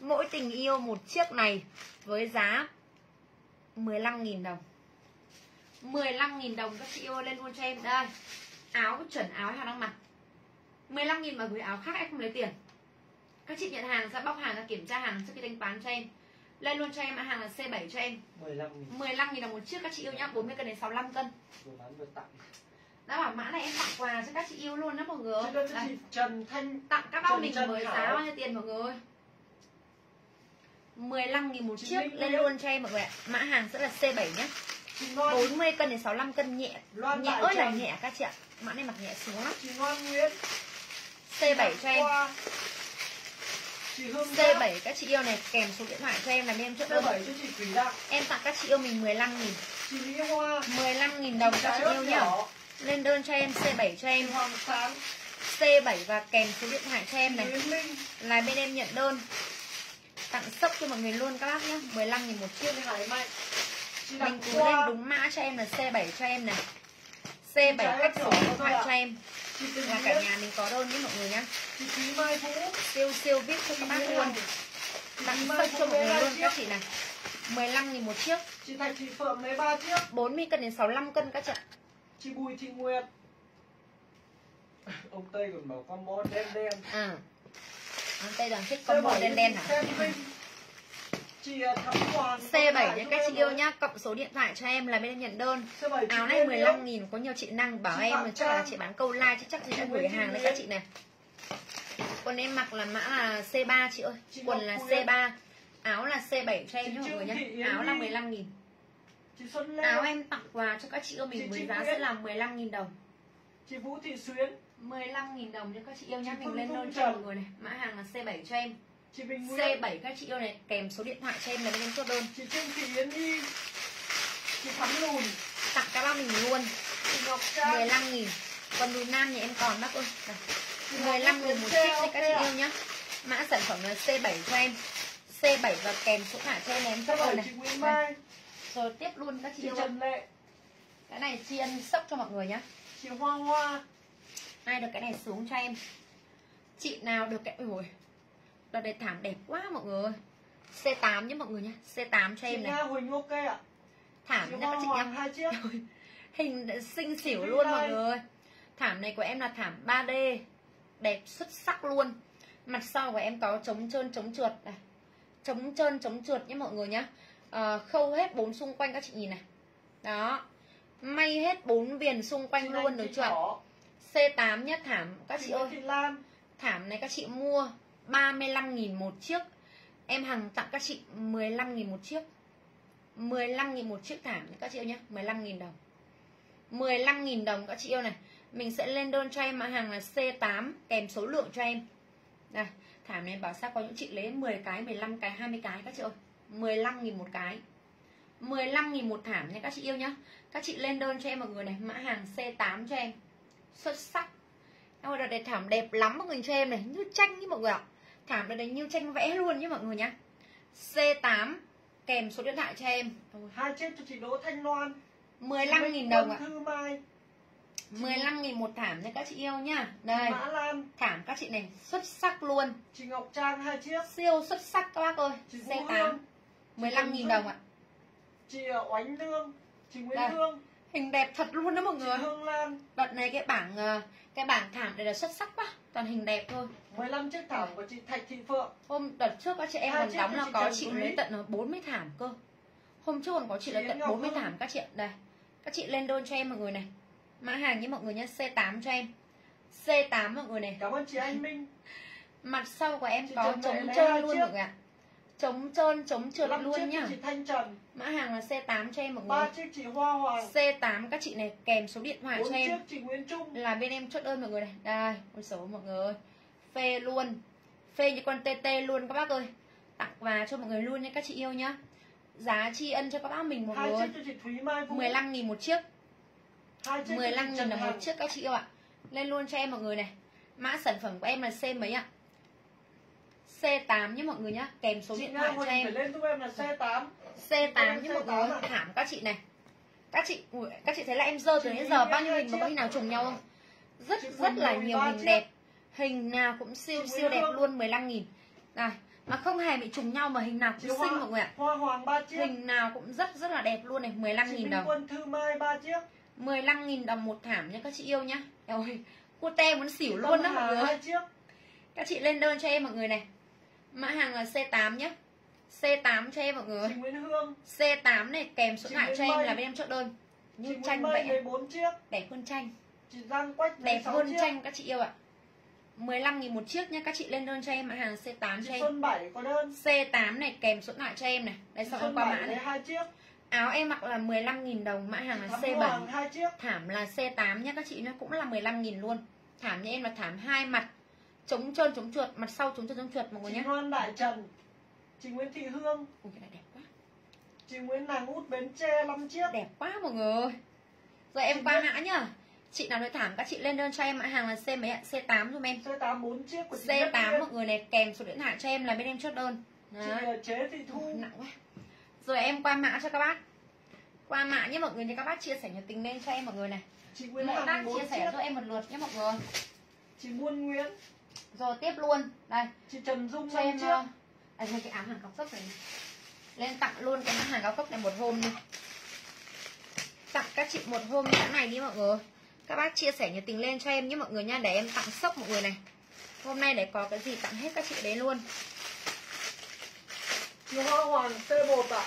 Mỗi tình yêu một chiếc này với giá 15.000 đồng. 15.000 đồng các chị yêu lên luôn cho em. Đây. Áo chuẩn áo hàng đang mặc 15.000 mà gửi áo khác em không lấy tiền. Các chị nhận hàng sẽ bóc hàng ra kiểm tra hàng trước khi thanh toán cho em. Lên luôn cho em mã hàng là C7 cho em. 15 nghìn. 15 000 đồng một chiếc các chị yêu nhá 40 cân đến 65 cân. Vừa bán vừa tặng. Đã bảo mã này em tặng quà cho các chị yêu luôn đó mọi người. Chị Trần Thanh tặng các bao mình Thảo. giá bao nhiêu tiền mọi người 15 000 một chiếc lên luôn cho em mọi người ạ. Mã hàng sẽ là C7 nhé chị Loan 40 cân đến 65 cân nhẹ. Loan nhẹ ơi là nhẹ các chị ạ. Mã này mặc nhẹ xuống lắm. Chị Loan Nguyễn C7 cho em. Hoa. chị Hương Giáp. C7 các chị yêu này kèm số điện thoại cho em là bên em chốt đơn. C7 cho chị Thủy Đặng em tặng các chị yêu mình 15 000 chị Mỹ Hoa. 15 000 đồng các chị yêu nhá. nhỏ. lên đơn cho em C7 cho em. Hoàng Sáng. C7 và kèm số điện thoại cho em này. Là bên em nhận đơn. Tặng sốc cho mọi người luôn các bác nhé 15 000 một chiếc. Mình cứ lên đúng mã cho em là C7 cho em này. C7 Trái các ớt số điện thoại cho em chị là cả nhà mình có đơn với mọi người nhá. Chị Thúy Mai Vũ siêu siêu vip cho các bác luôn. Chị tặng Mai cho mọi người luôn các chị này. 15 000 một chiếc. Chị Thạch Thị Phượng lấy ba chiếc. 40 cân đến 65 cân các chị ạ. Chị Bùi Thị Nguyệt. Ông Tây còn bảo con bó đen đen. À. Anh tây đoàn thích combo đen đen hả Xem Vinh. chị à, Thắm Hoàng C7 Lại nhé các chị yêu nhá. Cộng số điện thoại cho em là bên em nhận đơn. C7 chị Áo này Lê 15 Liễu. nghìn Có nhiều chị năng bảo em chắc là chị bán câu like chứ chắc chị đã Chị gửi hàng đấy các chị này. Quần em mặc là mã là C3 chị ơi. Quần là Quyên. C3 Áo là C7 cho em nhé mọi người Yến Áo là Nhi. 15 nghìn. Áo em tặng quà cho các chị yêu mình với giá sẽ là 15 nghìn đồng. Chị Vũ Thị Xuyến. 15 nghìn đồng cho các chị yêu Chị Mình lên đơn cho mọi người này. Mã hàng là C7 cho em chị Bình Nguyễn C7 các chị yêu này kèm số điện thoại cho em là bên em chốt đơn. Chị Trương Thị Yến Nhi chị Thắm Lùn. Tặng các bác mình luôn. Chị Ngọc Trang. 15 nghìn. Còn đùi nam thì em còn bác ơi. Đây. chị Ngọc 15 Yến nghìn một chiếc đấy các chị yêu nhá. Mã sản phẩm là C7 cho em. C7 và kèm số thả cho em em chốt đơn C7 này. chị Đây. Rồi tiếp luôn các chị chị yêu Trần Lệ. Cái này tri ân sốc cho mọi người nhá. Chị Hoa Hoa. Ai được cái này xuống cho em. Chị nào được cái Ôi Đợt này thảm đẹp quá mọi người ơi. C8 nhé mọi người nhá C8 cho em này. Huỳnh ok ạ. Thảm nha các chị nhá. hai chiếc. Hình xinh xỉu luôn Vy mọi người Thảm này của em là thảm 3D Đẹp xuất sắc luôn. Mặt sau của em có chống trơn chống trượt này. Chống trơn chống trượt nhé mọi người nhá. Ờ, Khâu hết bốn xung quanh các chị nhìn này. Đó. May hết bốn viền xung quanh Chị luôn được chưa Thỏ, C8 nhá thảm. Các chị chị ơi. Thảm này các chị mua 35.000 một chiếc. Em Hằng tặng các chị 15.000 một chiếc. 15.000 một chiếc thảm các chị yêu nhé 15.000 đồng. 15.000 đồng các chị yêu này. Mình sẽ lên đơn cho em mã hàng là C8 Kèm số lượng cho em. Đây Thảm này bảo sao có những chị lấy 10 cái 15 cái 20 cái các chị ơi. 15.000 một cái. 15.000 một thảm nha các chị yêu nhá. Các chị lên đơn cho em mọi người này Mã hàng C8 cho em. Xuất sắc. Em ơi, đợt này thảm đẹp lắm mọi người cho em này. Như tranh như mọi người ạ. Thảm đợt này như tranh vẽ luôn nhé mọi người nhá. C8 Kèm số điện thoại cho em. Hai chiếc cho chị Đỗ Thanh Loan. 15.000 Chị đồng ạ. Thư Mai. 15.000 một thảm nha các chị yêu nhá. Đây Mã Lan. Thảm các chị này xuất sắc luôn. Chị Ngọc Trang hai chiếc. Siêu xuất sắc các bác ơi. Chị Vũ C8 Hương 15.000 đồng ạ. Chị ờ, Oánh Lương. Chị Nguyễn Đây. Hương Hình đẹp thật luôn đó mọi chị người. Hương Lan. Đợt này cái bảng ờ, Cái bảng thảm này là xuất sắc quá Toàn hình đẹp thôi. 15 chiếc thảm của chị Thạch Thị Phượng. Hôm đợt trước các chị em còn đóng là có chị lấy tận là 40 thảm cơ. Hôm trước còn có chị lấy Chị tận Ngọc 40 Hương. thảm các chị ạ. Đây. Các chị lên đơn cho em mọi người này. Mã hàng nhé mọi người nhé C8 cho em. C8 mọi người này. Cảm ơn chị Anh Minh. Mặt sau của em Chị có chống lấy trơn luôn mọi người ạ. Chống trơn chống trượt 5 chiếc luôn nhá chị Thanh Trần Mã hàng là C8 cho em mọi ba người chiếc chị Hoa Hoàng. C8 các chị này kèm số điện thoại cho em. chiếc chị Nguyễn Trung. Là bên em chốt đơn mọi người này. Đây ôi số mọi người ơi. Phê luôn. Phê như con TT luôn các bác ơi. Tặng quà cho mọi người luôn nha các chị yêu nhá. Giá tri ân cho các bác mình một chị Vũ. 15 nghìn một chiếc. Hai chiếc cho chị 15 nghìn Trần là một chiếc các chị yêu ạ. Lên luôn cho em mọi người này. Mã sản phẩm của em là C mấy ạ? C8 nhé mọi người nhá. Kèm số chị điện thoại cho em phải lên giúp em là C8 C8 nhé mọi C8 người ạ. Thảm các chị này. Các chị các chị thấy là em dơ từ Thúy giờ bao nhiêu hình mà có hình nào trùng nhau không? Rất rất là nhiều hình đẹp. Hình nào cũng siêu siêu đẹp luôn 15 nghìn. Này mà không hề bị trùng nhau mà hình nào cũng xinh mọi người ạ. Hình nào cũng rất rất là đẹp luôn này 15 chị nghìn đồng. Quân Thư Mai ba chiếc. 15.000 đồng một thảm nha các chị yêu nhá. Ôi, Cute muốn xỉu luôn đó mọi người Các chị lên đơn cho em mọi người này. Mã hàng là C8 nhá C8 cho em mọi người chị Nguyễn Hương. C8 này kèm số Chị điện thoại cho em là bên em chốt đơn. Chị Như Nguyễn tranh vẽ 14 chiếc. Đẹp hơn tranh. Chị Giang Quách Đẹp 16 hơn chiếc. tranh các chị yêu ạ. 15.000 một chiếc nhá Các chị lên đơn cho em mã hàng C8 cho chị em. Xuân Bảy có đơn. C8 này kèm số điện thoại cho em này. Đây chị xong Xuân em qua mã này. hai chiếc. Áo em mặc là 15.000 đồng Mã hàng là Thắm C7 Hoàng hai chiếc. Thảm là C8 nhá các chị nhá Cũng là 15.000 luôn. Thảm như em là thảm hai mặt. Chống trơn chống chuột Mặt sau chống trơn chống chuột mọi người chị nhé Loan Đại Trần chị Nguyễn Thị Hương. Ui cái này đẹp quá. Chị Nguyễn Nàng Út Bến Tre 5 chiếc Đẹp quá mọi người Rồi em Chị qua biết- mã nhá. Chị nào nói thảm các chị lên đơn cho em mã hàng là C mấy ạ? C8 giùm em. C8 4 chiếc của chị Nhất C8 Nguyên. mọi người này kèm số điện thoại cho em là bên em chốt đơn. Chị Đấy. ờ, Chế Thị Thu. Nặng quá. Rồi em qua mã cho các bác. Qua mã nhé mọi người nhé các bác chia sẻ nhiệt tình lên cho em mọi người này. Chị Nguyễn Mỗi bác Hằng 4 chia sẻ chiếc. cho em một lượt nhé mọi người. Chị Muôn Nguyễn. Rồi tiếp luôn. Đây. Chị Trần Dung cho 5 em chiếc. ờ, à, thôi cái áo hàng cao cấp này lên tặng luôn cái hàng cao cấp này một hôm đi. Tặng các chị một hôm như thế này đi mọi người. Các bác chia sẻ nhiệt tình lên cho em nhé mọi người nha. Để em tặng sốc mọi người này. Hôm nay để có cái gì tặng hết các chị đấy luôn. Chị Hoa Hoàng C1 ạ.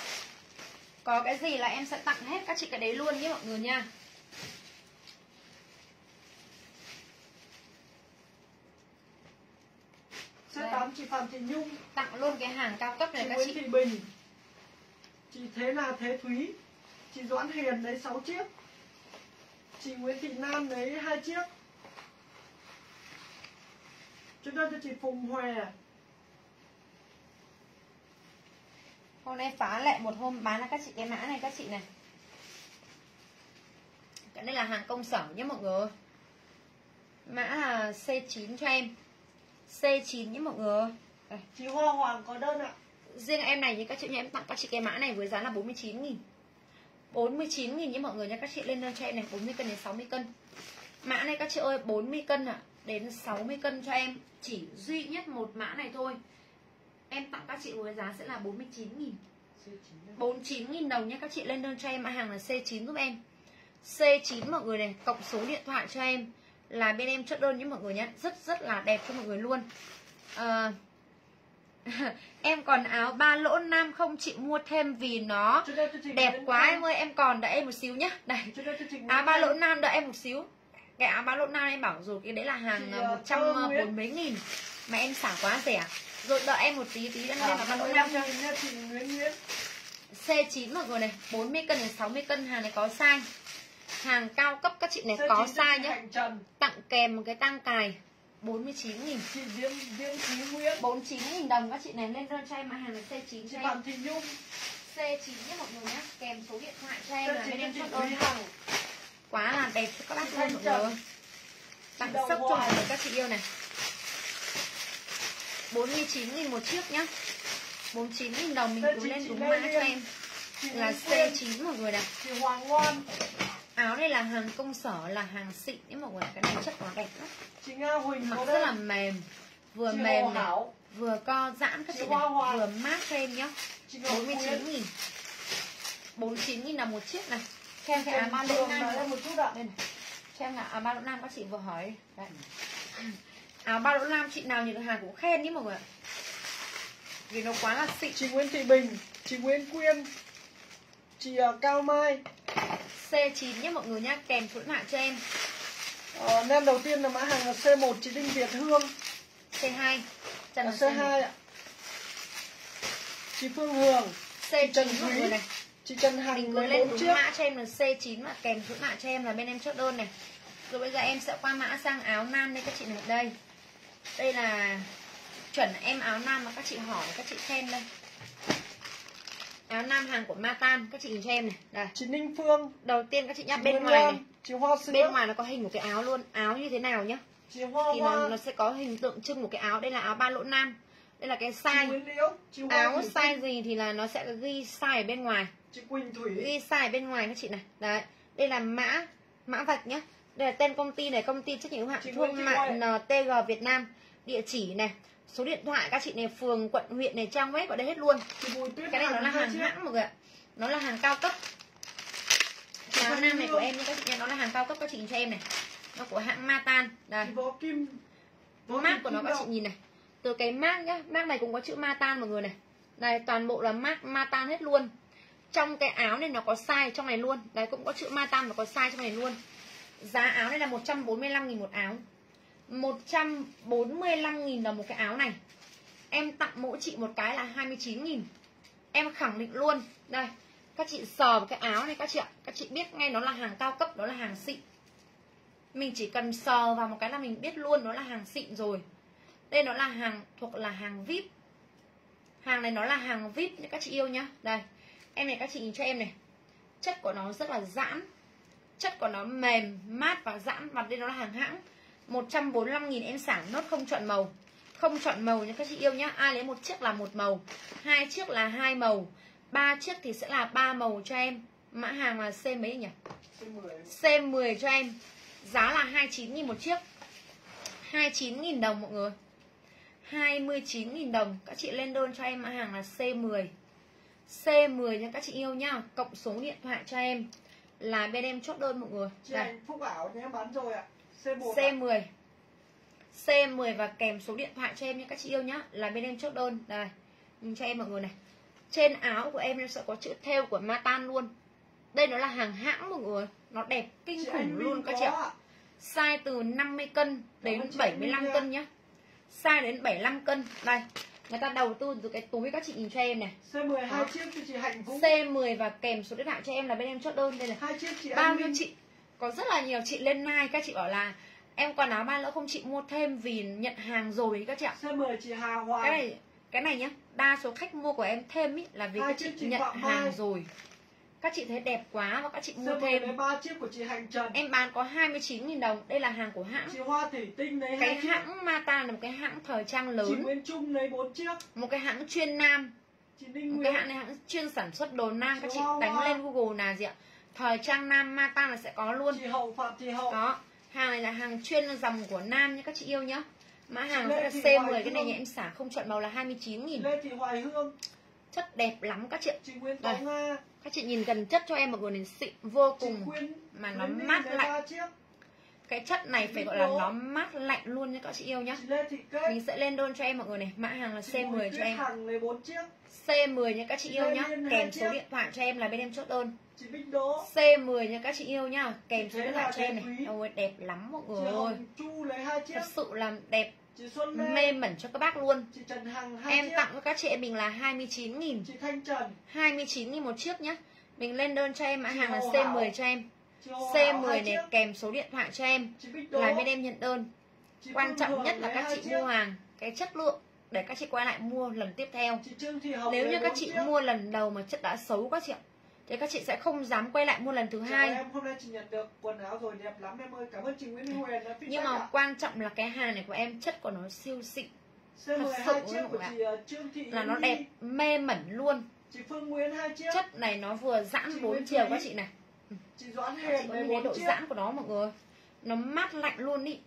Có cái gì là em sẽ tặng hết các chị cái đấy luôn nhé mọi người nha C8 chị Phạm Thị Nhung tặng luôn cái hàng cao cấp này chị các Nguyễn chị. Thị Bình. Chị Thế là Thế Thúy. Chị Doãn Hiền lấy 6 chiếc. Chị Nguyễn Thị Nam lấy hai chiếc. Chúng ta cho chị Phùng Hòe. Hôm nay phá lệ một hôm bán là các chị cái mã này các chị này. Cái đây là hàng công sở nhé mọi người. Mã là C9 cho em C9 nhé mọi người. Đây. chị Hoa Hoàng có đơn ạ. Riêng em này như các chị nhà em tặng các chị cái mã này với giá là 49 nghìn. 49 nghìn nhé mọi người nha các chị lên đơn cho em này 40 cân đến 60 cân. Mã này các chị ơi 40 cân ạ đến 60 cân cho em. Chỉ duy nhất một mã này thôi. Em tặng các chị với giá sẽ là 49 nghìn. 49.000 đồng nhé. Các chị lên đơn cho em. Mã hàng là C9 giúp em. C9 mọi người này Cộng số điện thoại cho em Là bên em chốt đơn nhé mọi người nhé. Rất rất là đẹp cho mọi người luôn. À, Em còn áo ba lỗ nam không chị mua thêm vì nó Đẹp quá em ơi em còn đợi em một xíu nhá. Đây. Áo ba lỗ nam đợi em một xíu. Cái áo ba lỗ nam em bảo rồi Cái đấy là hàng à, à, một trăm Nguyễn. bốn mấy nghìn. Mà em xả quá rẻ. Rồi đợi em một tí tí em À, áo ba lỗ 15 nam cho nghìn nha chị Nguyễn Nguyễn. C9 mọi người này 40 cân đến 60 cân hàng này có size Hàng cao cấp các chị này C9 có chị nhé Tặng kèm một cái tăng cài 49 nghìn. Chị Diễm Diễm Thúy Nguyễn. 49 nghìn đồng các chị này lên đơn cho em mà hàng là C9 chị Phạm Thị Nhung. C9 nhé mọi người nhé Kèm số điện thoại cho em là em chốt Thúy. đơn Hằng Quá là đẹp cho các bác luôn mọi người. Tặng sốc cho mọi người các chị yêu này. 49 nghìn một chiếc nhá. 49 nghìn đồng mình cứ lên đúng mã cho em. Là Nguyễn Quyên, C9 mọi người này chị Hoàng Ngoan áo này là hàng công sở là hàng xịn ấy mọi người cái này chất nó đẹp lắm. Chị Nga Huỳnh mặc rất là mềm. Vừa chị mềm này vừa co giãn các Chị này vừa mát em nhá. Chị Ngọc 49 Quyến nghìn. 49 nghìn là một chiếc này. Cho em cái áo ba lỗ nam. Em một chút ạ. Đây này. Cho em là áo ba lỗ nam các chị vừa hỏi. Đây áo ba lỗ nam chị nào nhận được hàng cũng khen nhé mọi người ạ. Vì nó quá là xịn. Chị Nguyễn Thị Bình chị Nguyễn Quyên chị à, Cao Mai. C9 nhé mọi người nhá kèm số điện thoại cho em. Ờ, nem đầu tiên là mã hàng là C1 chị Đinh Việt Hương. C2 Trần là C2 C2 ạ. Chị Phương Hường. C9 Trần Thúy. người này. Chị Trần Hằng lấy lên 4 đúng chiếc mã cho em là C9 mà kèm số mã cho em là bên em chốt đơn này. Rồi bây giờ em sẽ qua mã sang áo nam đây các chị này đây. Đây là chuẩn em áo nam mà các chị hỏi các chị khen đây áo nam hàng của Matan các chị nhìn cho em này. Đây. Chị Ninh Phương. Đầu tiên các chị nhá bên ngoài này. chị Hoa Sữa. Bên ngoài nó có hình một cái áo luôn. Áo như thế nào nhá? Chị Hoa thì Hoa. nó, nó sẽ có hình tượng trưng một cái áo. Đây là áo ba lỗ nam. Đây là cái size. Áo size gì thì là nó sẽ ghi size ở bên ngoài. Chị Quỳnh Thủy. Ghi size ở bên ngoài các chị này. Đấy. Đây là mã mã vạch nhá đây là tên công ty này công ty trách nhiệm hữu hạn thương mại. NTG Việt Nam. Địa chỉ này số điện thoại các chị này phường quận huyện này trang web ở đây hết luôn. Cái này nó là hàng hãng mọi người ạ. Nó là hàng cao cấp. Áo nam này của em các chị nha nó là hàng cao cấp các chị nhìn cho em này. Nó của hãng Matan. Đây. Kim của nó các chị nhìn này. Từ cái mác nhá mác này cũng có chữ Matan mọi người này. Đây toàn bộ là mác Matan hết luôn. Trong cái áo này nó có size trong này luôn. Đấy cũng có chữ Matan và có size trong này luôn giá áo này là 145.000 một áo. 145.000 đồng một cái áo này. Em tặng mỗi chị một cái là 29.000 em khẳng định luôn. Đây, các chị sờ vào cái áo này các chị ạ. Các chị biết ngay nó là hàng cao cấp đó là hàng xịn. Mình chỉ cần sờ vào một cái là mình biết luôn nó là hàng xịn rồi. Đây nó là hàng, thuộc là hàng vip. Hàng này nó là hàng vip nha các chị yêu nhá. Đây, em này các chị nhìn cho em này. Chất của nó rất là giãn chất của nó mềm, mát và giãn mặt đây nó là hàng hãng. 145.000 em sản nốt không chọn màu. Không chọn màu nha các chị yêu nhá. Ai lấy một chiếc là một màu, hai chiếc là hai màu, ba chiếc thì sẽ là ba màu cho em. Mã hàng là C mấy nhỉ? C10. C10 cho em. Giá là 29.000 một chiếc. 29.000 đồng mọi người. 29.000 đồng. Các chị lên đơn cho em mã hàng là C10 C10 nha các chị yêu nhá. Cộng số điện thoại cho em. Là bên em chốt đơn mọi người. Chị Đây. Phúc Ảo nhà em bán rồi ạ. C1 ạ. C10 C10 và kèm số điện thoại cho em nhé các chị yêu nhá. Là bên em chốt đơn. Đây. Nhìn cho em mọi người này. Trên áo của em sẽ có chữ theo của Matan luôn. Đây nó là hàng hãng mọi người. Nó đẹp kinh chị khủng luôn các chị ạ. Size từ 50 cân đến ơn chị 75 Minh cân nhá. Size đến 75 cân. Đây Người ta đầu tư từ cái túi các chị nhìn cho em này. C10 hai chiếc cho chị Hạnh Phúc C10 và kèm số điện thoại cho em là bên em chốt đơn Đây này. Hai chiếc chị bao nhiêu chị? Có rất là nhiều chị lên like các chị bảo là em còn áo ba lỡ không chị mua thêm vì nhận hàng rồi các chị ạ. C10 chị Hà Hoàng. Cái này cái này nhá đa số khách mua của em thêm ý là vì Hai các chị nhận Phạm Mai. hàng rồi các chị thấy đẹp quá và các chị mua C10 thêm. ba chiếc của chị Hạnh Trần. Em bán có 29.000 đồng. Đây là hàng của hãng. Chị Hoa Thủy Tinh lấy cái hãng Mata là một cái hãng thời trang chị lớn. Nguyễn Trung lấy bốn chiếc. Một cái hãng chuyên nam. Chị Ninh một cái hãng này hãng chuyên sản xuất đồ nam. Các chị Wow, đánh wow. lên google là gì ạ? Thời trang nam Mata là sẽ có luôn. Chị Hậu Phạm Thị Hậu. Đó. Hàng này là hàng chuyên dòng của nam nha các chị yêu nhá. Mã hàng sẽ là Thị C10 Hoài cái này nhà em xả không chọn màu là 29 nghìn. Lê Thị Hoài Hương chất đẹp lắm các chị chị Nguyễn Tố Đây. Nga các chị nhìn gần chất cho em một người này xịn vô cùng Quyên mà nó Minh mát lạnh. cái chất này phải gọi là nó mát lạnh luôn nha các chị yêu nhá. Mình sẽ lên đơn cho em mọi người này mã hàng là chị Bùi C10 Tuyết cho em. Hằng lấy bốn chiếc. C10 nha các chị yêu nhá. Kèm số điện thoại cho em là bên em chốt đơn. Chị Bích Đỗ. C10 nha các chị yêu nhá. Kèm số điện thoại cho em này. Ôi đẹp lắm mọi người ơi. Thật sự là đẹp mê mẩn cho các bác luôn. Hằng Em chiếc. tặng cho các chị em mình là 29 nghìn. Chị Thanh Trần. 29 nghìn một chiếc nhá. Mình lên đơn cho em mã hàng là Hồ C10 Hảo. cho em. Chị Hồ Hảo C10 hai này kèm số điện thoại cho em. Là bên em nhận đơn. Chị Quan trọng nhất là các chị chiếc. mua hàng Cái chất lượng để các chị quay lại mua lần tiếp theo. Nếu như các chị mua lần đầu mà chất đã xấu các chị ạ Thì các chị sẽ không dám quay lại mua lần thứ hai. em hôm nay chị nhận được quần áo rồi đẹp lắm em ơi. Cảm ơn chị Nguyễn Huyền đã Nhưng mà ạ. quan trọng là cái hàng này của em chất của nó siêu xịn. C12 thật sự của chị ờ, Trương Thị Là nó đẹp mê mẩn luôn. Chị Phương Nguyễn hai chiếc. Chất này nó vừa giãn bốn chiều các chị này. Chị Doãn thấy bốn độ chiếc. giãn của nó mọi người? Nó mát lạnh luôn ý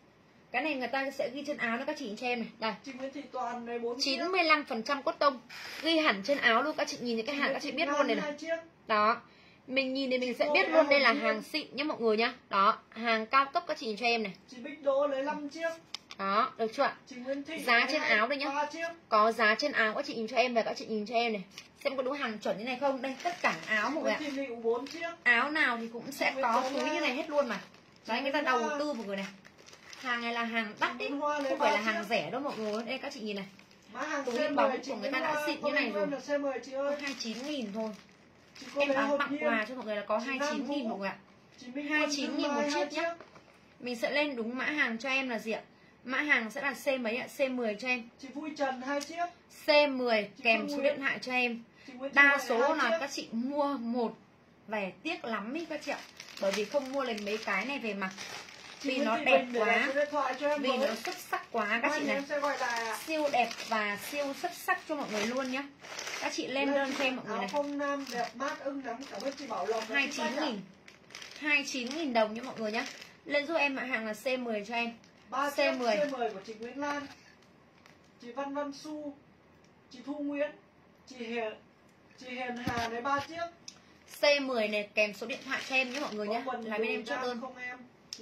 Cái này người ta sẽ ghi trên áo đó các chị cho em này. Đây. Chị Nguyễn Thị Toàn chiếc. 95% cốt tông. Ghi hẳn trên áo luôn Các chị nhìn những cái hàng các chị biết luôn này này. Đó. Mình nhìn thì mình sẽ biết luôn đây là hàng xịn nhá mọi người nhá. Đó Hàng cao cấp các chị nhìn cho em này. Chị Bích Đỗ lấy 5 chiếc. Đó Được chưa ạ? Giá trên áo đây nhá. Có giá trên áo các chị nhìn cho em và các chị nhìn cho em này. Xem có đúng hàng chuẩn như này không? Đây tất cả áo mọi người ạ. Áo nào thì cũng sẽ có túi như này hết luôn mà. Đấy người ta đầu tư mọi người này hàng này là hàng đắt lấy không phải là hàng rẻ đâu mọi người. Đây các chị nhìn này. Mã hàng Túi C10 bóng của người ta đã xịn như này rồi. luôn là C10 chị ơi. 29 nghìn thôi. Em bán tặng quà cho mọi người là có Chị 29 Nam nghìn mọi người ạ. Chị Minh 29 Quân nghìn một chiếc hai nhá. mình sẽ lên đúng mã hàng cho em là gì ạ? Mã hàng sẽ là C mấy ạ? C10 cho em. Chị Vui Trần hai chiếc. C10 Chị kèm số điện thoại cho em. Đa số hai là chiếc. các chị mua một. Về tiếc lắm ý các chị ạ. Bởi vì không mua lấy mấy cái này về mặc vì nó đẹp quá. vì nó xuất sắc quá. Các Mai chị này siêu đẹp và siêu xuất sắc cho mọi người luôn nhá. Các chị lên đơn chị cho em mọi người này. và chị 29 Bách ạ. nghìn. 29 nghìn đồng nha mọi người nhá. Lên giúp em mã hàng là C10 cho em. Ba C10. chiếc C10 của chị Nguyễn Lan chị Văn Văn Su chị Thu Nguyễn chị Hiền chị Hiền Hà lấy ba chiếc. C10 này kèm số điện thoại cho em nhé mọi người quần là bên em chốt đơn. không em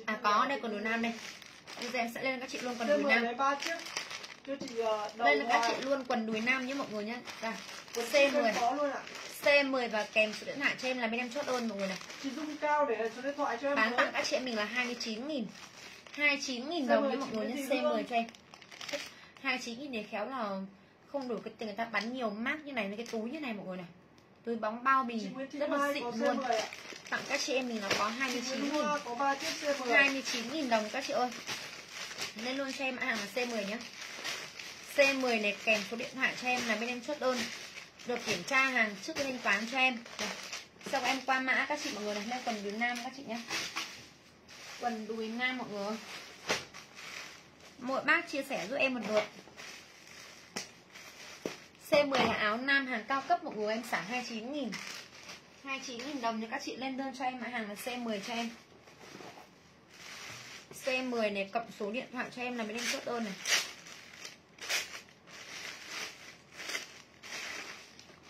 à có đây còn đùi nam đây. Bây giờ em sẽ lên các chị luôn quần C10 đùi nam. ờ, đầu lên các chị luôn quần đùi nam nhé mọi người đây Quần C10 em có luôn ạ. C10 và kèm số điện thoại cho em là bên em chốt đơn mọi người này. Chị Dung Cao để số điện thoại cho em bán tặng các chị em mình là 29 nghìn. 29 nghìn đồng nhé mọi người nhé C10 cho em. 29 nghìn này khéo là không đủ cái tiền người ta bán nhiều mác như này với cái túi như này mọi người này túi bóng bao bì rất là xịn luôn. C10 ạ. Tặng các chị em mình là có chị 29 Nguyễn nghìn. Hoa có ba chiếc C10 29 nghìn đồng các chị ơi. Lên luôn cho em mã hàng là C10 nhé C10 này kèm số điện thoại cho em là bên em chốt đơn. Được kiểm tra hàng trước khi thanh toán cho em. Xong em qua mã các chị mọi người này lên quần đùi nam các chị nhé quần đùi nam mọi người mỗi bác chia sẻ giúp em một lượt C10 là áo nam hàng cao cấp mọi người em xả 29 nghìn. 29 nghìn đồng thì các chị lên đơn cho em mã hàng là C10 cho em. C10 này, cộng số điện thoại cho em là bên em chốt đơn này.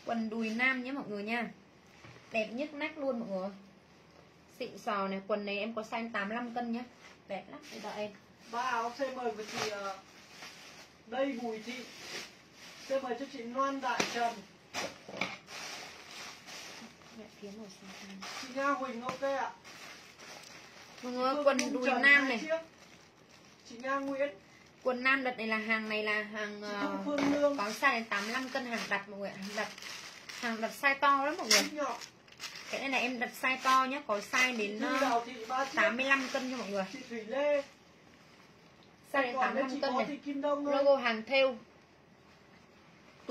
Quần đùi nam nhé mọi người nha. Đẹp nhất nách luôn mọi người. Xịn sò này, Quần này em có size 85 cân nhá Đẹp lắm Đây đợi em. Ba áo C10 của ờ, chị đây Bùi chị. Thị C10 cho chị Loan Đại Trần. Chị Nga Huỳnh ok ạ. Mọi người Phương quần đùi nam này. chiếc. chị Nga Nguyễn. Quần nam đợt này là hàng này là hàng ờ, Lương. Có size đến 85 cân hàng đặt mọi người. Hàng đặt Hàng đặt size to lắm mọi người. Cái này là em đặt size to nhé Có size đến Thư ờ, Đào Thị ba chiếc. 85 cân cho mọi người. Size đến còn đây 85 chị cân này. Logo hàng thêu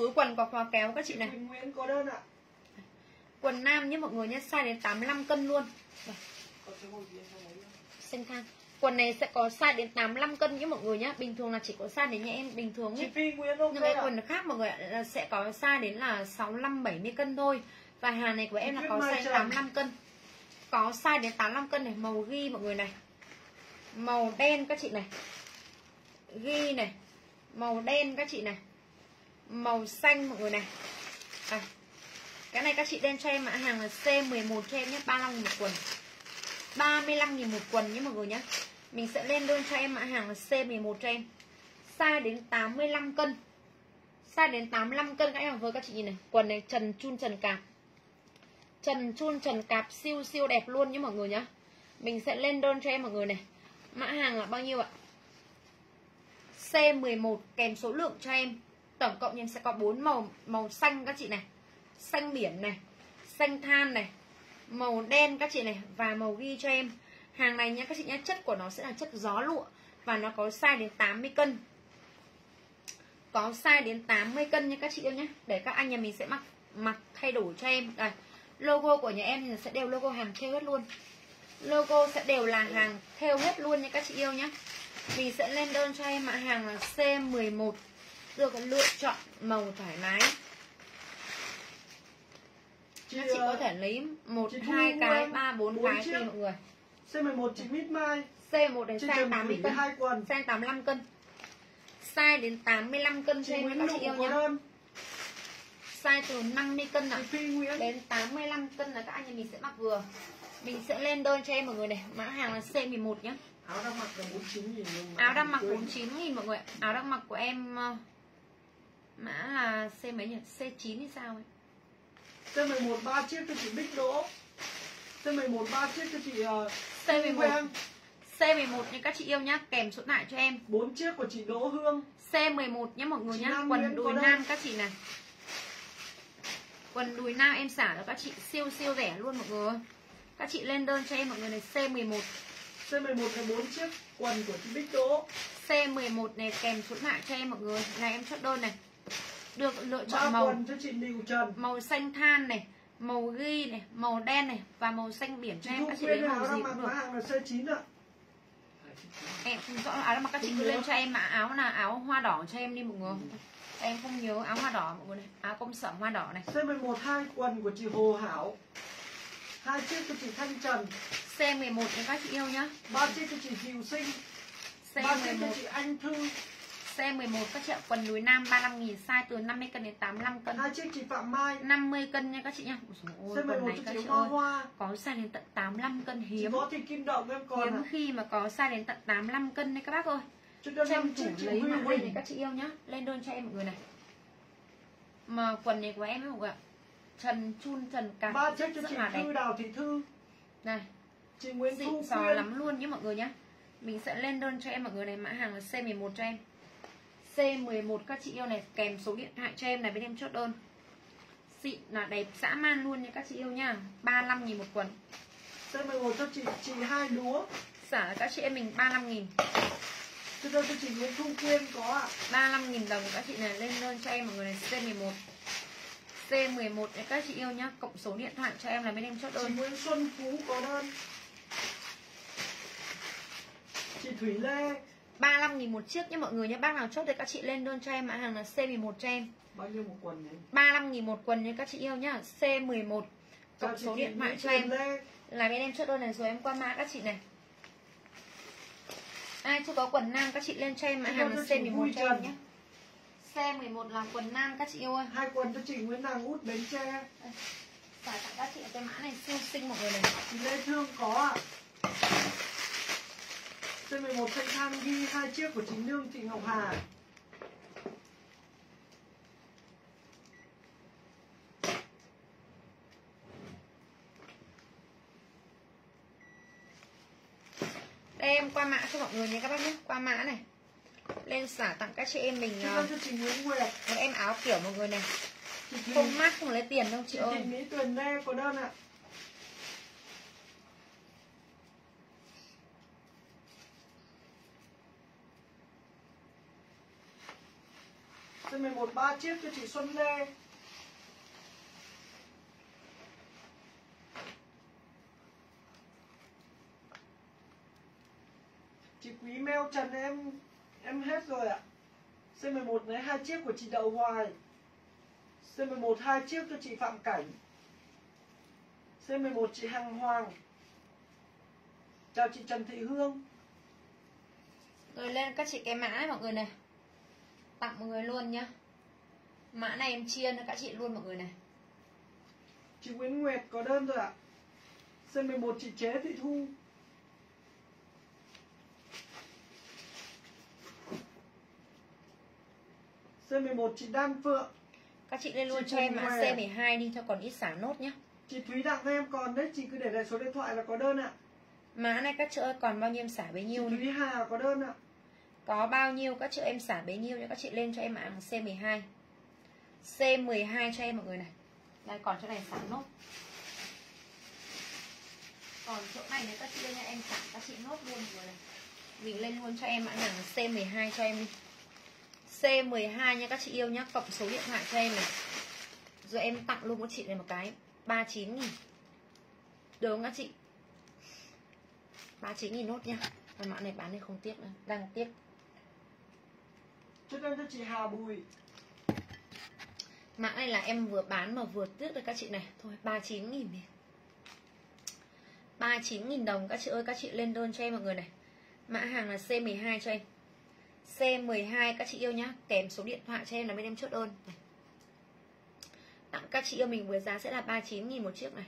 Túi quần có khóa kéo các chị này Nguyễn có đơn ạ Quần nam nhé mọi người nhé Size đến 85 cân luôn. Xanh thang Quần này sẽ có size đến 85 cân nhé mọi người nhé Bình thường là chỉ có size đến nhà em bình thường ok Nhưng cái quần khác mọi người ạ là sẽ có size đến là 65 70 cân thôi. Và hàng này của em là có size Trần. 85 cân. Có size đến 85 cân này, màu ghi mọi người này. Màu đen các chị này. Ghi này. Màu đen các chị này. Màu xanh mọi người này. À. Cái này các chị đem cho em mã hàng là C11 cho em nhé, 35 000 một quần. 35 000 một quần nhé mọi người nhé. Mình sẽ lên đơn cho em mã hàng là C11 cho em. Size đến 85 cân size đến 85 cân các em với các chị nhìn này quần này trần chun trần cạp trần chun trần cạp siêu siêu đẹp luôn nhé mọi người nhé mình sẽ lên đơn cho em mọi người này mã hàng là bao nhiêu ạ C11 kèm số lượng cho em tổng cộng em sẽ có 4 màu màu xanh các chị này, xanh biển này, xanh than này, màu đen các chị này và màu ghi cho em. Hàng này nhá các chị nhá, chất của nó sẽ là chất gió lụa và nó có size đến 80 cân. Có size đến 80 cân nha các chị yêu nhé để các anh nhà mình sẽ mặc mặc thay đổi cho em. Đây, logo của nhà em sẽ đều logo hàng theo hết luôn. Logo sẽ đều là hàng theo hết luôn nha các chị yêu nhé mình sẽ lên đơn cho em mã hàng là C11 được lựa chọn màu thoải mái. Chị các chị có ờ, thể lấy một hai cái ba bốn cái tùy mọi người. C11 chị Mít Mai. C1 đến chị size Trần 80 Thủy cân. quần. Size 85 cân. Size đến 85 cân em Nguyễn các chị yêu đơn size từ 50 cân ạ. Đến 85 cân là các anh nhà mình sẽ mặc vừa. Mình sẽ lên đơn cho em mọi người này. Mã hàng là C11 nhé áo đang mặc là 49 nghìn nhưng mà. Áo đang mặc quên. 49 nghìn mọi người áo đang mặc của em ờ, mã là C mấy nhỉ? C9 hay sao ấy? C11 ba chiếc cho chị Bích Đỗ. C11 ba chiếc cho chị uh, C11 Quen C11 nha các chị yêu nhá kèm số lại cho em. Bốn chiếc của chị Đỗ Hương. C11 nhé mọi người Chị nhá Nam quần đùi nam các chị này. Quần đùi nam em xả cho các chị siêu siêu rẻ luôn mọi người các chị lên đơn cho em mọi người này C11 C11 là bốn chiếc quần của chị Bích Đỗ. C11 này kèm số lại cho em mọi người. Này em chốt đơn này được lựa chọn màu màu xanh than này màu ghi này màu đen này và màu xanh biển cho em. Các chị lấy màu gì cũng được. hàng là size 9 ạ. Em không rõ áo mà các chị cứ lên cho em mã áo là áo hoa đỏ cho em đi mọi người. Em không nhớ áo hoa đỏ mọi người này áo công sở hoa đỏ này. C11 hai quần của chị Hồ Hảo. Hai chiếc cho chị Thanh Trần. C11 nha các chị yêu nhá. Ba chiếc cho chị Diệu Sinh. Ba chiếc cho C11 chị Anh Thư C11 các chị ạ quần núi nam 35 nghìn size từ 50 cân đến 85 cân. Hai chiếc chị Phạm Mai. 50 cân nha các chị nhá Ôi dồi ôi, quần C11 này các chị ơi Hoa. có size đến tận 85 cân hiếm. Có thì Kim Động em còn hiếm ạ khi mà có size đến tận 85 cân đấy các bác ơi. Cho em chị lấy mã này này các chị yêu nhá. Lên đơn cho em mọi người này. Mà quần này của em ấy mọi người ạ trần chun trần cạp ba chiếc cho chị Thư Đào Thị Thư. Này chị Nguyễn Thu Quyên. lắm luôn nhé mọi người nhé mình sẽ lên đơn cho em mọi người này mã hàng là C11 cho em C11 các chị yêu này kèm số điện thoại cho em này bên em chốt đơn. Xịn là đẹp dã man luôn nha các chị yêu nhá 35 nghìn một quần. C11 cho chị chị Hai Lúa xả các chị em mình 35 nghìn. Cho cho cho chị Nguyễn Thu Quyên có ạ. 35 nghìn đồng các chị này lên đơn cho em mọi người này C11 C11 này các chị yêu nhá cộng số điện thoại cho em là bên em chốt chị đơn. Nguyễn Xuân Phú có đơn. Chị Thủy Lê 35 nghìn một chiếc nhé mọi người nhé Bác nào chốt thì các chị lên đơn cho em mã hàng là C11 cho em. Bao nhiêu một quần đấy? 35 nghìn một quần nha các chị yêu nhá. C11 Chào cộng số điện thoại cho em. Lê là bên em chốt đơn này rồi em qua mã các chị này. Ai chưa có quần nam các chị lên cho em mã hàng là cho chị C11 Vui cho em nhé C11 là quần nam các chị yêu ơi. Hai quần cho chị Nguyễn Nàng Út Bến Tre Phải tặng các chị cái mã này siêu xinh mọi người này. Lê Thương có ạ C11 thanh than ghi hai chiếc của chị Nương Thị Ngọc Hà. Đây em qua mã cho mọi người nhé các bác nhé. Qua mã này. Lên xả tặng các chị em mình chị ờ, một em áo kiểu mọi người này. Không mát không lấy tiền đâu chị ơi. Mỹ Tuyền Lê có đơn ạ C11 ba chiếc cho chị Xuân Lê. Chị Quý mail Trần, em em hết rồi ạ. C11 lấy hai chiếc của chị Đậu Hoài. C11 hai chiếc cho chị Phạm Cảnh. C11 chị Hằng Hoàng. Chào chị Trần Thị Hương. Rồi lên, các chị cái mã, mọi người này. Tặng mọi người luôn nhá. Mã này em chia cho các chị luôn mọi người này. Chị Nguyễn Nguyệt có đơn rồi ạ. C11 chị Chế Thị Thu. C11 chị Đan Phượng. Các chị lên luôn Chị cho em mã Hoài à? C12 đi cho còn ít xả nốt nhá. Chị Thúy Đặng em còn đấy Chị cứ để lại số điện thoại là có đơn ạ. Mã này các chị ơi còn bao nhiêu em xả bấy Chị nhiêu nhá. Thúy Hà có đơn ạ có bao nhiêu, các chị em xả bấy nhiêu nhá, Các chị lên cho em mã C12 C12 cho em mọi người này. Đây, còn chỗ này xả nốt. Còn chỗ này này các chị lên nha em xả, các chị nốt luôn rồi này. Mình lên luôn cho em mã hàng C12 cho em đi. C12 nha các chị yêu nhá, Cộng số điện thoại cho em này. Rồi em tặng luôn của chị này một cái 39 nghìn. Được không các chị? 39 nghìn nốt nha Còn mã này bán thì không tiếc nữa, Đang tiếc cho nên cho chị Hà Bùi. Mã này là em vừa bán mà vừa tiếc được các chị này. Thôi 39 nghìn đi. 39 nghìn đồng. Các chị ơi, Các chị lên đơn cho em mọi người này. Mã hàng là C12 cho em. C12 các chị yêu nhá. Kèm số điện thoại cho em là bên em chốt đơn. Này. Tặng các chị yêu mình với giá sẽ là 39 nghìn một chiếc này.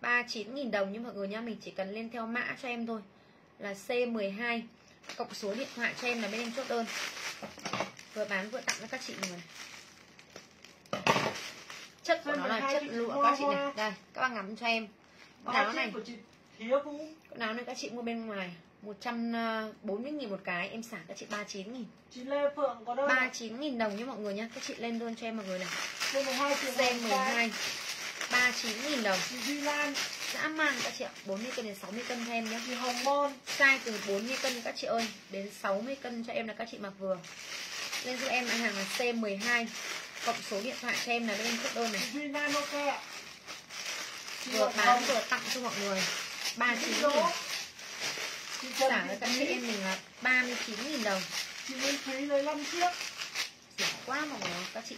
39 nghìn đồng nhưng mọi người nhá. Mình chỉ cần lên theo mã cho em thôi. Là C12 Cộng số điện thoại cho em là bên em chốt đơn. Vừa bán vừa tặng cho các chị mọi người chất của nó là chất lụa các chị này. Đây các bạn ngắm cho em. Áo này. con áo này các chị mua bên ngoài. 140 nghìn một cái em xả các chị 39 nghìn. Chị Lê Phượng có ạ. 39 nghìn đồng nhé mọi người nhé. Các chị lên đơn cho em mọi người này. C12 chị Hồng C12 39 nghìn đồng. Chị Duy Lan dã man các chị ạ. 40 cân đến 60 cân cho em nhé. Chị Hồng Mon size từ 40 cân các chị ơi đến 60 cân cho em là các chị mặc vừa. Lên giúp em hàng là C12 cộng số điện thoại cho em là bên chốt đơn này. Vừa bán vừa tặng cho mọi người. chị 39 Bích nghìn trả với các chị em mình là 39 nghìn đồng. Chị Nguyễn Thúy lấy 5 chiếc rẻ quá mọi người các chị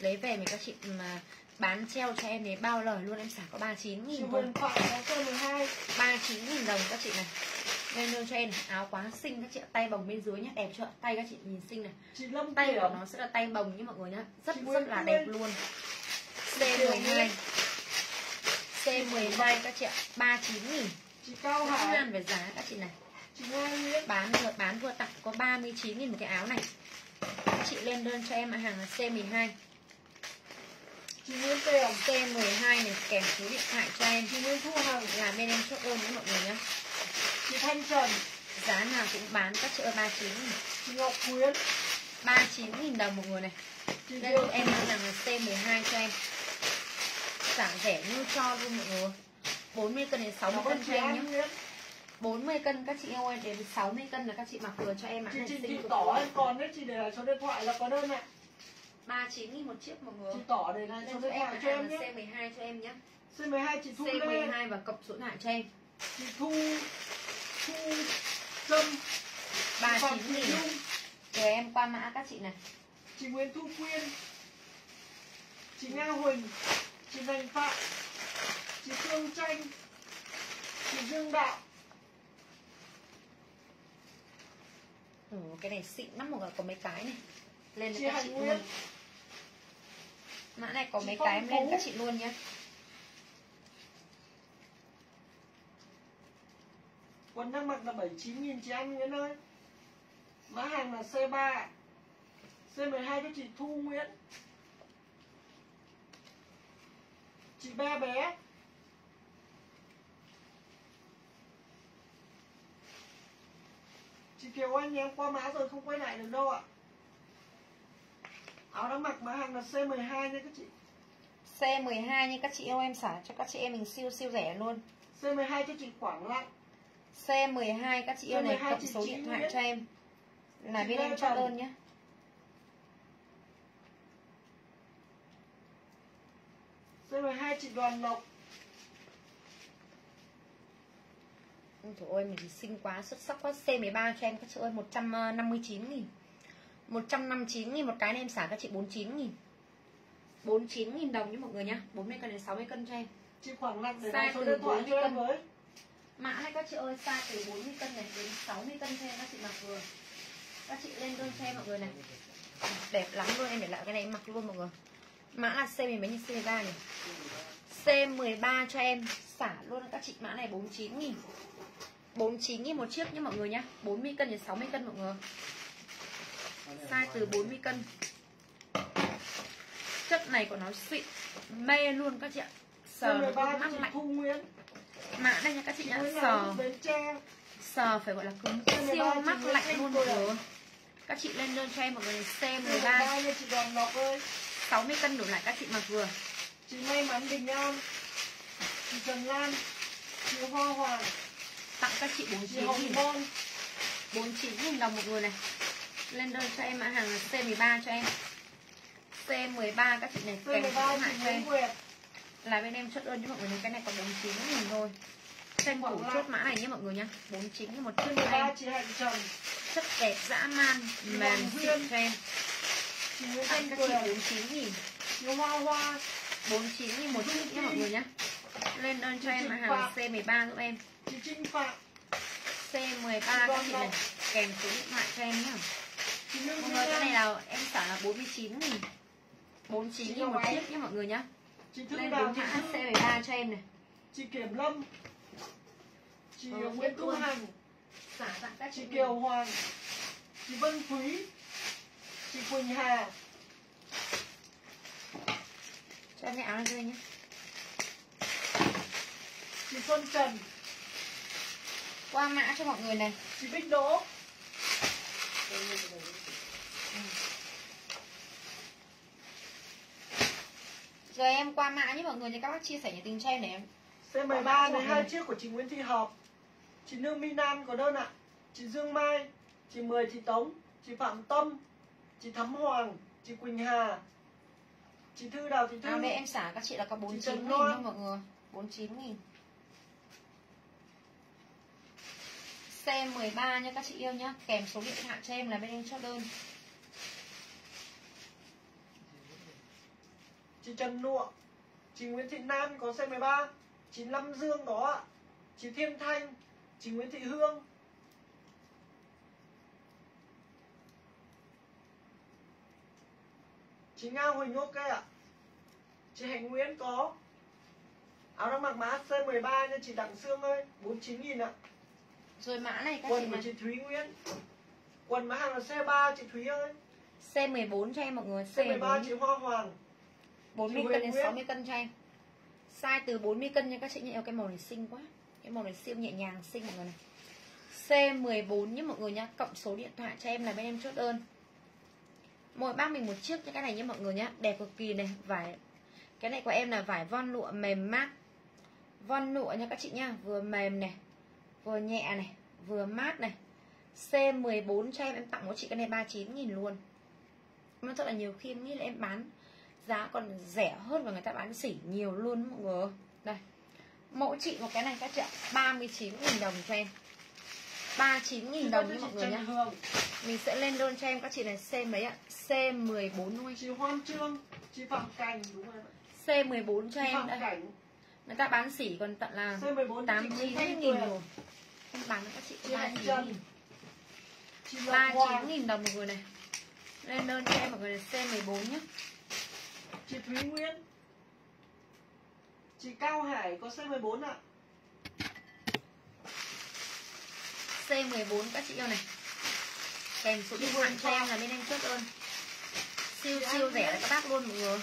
lấy về mình các chị mà bán treo cho em đấy bao lời luôn em xả có 39 chị nghìn thôi. C12 39 nghìn đồng các chị này. Lên đơn cho em này. áo quá xinh các chị ạ. tay bồng bên dưới nhá. Đẹp chưa tay các chị nhìn xinh này. Chị Lâm tay của nó sẽ là tay bồng như mọi người nhá. Rất Chị rất là Tươi. đẹp luôn. C12 C12 các chị ạ. 39 nghìn. Chị Cao nhan về giá các chị này. Chị bán vừa bán vừa tặng có 39 nghìn một cái áo này. Các chị lên đơn cho em hàng là C12 chị Nguyễn Tèm C12 này kèm số điện thoại cho em. Chị Nguyễn Thu Hằng là bên em chốt đơn với mọi người nhé chị Thanh Trần giá nào cũng bán các chị ơi 39 nghìn. Chị Ngọc Quyến. 39 nghìn đồng một người này. Chị Diệu giúp em mã hàng là C12 cho em. Giảm rẻ như cho luôn mọi người. 40 cân đến 60 Cảm ơn cân cho em nhé An Nguyễn 40 cân các chị yêu ơi đến 60 cân là các chị mặc vừa cho em mã chị này chị chị tỏ em còn đấy chị để lại số điện thoại là có đơn ạ 39 nghìn một chiếc mọi người. Chị tỏ để lại Lên số cho điện em cho em là nhé. C12 cho em nhé. C12 chị Thu Lê C12 và cộng số thoại cho em. Chị Thu Thu Trâm Phạm 39 Thị nghìn Rồi em qua mã các chị này. Chị Nguyễn Thu Quyên. Chị Nga Huỳnh. Chị Thành Phạm. Chị Phương Tranh. Chị Dương Đạo. Ừ, Cái này xịn lắm mọi người có mấy cái này. Lên chị cho các Hạnh chị Nguyên Mã này có Chị mấy cái em lên các chị luôn nhé quần đang mặc là 79 nghìn chị Anh Nguyễn ơi. Mã hàng là C3 C12 cho chị Thu Nguyễn. Chị Be Bé. Chị Kiều Anh em qua mã rồi không quay lại được đâu ạ áo đang mặc mã hàng là C12 nha các chị. C12 như các chị yêu em xả cho các chị em mình siêu siêu rẻ luôn. C12 cho chị Quảng Lặng. C12 các chị yêu này C12 cộng số điện thoại cho em. Là Chị bên em cho đơn nhé. C12 chị Đoàn Lộc. Ôi Trời ơi mình xinh quá xuất sắc quá. C13 cho em các chị ơi 159 nghìn 159 nghìn một cái này em xả các chị 49 nghìn. 49 nghìn đồng nhé mọi người nhá 40 cân đến 60 cân cho em. Chị Quảng Lặng để lại số từ điện thoại 40 cho em cân. với. Mã này các chị ơi size từ 40 cân này đến 60 cân cho em các chị mặc vừa. Các chị lên đơn cho em mọi người này. Đẹp lắm luôn em để lại cái này em mặc luôn mọi người. Mã là C10 mấy như C13 này C13 cho em xả luôn các chị mã này 49 nghìn. 49 nghìn một chiếc nhé mọi người nhá 40 cân đến 60 cân mọi người Size từ 40 cân. Chất này của nó xịn Mê luôn các chị ạ. Sờ nó C13 cũng mát chị lạnh. Thu Nguyễn. Mã đây nha các chị nhá Sờ. Sờ phải gọi là cứng C13 siêu chị Nguyễn lạnh luôn Cường. người Các chị lên đơn cho em mọi người C13 C13 nha chị Đoàn Lộc ơi. 60 cân đổ lại các chị mặc vừa. Chị May Mắn Bình An. Chị Trần Lan. Chị Hoa Hoàng. Tặng các chị chị 49 Hồng nghìn Bon 49 nghìn đồng một người này Lên đơn cho em mã hàng là C13 cho em. C13 các chị này kèm số C13 hại cho em là bên em chốt đơn cho mọi người này cái này còn 49 nghìn thôi. Khoảng là- chốt mã này nhé mọi người nhá. 49 nghìn một chiếc cho em C13 chị Hạnh Trần. Chất đẹp dã man mềm xịn cho em. Thanh các chị Quyền 49 nghìn Hoa Hoa. 49 nghìn một chiếc nhé mọi người nhá. Lên đơn cho em mã hàng Phạm. C13 giúp em. Chị Trinh Phạm. C13 các chị này kèm số điện thoại cho em Lương mọi người cái này là em xả là 49 nghìn. 49 nghìn một chiếc nhé mọi người nhá. Lên đúng mã Thư C13 cho em này. Chị Kiểm Lâm. Chị Ờ, Nguyễn Thu luôn. Hằng. Xả tặng các chị Kiều Hoàng. Chị Vân Thúy chị Quỳnh Hà. Cho em cái áo này cho nhé. Chị Xuân Trần. Qua mã cho mọi người này. Chị Bích Đỗ rồi em qua mã nhé mọi người thì các bác chia sẻ nhiệt tình cho em để em C13 này hai chiếc của chị Nguyễn Thị Hợp chị Nương My Nam có đơn ạ. Chị Dương Mai chị Mười chị Tống chị Phạm Tâm chị Thắm Hoàng chị Quỳnh Hà chị Thư Đào Thị Thư áo đây em xả các chị là có 49 Trần nghìn nha mọi người. 49 nghìn. Xe 13 nha các chị yêu nhá. Kèm số điện thoại cho em là bên em chốt đơn chị Trần Nụa chị Nguyễn Thị Nam có xe 13 chị Lâm Dương có ạ chị Thiên Thanh chị Nguyễn Thị Hương. Chị Nga Huỳnh ok ạ chị Hạnh Nguyễn có. Áo đang mặc mã C13 nha chị Đặng Sương ơi 49 nghìn ạ. Rồi mã này các chị quần của này chị Thúy Nguyễn quần mã hàng là C3 chị Thúy ơi. C14 cho em mọi người C13 chị C14 Hoa Hoàng 40 Chị cân đến Nguyễn. 60 cân cho em. Size từ 40 cân nha các chị nhé. Cái màu này xinh quá. Cái màu này siêu nhẹ nhàng xinh mọi người này C14 nhé mọi người nhá. Cộng số điện thoại cho em là bên em chốt đơn. Mỗi bác mình một chiếc cho cái này nhé mọi người nhá. Đẹp cực kỳ này. Vải. Cái này của em là vải von lụa mềm mát. Von lụa nha các chị nhá. Vừa mềm này. Vừa nhẹ này. Vừa mát này. C14 cho em. Em tặng mỗi chị cái này 39 nghìn luôn. Nó rất là nhiều khi em nghĩ là em bán giá còn rẻ hơn và người ta bán xỉ nhiều luôn mọi người đây mỗi chị một cái này các chị ạ 39.000 đồng cho em. 39.000 Chị đồng cho mọi người nhá. Hương mình sẽ lên đơn cho em các chị này C mấy ạ? C14 thôi. Chị Hoan Trương chị Phạm Cảnh đúng không ạ? C14 cho chị em đây. Cảnh. Người ta bán xỉ còn tận là C14 cho chị Nguyễn Thanh 89.000 Tuyền. rồi. Em bán các chị chị Hạnh 39.000 Trần. Chị Ngọc Hoàng 39.000 đồng mọi người này. Lên đơn cho em mọi người này C14 nhé chị Thúy Nguyễn chị Cao Hải có C14 ạ. C14 các chị yêu này. Kèm số điện thoại cho em là bên em chốt đơn siêu siêu rẻ các bác luôn mọi người.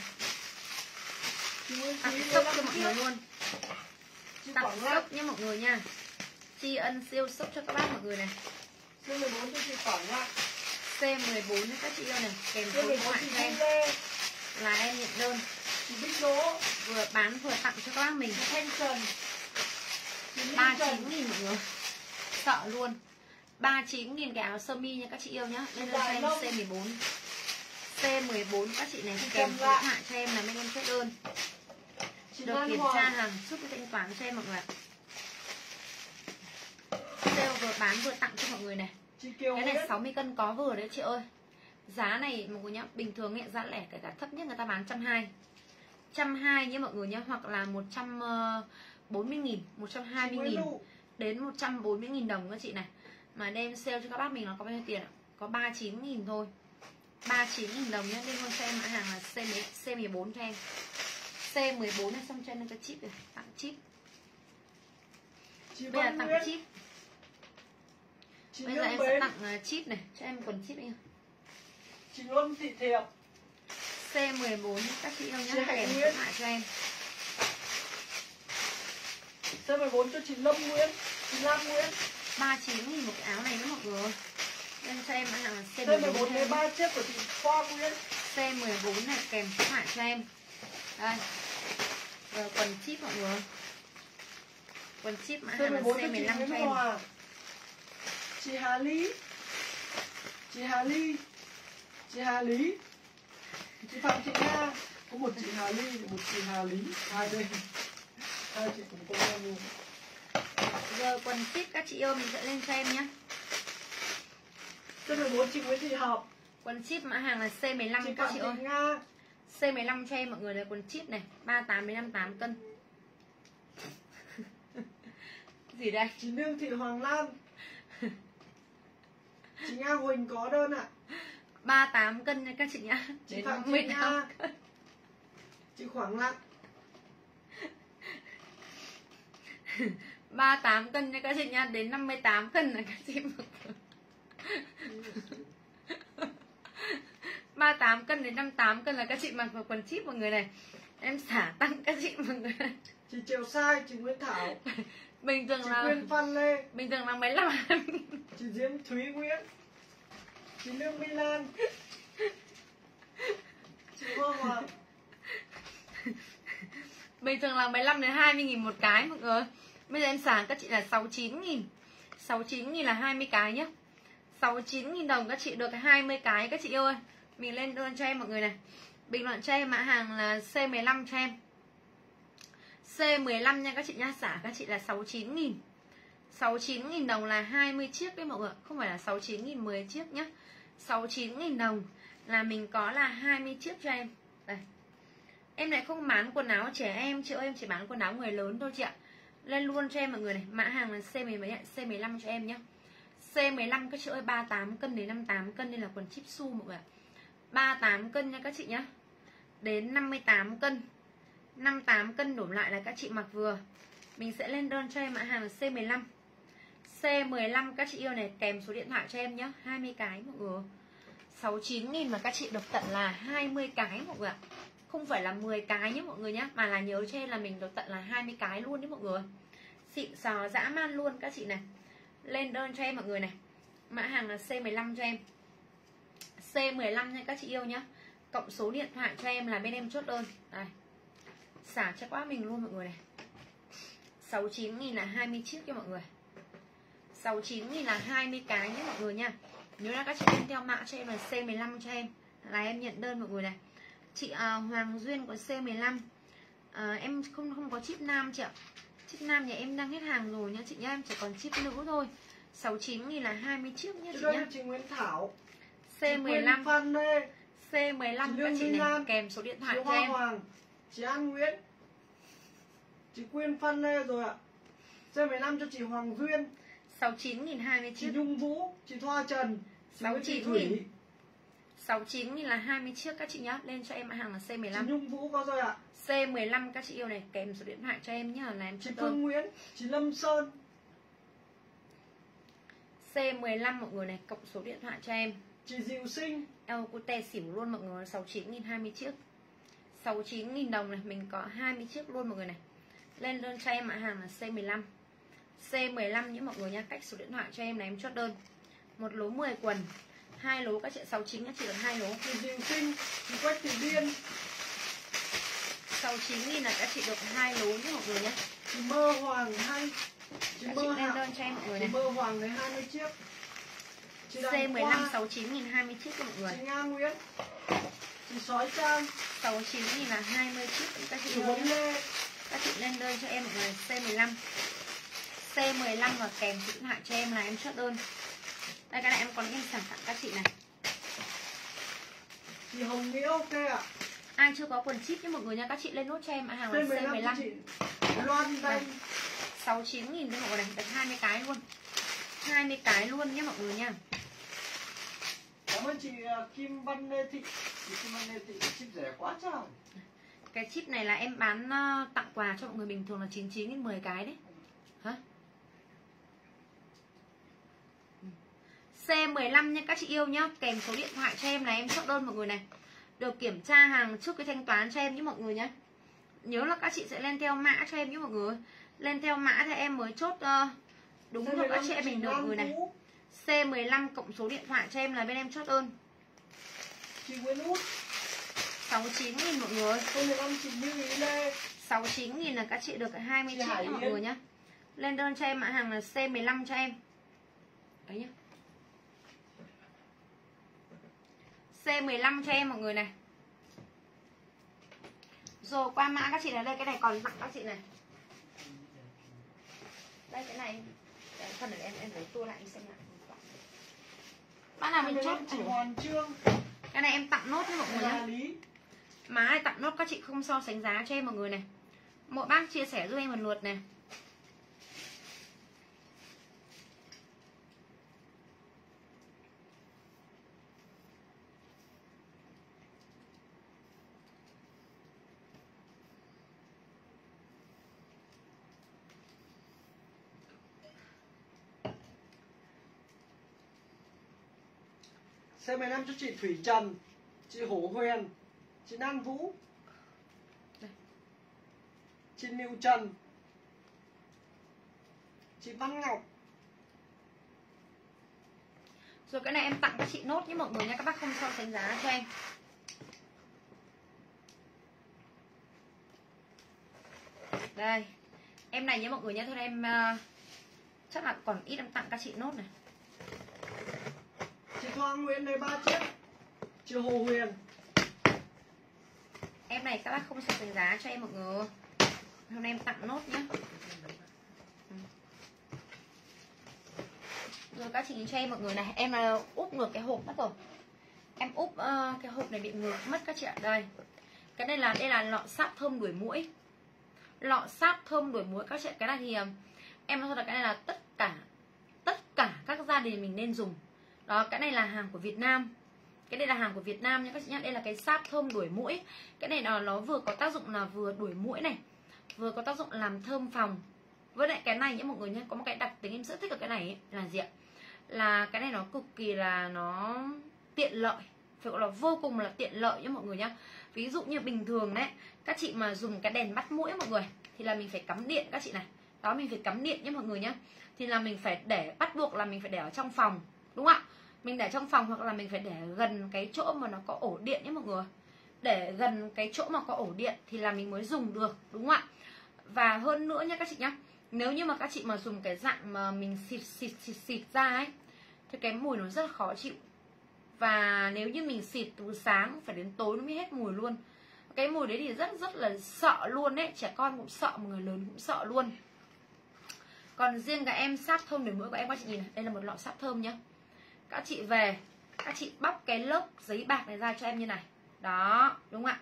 Chị tặng Thúy sốc 15 cho mọi người luôn. Chị tặng sốc nha mọi người nha. Tri ân siêu sốc cho các bác mọi người này. C14 cho chị Quảng Lăng C14 nhé các chị yêu này. Kèm số điện C14 thoại chị cho em là em nhận đơn. Bích Đỗ vừa bán vừa tặng cho các bác mình. Minh 39 Trần. Nghìn mọi người. Sợ luôn. 39 nghìn cái áo sơ mi nha các chị yêu nhá. Lên đơn cho em Long. C14 C14 các chị này kèm số điện thoại cho em là bên em chốt đơn. Chị được kiểm tra hàng chút thanh toán cho em mọi người ạ. Sale vừa bán vừa tặng cho mọi người này. Cái này Nguyễn 60 cân có vừa đấy chị ơi giá này mọi người nhá bình thường ấy giá lẻ kể cả thấp nhất người ta bán trăm hai. Trăm hai nhé mọi người nhé hoặc là một trăm ờ, bốn mươi nghìn một trăm hai mươi nghìn đến 140 nghìn đồng các chị này. Mà đem sale cho các bác mình nó có bao nhiêu tiền ạ? Có 39 nghìn thôi. 39 nghìn đồng nhé liên quan cho em mã hàng là C, C14 cho em. C14 này xong cho em cái chip này tặng chip. Chị bây giờ tặng chip. Chị bây giờ em sẽ tặng ờ, chip này cho em quần chip nha chị Luân Thị Thiệp. C14 nhé các chị yêu Chị nhé kèm Nguyễn. thoại cho em. C14 cho chị Lâm Nguyễn. Chị Lam Nguyễn. 39 nghìn một cái áo này nữa mọi người. Lên cho em là C14 C14 cho lấy em. 3 chiếc của chị Khoa Nguyễn. C14 này kèm số thoại cho em. Đây. Rồi quần chip mọi người. Quần chip mã hàng là C14 cho chị C15 cho em. Chị Hà Lý chị Hà Ly chị Hà Lý. Chị Phạm Thị Nga. Có một chị Hà Ly một chị Hà Lý. Hai đây hai chị cùng công em luôn. Giờ quần chip các chị yêu mình sẽ lên cho em nhé. C14 chị Nguyễn Thị Học. Quần chip mã hàng là C15 chị các chị ơi Nga. C15 cho em mọi người là quần chip này 38 đến 58 cân gì đây chị Lương Thị Hoàng Lan. Chị Nga Huỳnh có đơn ạ 38 cân nha các chị nhá. Chị đến Phạm Thị 18 Nga cân. Chị Khoảng Lặng 38 cân nha các chị nha đến 58 cân là các chị mặc 38 cân đến 58 cân là các chị mặc vào quần chip mọi người này. Em xả tăng các chị mọi người này. chị Triệu Sai chị Nguyễn Thảo. Bình thường chị là Quyên Phan Lê. bình thường là 15 chị Diễm Thúy Nguyễn chị Lương Minh Lan chị Hoa Hoàng bình thường là 15 đến 20 nghìn một cái mọi người. Bây giờ em sáng các chị là 69 nghìn. 69 nghìn là 20 cái nhá. 69 nghìn đồng các chị được 20 cái các chị ơi. Mình lên đơn cho em mọi người này. Bình luận cho em mã hàng là C15 cho em. C15 nha các chị nha xả các chị là 69 nghìn. 69.000 đồng là 20 chiếc đấy mọi người Không phải là 69.000 10 chiếc nhá. 69.000 đồng là mình có là 20 chiếc cho em. Đây. Em lại không bán quần áo trẻ em. Chị ơi em chỉ bán quần áo người lớn thôi chị ạ. Lên luôn cho em mọi người này. Mã hàng là C17, C15 cho em nhá. C15 các chị ơi 38 cân đến 58 cân Đây là quần chip su mọi người ạ. 38 cân nha các chị nhá. Đến 58 cân. 58 cân đổ lại là các chị mặc vừa. Mình sẽ lên đơn cho em mã hàng là C15 C15 các chị yêu này, kèm số điện thoại cho em nhé 20 cái mọi người. 69 nghìn mà các chị được tận là 20 cái mọi người ạ. Không phải là 10 cái nhé mọi người nhé, Mà là nhớ trên là mình được tận là 20 cái luôn đấy mọi người. Xịn sò dã man luôn các chị này. Lên đơn cho em mọi người này. Mã hàng là C15 cho em. C15 nha các chị yêu nhé. Cộng số điện thoại cho em là bên em chốt đơn. Đây. Xả cho quá mình luôn mọi người này. 69 nghìn là 20 chiếc cho mọi người. 69 nghìn là 20 cái nhé mọi người nha Nhớ là các chị em theo mã cho em là C15 cho em. Là em nhận đơn mọi người này. Chị à, Hoàng Duyên của C15 à, Em không không có chip nam chị ạ. Chip nam nhà em đang hết hàng rồi nha chị nhá Em chỉ còn chip nữ thôi. 69 nghìn là 20 chiếc nhé chị nhá. chị Nguyễn Thảo. C15 Phan đây C15 Chị các chị này Lan, kèm số điện thoại cho em. Hoàng. Chị An Nguyễn. Chị Quyên Phan Lê rồi ạ. C15 cho chị Hoàng Duyên 69 nghìn 20 chị chiếc. Nhung Vũ chị Thoa Trần chị Nguyễn Thị 69.000. Thủy. 69 nghìn là 20 chiếc các chị nhá. Lên cho em mã hàng là chị C15 Nhung Vũ có rồi ạ. C15 các chị yêu này kèm số điện thoại cho em nhá. Là em chị Phương Nguyễn chị Lâm Sơn. C15 mọi người này cộng số điện thoại cho em. Chị Diệu Sinh. Eo cô tè xỉu luôn mọi người 69 nghìn 20 chiếc. 69 nghìn đồng này mình có 20 chiếc luôn mọi người này. Lên đơn cho em mã hàng là C15 C15 nhé mọi người nha. Cách số điện thoại cho em là em chốt đơn. Một lố 10 quần hai lố các chị 69 các chị được hai lố chị Diệu Sinh chị Quách Thị Biên. 69 nghìn là các chị được hai lố nhé mọi người nhé chị Mơ Hoàng hay chị Mơ Hạ. đơn cho em mọi người chị này. Mơ Hoàng lấy 20 chiếc. Chị Đặng C15 Khoa, 69 nghìn 20 chiếc cho mọi người. Chị Nga Nguyễn. Chị Sói Trang. 69 nghìn là 20 chiếc. Các chị Lê. Các chị lên đơn cho em mọi người C15 C15 và kèm điện thoại cho em là em chốt đơn. Đây cái này em còn in sản tặng các chị này. Chị Hồng Nghĩa ok ạ. Ai chưa có quần chip nhé mọi người nha các chị lên nốt cho em mã hàng là C15 cho C15 chị Loan đây 69 nghìn thôi mọi người này được 20 cái luôn. 20 cái luôn nhé mọi người nha cảm ơn chị à, Kim Văn Lê Thị. Chị Kim Văn Lê Thị chip rẻ quá trời. Cái chip này là em bán ờ, tặng quà cho mọi người bình thường là 99 nghìn 10 cái đấy hả Ừ. C15 nha các chị yêu nhá. Kèm số điện thoại cho em này em chốt đơn mọi người này. Được kiểm tra hàng trước cái thanh toán cho em nhé mọi người nhé Nhớ là các chị sẽ lên theo mã cho em nhé mọi người. Lên theo mã thì em mới chốt uh, Đúng được các chị em mình được mọi người này. C15 cộng số điện thoại cho em là bên em chốt đơn. chị Nguyễn Út 69 nghìn mọi người. 15 chị Như Ý Lê 69 nghìn là các chị được 20 Chị chiếc nha mọi người nhá. Lên đơn cho em mã hàng là C15 cho em. Đấy nhá. C15 cho em mọi người này. Rồi qua mã các chị này đây Cái này còn tặng các chị này. Đây cái này. Đấy, Phần này em em phải tua lại em xem lại Mã nào mình chốt C15 chị Hoàn Trương. Cái này em tặng nốt nha mọi người Lý. Má này tặng nốt các chị không so sánh giá cho em mọi người này. Mỗi bác chia sẻ giúp em một lượt này C15 cho chị Thủy Trần chị Hổ Huyền chị Nan Vũ chị Niu Trần chị Văn Ngọc. Rồi cái này em tặng các chị nốt nhé mọi người nha Các bác không so sánh giá cho em. Đây Em này nhé mọi người nhé Thôi em uh, Chắc là còn ít em tặng các chị nốt này. Hoàng Thoa Nguyễn ba chiếc. Chưa Hồ Huyền. Em này các bác không sợ tính giá cho em mọi người hôm nay em tặng nốt nhé ừ. rồi các chị cho em mọi người này. Em à, úp ngược cái hộp mất rồi em úp uh, cái hộp này bị ngược mất các chị ạ. Đây. Cái này là đây là lọ sáp thơm đuổi mũi lọ sáp thơm đuổi mũi các chị cái này thì ờ, em nói thật là cái này là tất cả tất cả các gia đình mình nên dùng đó cái này là hàng của Việt Nam. Cái này là hàng của Việt Nam nhé các chị nhá. Đây là cái sáp thơm đuổi mũi cái này là nó vừa có tác dụng là vừa đuổi mũi này vừa có tác dụng làm thơm phòng. Với lại cái này nhé mọi người nhé có một cái đặc tính em rất thích ở cái này ấy, là gì ạ? Là cái này nó cực kỳ là nó tiện lợi phải gọi là vô cùng là tiện lợi nhé mọi người nhá. Ví dụ như bình thường đấy các chị mà dùng cái đèn bắt mũi mọi người thì là mình phải cắm điện các chị này. Đó mình phải cắm điện nhé mọi người nhá. Thì là mình phải để bắt buộc là mình phải để ở trong phòng đúng không ạ? Mình để trong phòng hoặc là mình phải để gần cái chỗ mà nó có ổ điện nhé mọi người. Để gần cái chỗ mà có ổ điện thì là mình mới dùng được, đúng không ạ? Và hơn nữa nhé các chị nhá, nếu như mà các chị mà dùng cái dạng mà mình xịt xịt xịt xịt ra ấy, thì cái mùi nó rất là khó chịu. Và nếu như mình xịt từ sáng phải đến tối nó mới hết mùi luôn. Cái mùi đấy thì rất rất là sợ luôn đấy trẻ con cũng sợ một người lớn cũng sợ luôn. Còn riêng cái em sáp thơm để mũi của em các chị nhìn này, đây là một lọ sáp thơm nhá các chị về. Các chị bóc cái lớp giấy bạc này ra cho em như này. Đó, đúng không ạ?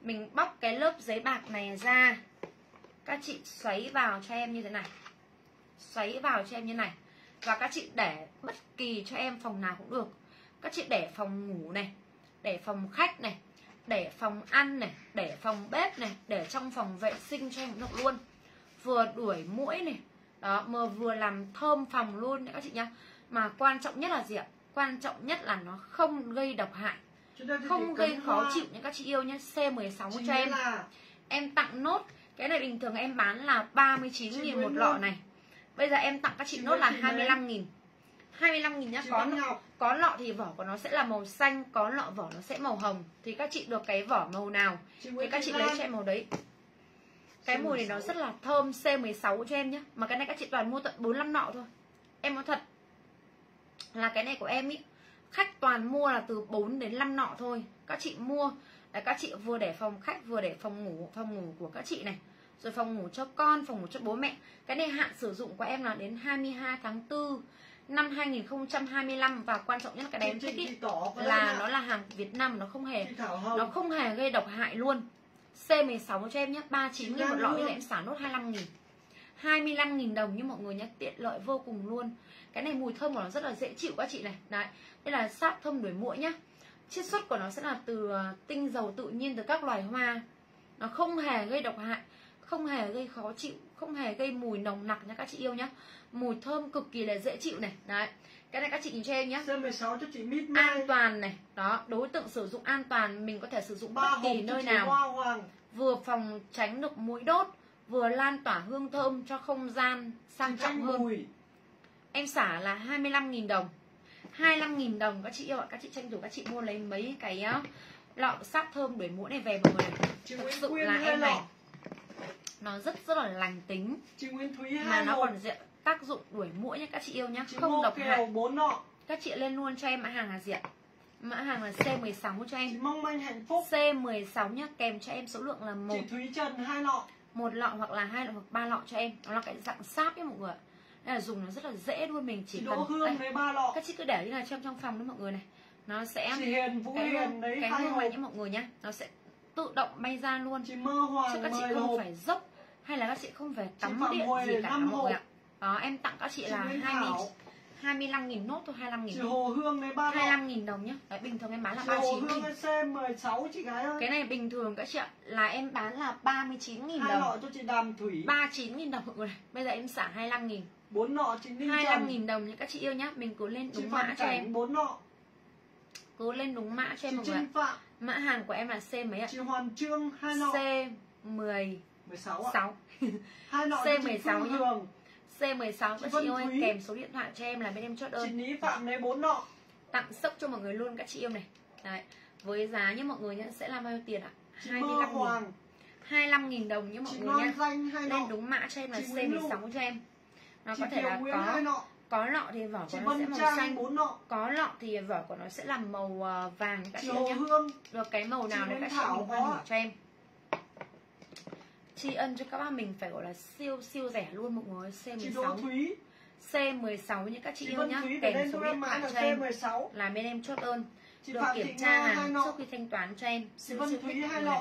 Mình bóc cái lớp giấy bạc này ra. Các chị xoáy vào cho em như thế này. Xoáy vào cho em như này. Và các chị để bất kỳ cho em phòng nào cũng được. Các chị để phòng ngủ này, để phòng khách này, để phòng ăn này, để phòng bếp này, để trong phòng vệ sinh cho em cũng được luôn. Vừa đuổi mũi này, đó, mà vừa làm thơm phòng luôn đấy các chị nhá mà quan trọng nhất là gì ạ? Quan trọng nhất là nó không gây độc hại không gây khó chịu những các chị yêu nhé. C16 cho em. là em tặng nốt. Cái này bình thường em bán là 39 Chị nghìn Nguyễn một lọ này. Bây giờ em tặng các chị Chị nốt là Thị Mấy. 25 nghìn. 25 nghìn nhá. Chị có lọ, có lọ thì vỏ của nó sẽ là màu xanh có lọ vỏ nó sẽ màu hồng. Thì các chị được cái vỏ màu nào chị thì các chị lấy cho em màu đấy. Cái mùi này nó C16. rất là thơm C16 cho em nhé mà cái này các chị toàn mua tận 45 nọ thôi. Em nói thật là cái này của em ý. Khách toàn mua là từ 4 đến 5 nọ thôi. Các chị mua. Là các chị vừa để phòng khách vừa để phòng ngủ phòng ngủ của các chị này. Rồi phòng ngủ cho con phòng ngủ cho bố mẹ. Cái này hạn sử dụng của em là đến 22 tháng 4 năm 2025 và quan trọng nhất là cái em Chị Tỏ có là nó là hàng Việt Nam nó không hề chị nó không hề gây độc hại luôn. C16 cho em nhé 39 nghìn một lọ bây giờ em xả nốt 25 nghìn. 25 nghìn đồng như mọi người nhé Tiện lợi vô cùng luôn Cái này mùi thơm của nó rất là dễ chịu các chị này. Đấy Đây là sáp thơm đuổi mũi nhá. Chiết xuất của nó sẽ là từ ờ, tinh dầu tự nhiên từ các loài hoa. Nó không hề gây độc hại Không hề gây khó chịu Không hề gây mùi nồng nặc nha các chị yêu nhá. Mùi thơm cực kỳ là dễ chịu này. Đấy Cái này các chị nhìn cho em nhé C16 cho chị Mít Mai An toàn này. Đó Đối tượng sử dụng an toàn Mình có thể sử dụng bất kỳ nơi nào. Hoa Hoàng. Vừa phòng tránh được mũi đốt vừa lan tỏa hương thơm cho không gian sang trọng hơn. Bùi em xả là 25.000 đồng. 25.000 đồng các chị yêu ạ. Các chị tranh thủ các chị mua lấy mấy cái lọ sáp thơm đuổi mũi này về mọi người. Chị thật sự là em này nó rất rất là lành tính. Chị Nguyễn Thúy mà nó còn diện tác dụng đuổi mũi nhé các chị yêu nhé chị không độc hại. các chị lên luôn cho em mã hàng là gì ạ? Mã hàng là C16 cho chị em Mong Manh Hạnh Phúc. C16 nhá kèm cho em số lượng là một chị Thúy Trần hai lọ. một lọ hoặc là hai lọ hoặc ba lọ cho em. Nó là cái dạng sáp nhé mọi người ạ. Đây là dùng nó rất là dễ luôn mình chỉ chị cần Đỗ Hương đây, lấy ba lọ. các chị cứ để như là trong trong phòng đấy mọi người này. Nó sẽ chị Hiền Vũ cái Hiền lấy cái hai hương này nhé mọi người nhá. Nó sẽ tự động bay ra luôn. Chị Mơ chứ Hoàng các chị không hộp. phải dốc hay là các chị không phải cắm điện gì cả mọi người ạ. Đó em tặng các chị chị là 20 Thảo. 25 nghìn nốt thôi 25 chị nghìn Hồ Hương ba lọ. 25 nghìn đồng nhá. Đấy bình thường em bán là chị Hồ 39 Hương nghìn. Lấy C16 chị gái ơi. Cái này bình thường các chị ạ là em bán là 39 nghìn hai đồng. lọ cho chị Đàm Thủy. 39 nghìn đồng mọi người này. bây giờ em xả 25 nghìn bốn lọ chị Ninh 25 Trần nghìn đồng những các chị yêu nhá. Mình cứ lên chị đúng mã cho em. bốn lọ Cứ lên đúng mã cho chị em mọi người Mã hàng của em là C mấy ạ? Chị Hoàn Trương hai lọ C16 16 ạ. Hai lọ cho chị C16 Phương nhá. Hường. C16 Chị các chị yêu ơi Thúy. Kèm số điện thoại cho em là bên em chốt chị đơn Ní Phạm lấy bốn lọ Tặng sốc cho mọi người luôn các chị yêu này. Đấy. Với giá như mọi người nhá Sẽ là bao nhiêu tiền ạ? Chị Mơ 25 nghìn. Hoàng. 25 nghìn đồng như mọi chị người hai Lên đúng mã cho em là Chị Nguyễn Lu. C16 cho em Nó chị có thể là có lọ có lọ thì vỏ của nó sẽ màu Trang xanh. bốn nọ. Có lọ thì vỏ của nó sẽ là màu vàng các chị nhé Hương. Được cái màu nào đấy các chị ạ. hỉ cho em. Tri ân cho các bác mình phải gọi là siêu siêu rẻ luôn mọi người chị Đỗ C16 Thúy C16 như các chị chị yêu nhá. Kèm số điện thoại cho em. C16 là bên em chốt ơn chị được Phạm kiểm tra hàng trước khi thanh toán cho em. Chị siêu Vân siêu Thúy hai người.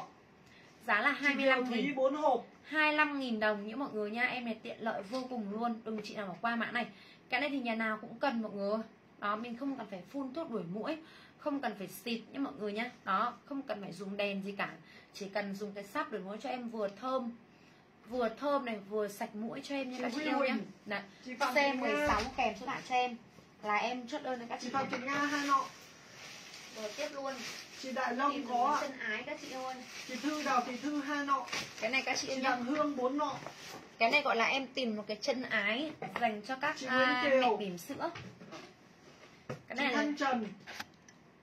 giá là chị 25 Kiều Thúy nghìn. bốn hộp 25.000 đồng những mọi người nha. Em này tiện lợi vô cùng luôn. Đừng chị nào bỏ qua mã này. Cái này thì nhà nào cũng cần mọi người Đó mình không cần phải phun thuốc đuổi mũi Không cần phải xịt nhé mọi người nhá Đó không cần phải dùng đèn gì cả. Chỉ cần dùng cái sáp đuổi mũi cho em vừa thơm Vừa thơm này vừa sạch mũi cho em nha. Chị các chị nhá. Đấy. chị Phạm Thị Nga. C16 kèm số lại cho em. Là em chốt đơn với các chị chị Nga hai nọ Rồi tiếp luôn chị Đại Long có ạ. chân ái các chị ơi. Chị Thư Đào Thị Thư hai nọ. Cái này các chị chị Đặng Hương bốn nọ. Cái này gọi là em tìm một cái chân ái dành cho các Chị à, mẹ bỉm sữa. Cái chị này là Thanh Trần.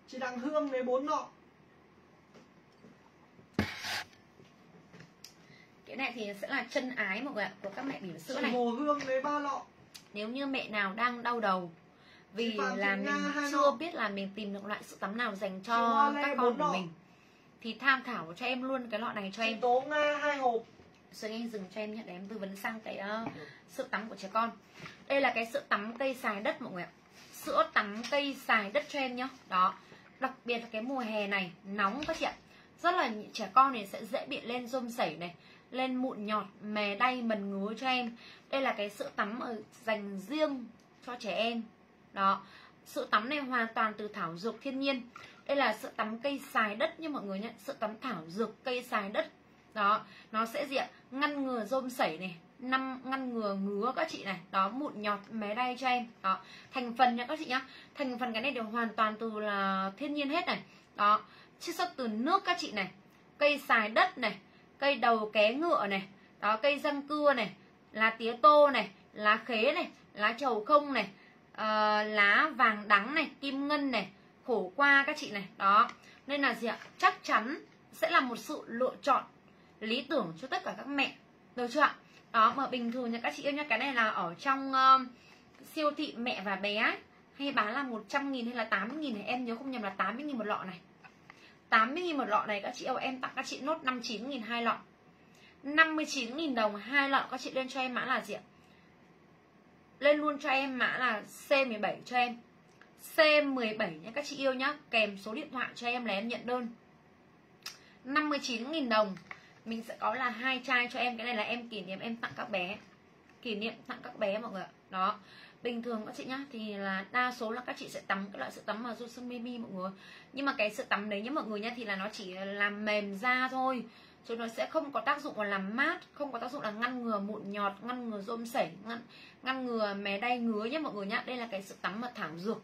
Chị Đặng Hương lấy bốn nọ. Cái này thì sẽ là chân ái người ạ của các mẹ bỉm sữa chị này. Hồ Hương lấy ba lọ. Nếu như mẹ nào đang đau đầu vì là mình chưa biết là mình tìm được loại sữa tắm nào dành cho các con của mình. Thì tham khảo cho em luôn cái lọ này cho em. Tố Nga hai hộp. Rồi anh dừng cho em nhé để em tư vấn sang cái uh, sữa tắm của trẻ con. Đây là cái sữa tắm cây xài đất mọi người ạ. Sữa tắm cây xài đất cho em nhá. Đó. Đặc biệt là cái mùa hè này nóng các chị ạ. Rất là trẻ con thì sẽ dễ bị lên rôm sảy này lên mụn nhọt mè đay mần ngứa cho em. Đây là cái sữa tắm ở dành riêng cho trẻ em đó, sữa tắm này hoàn toàn từ thảo dược thiên nhiên. Đây là sữa tắm cây xài đất nha mọi người nhé, sữa tắm thảo dược cây xài đất. Đó, nó sẽ gì ạ? Ngăn ngừa rôm sẩy này, năm ngăn ngừa ngứa các chị này. Đó, mụn nhọt mé đay cho em. Đó, thành phần nha các chị nhá. Thành phần cái này đều hoàn toàn từ là thiên nhiên hết này. Đó, chiết xuất từ nước các chị này. Cây xài đất này, cây đầu ké ngựa này. Đó, cây răng cưa này, lá tía tô này, lá khế này, lá trầu không này ờ, lá vàng đắng này kim ngân này khổ qua các chị này. Đó. Nên là gì ạ? Chắc chắn sẽ là một sự lựa chọn lý tưởng cho tất cả các mẹ. Được chưa ạ? Đó mà bình thường nha các chị yêu nha cái này là ở trong uh, siêu thị mẹ và bé ấy, hay bán là 100 nghìn hay là 80 nghìn này? Em nhớ không nhầm là 80 nghìn một lọ này. 80 nghìn một lọ này các chị yêu em tặng các chị nốt 59 nghìn hai lọ. 59 nghìn đồng hai lọ các chị lên cho em mã là gì ạ? Lên luôn cho em mã là C17 cho em. C17 nhé, các chị yêu nhá. Kèm số điện thoại cho em là em nhận đơn. 59.000 đồng. Mình sẽ có là hai chai cho em. Cái này là em kỷ niệm em tặng các bé. Kỷ niệm tặng các bé mọi người ạ. Đó. Bình thường các chị nhá, thì là đa số là các chị sẽ tắm cái loại sữa tắm mà Johnson Baby mọi người. Nhưng mà cái sữa tắm đấy nhá mọi người nhá, thì là nó chỉ làm mềm da thôi chứ nó sẽ không có tác dụng là làm mát không có tác dụng là ngăn ngừa mụn nhọt ngăn ngừa rôm sảy ngăn ngăn ngừa mé đay ngứa nhé mọi người nhá. Đây là cái sữa tắm mà thảo dược.